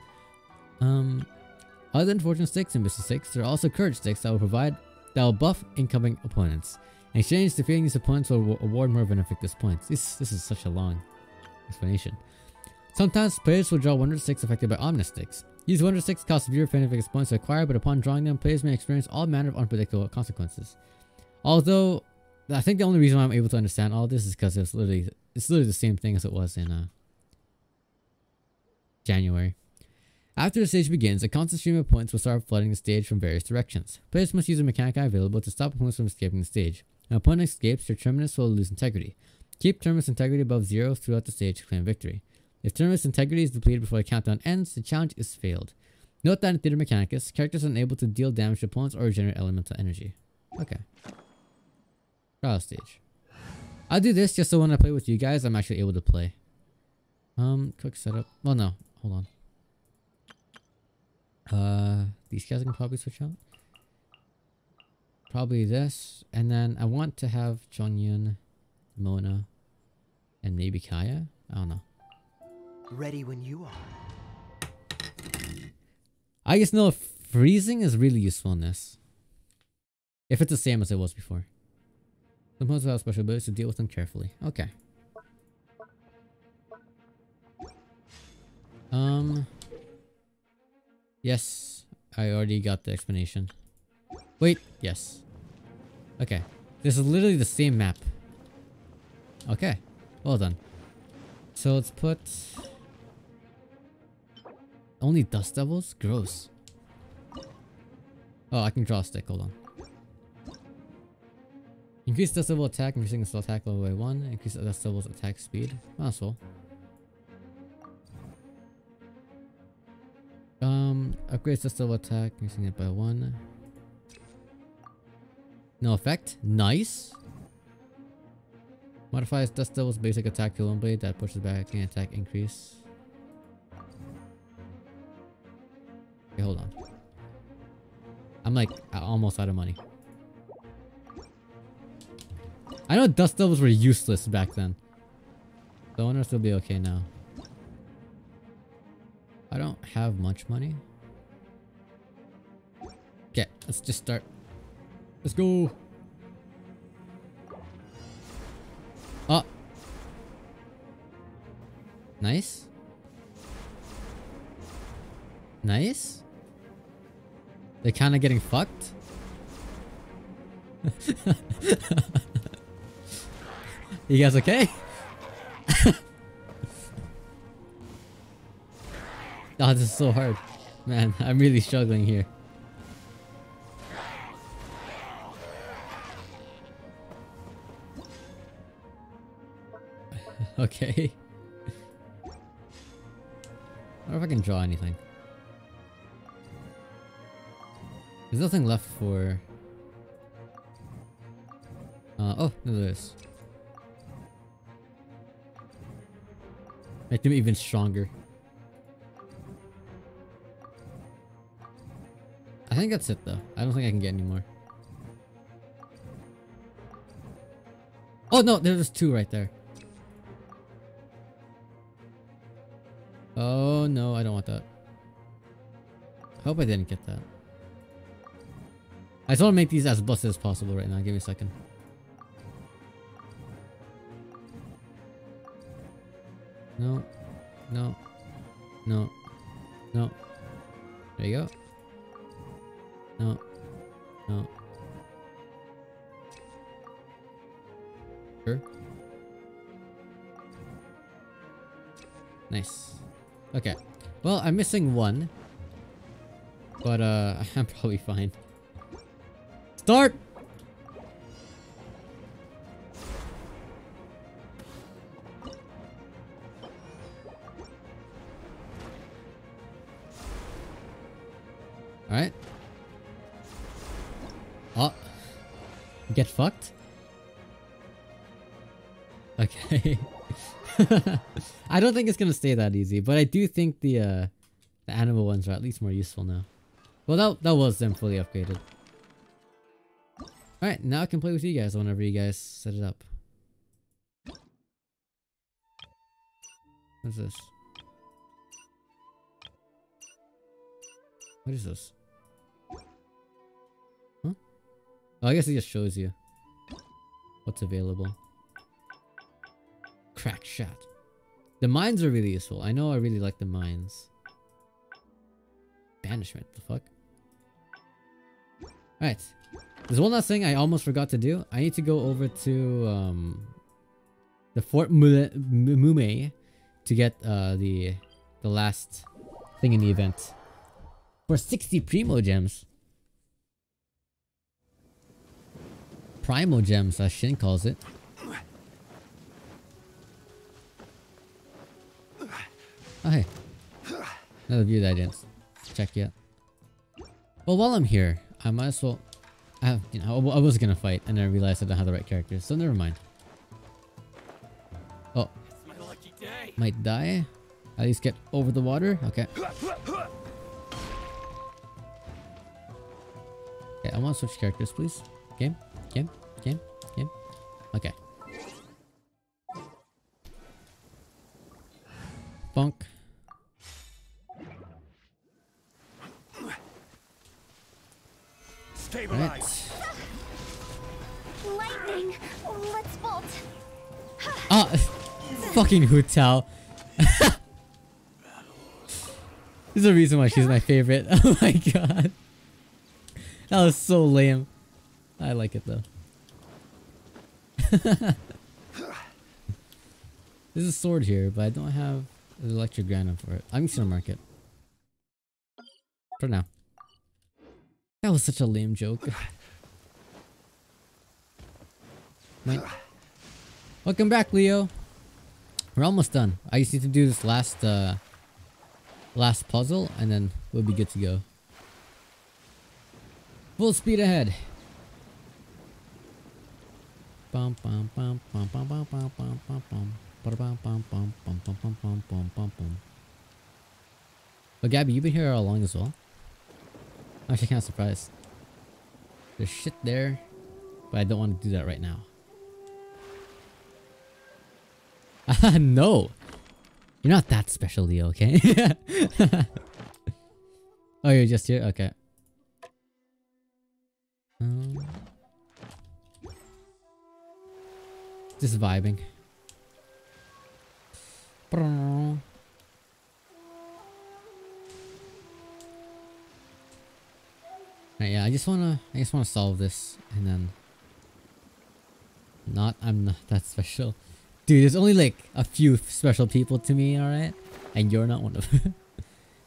Um, other than Fortune Sticks and Mystic Sticks, there are also Courage Sticks that will provide that will buff incoming opponents. In exchange, defeating these opponents will award more Vindictus points. This this is such a long explanation. Sometimes players will draw Wonder Sticks affected by Omnis Sticks. These Wonder Sticks cost zero Vindictus points to acquire, but upon drawing them, players may experience all manner of unpredictable consequences. Although, I think the only reason why I'm able to understand all this is because it's literally it's literally the same thing as it was in uh, January. After the stage begins, a constant stream of points will start flooding the stage from various directions. Players must use a Mechanica available to stop opponents from escaping the stage. When an opponent escapes, your Terminus will lose integrity. Keep Terminus integrity above zero throughout the stage to claim victory. If Terminus integrity is depleted before the countdown ends, the challenge is failed. Note that in Theater Mechanicus, characters are unable to deal damage to opponents or regenerate elemental energy. Okay. Trial stage. I'll do this just so when I play with you guys, I'm actually able to play. Um, quick setup. Well, no. Hold on. Uh, these guys I can probably switch out. Probably this. And then I want to have Chongyun, Mona, and maybe Kaeya. I don't know. Ready when you are. I just know freezing is really useful in this. If it's the same as it was before. Sometimes without special abilities to deal with them carefully. Okay. Um. Yes, I already got the explanation. Wait, yes. Okay. This is literally the same map. Okay. Well done. So let's put... Only Dust Devils? Gross. Oh, I can draw a stick. Hold on. Increase Dust Devil attack, increasing its attack level by 1. Increase Dust Devil's attack speed. Oh, that's well. Um, upgrades Dust Devil attack, increasing it by 1. No effect. Nice. Modifies Dust Devil's basic attack to one blade that pushes back and attack increase. Okay, hold on. I'm like almost out of money. I know Dust Devils were useless back then. The owners will be okay now. I don't have much money. Okay, let's just start. Let's go. Oh. Nice. Nice. They're kind of getting fucked. [laughs] you guys okay? [laughs] oh, this is so hard. Man, I'm really struggling here. [laughs] okay. I wonder if I can draw anything. There's nothing left for... Uh, oh, no there is. Make them even stronger. I think that's it though. I don't think I can get any more. Oh no, there's two right there. Oh no, I don't want that. I hope I didn't get that. I just want to make these as busted as possible right now. Give me a second. No. No. No. No. There you go. No. No. Sure. Nice. Okay. Well, I'm missing one. But, uh, [laughs] I'm probably fine. Start! Fucked? Okay. [laughs] I don't think it's gonna stay that easy, but I do think the uh the animal ones are at least more useful now. Well that that was them fully upgraded. Alright, now I can play with you guys whenever you guys set it up. What's this? What is this? Huh? Oh, I guess it just shows you what's available. Crack shot. The mines are really useful. I know I really like the mines. Banishment, the fuck? Alright. There's one last thing I almost forgot to do. I need to go over to um, the Fort Mumei to get uh, the the last thing in the event. For 60 Primogems. Primogems, as Shin calls it. Oh hey. Another view that I didn't check yet. Well, while I'm here, I might as well... I have, you know, I was gonna fight and then I realized I don't have the right characters, so never mind. Oh. My. Might die. At least get over the water. Okay. Okay, I want to switch characters, please. Okay. Bonk. Stabilize. Right. Lightning! Let's bolt! Ah, fucking Hu Tao. There's a reason why she's my favorite. [laughs] Oh my god. That was so lame. I like it though. [laughs] There's a sword here, but I don't have an Electrogranum for it. I'm just gonna mark it. For now. That was such a lame joke. Welcome back, Leo. We're almost done. I just need to do this last uh last puzzle and then we'll be good to go. Full speed ahead. But Gabby, you've been here all along as well. I'm actually kind of surprised. There's shit there, but I don't want to do that right now. no! You're not that special, Leo, okay? oh, you're just here? Okay. Just vibing. Right, yeah, I just wanna, I just wanna solve this, and then, not, I'm not that special, dude. There's only like a few special people to me, all right, and you're not one of them.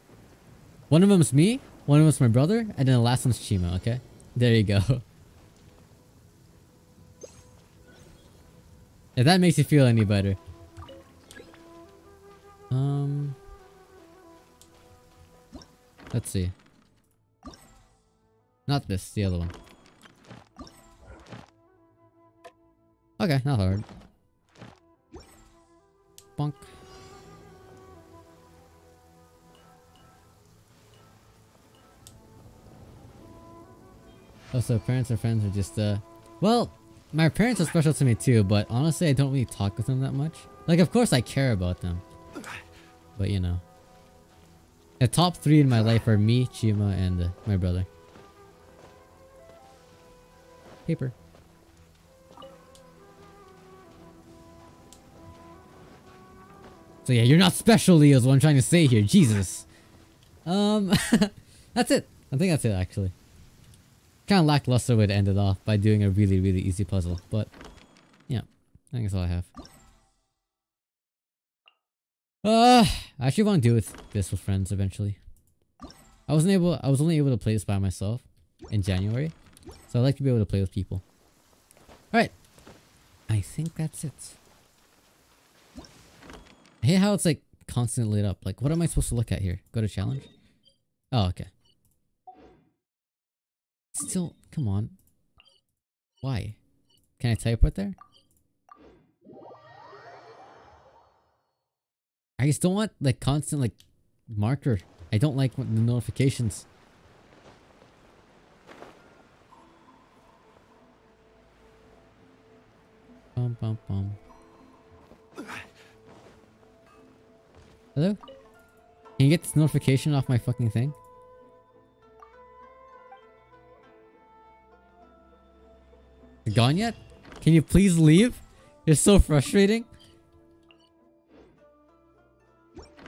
[laughs] one of them's me, one of them's my brother, and then the last one's Chima. Okay, there you go. [laughs] If that makes you feel any better. Um, let's see. Not this, the other one. Okay, not hard. Bonk. Also, parents or friends are just, uh... Well, my parents are special to me too, but honestly, I don't really talk with them that much. Like, of course I care about them. But, you know. The top three in my life are me, Chima, and uh, my brother. Paper. So yeah, you're not special, Leo, is what I'm trying to say here. Jesus. Um, [laughs] that's it. I think that's it, actually. Kind of lackluster way to end it off by doing a really, really easy puzzle, but yeah. I think that's all I have. Uh, I actually want to do with this with friends eventually. I wasn't able. I was only able to play this by myself in January, so I'd like to be able to play with people. All right, I think that's it. I hate how it's like constantly lit up. Like, what am I supposed to look at here? Go to challenge. Oh, okay. Still, come on. Why? Can I type teleport there? I just don't want like constant like marker. I don't like the notifications. Bum bum bum. Hello? Can you get this notification off my fucking thing? Gone yet? Can you please leave? It's so frustrating.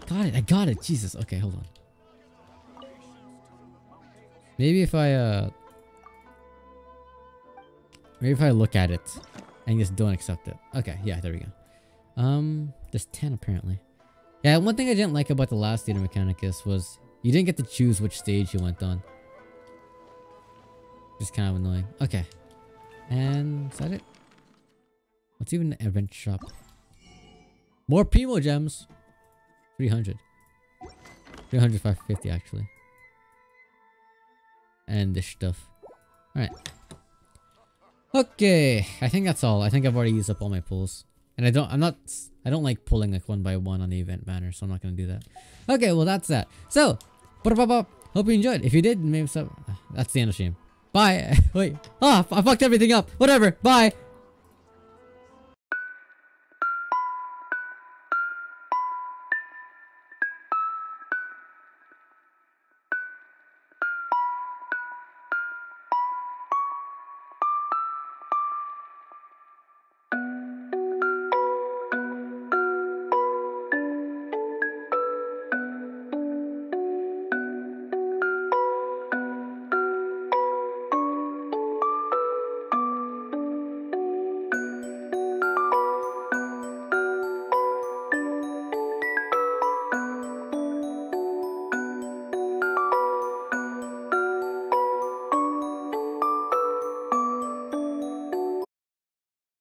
Got it, I got it. Jesus. Okay, hold on. Maybe if I, uh... Maybe if I look at it and just don't accept it. Okay, yeah, there we go. Um, there's 10 apparently. Yeah, one thing I didn't like about the last Theater Mechanicus was you didn't get to choose which stage you went on. Just kind of annoying. Okay. And is that it? What's even the event shop? More Primogems! 300. 300, 550 actually. And this stuff. Alright. Okay, I think that's all. I think I've already used up all my pulls. And I don't, I'm not, I don't like pulling like one by one on the event banner, so I'm not gonna do that. Okay, well that's that. So, hope you enjoyed. If you did, maybe so, that's the end of stream. Bye. [laughs] Wait. Ah, I fucked everything up. Whatever. Bye.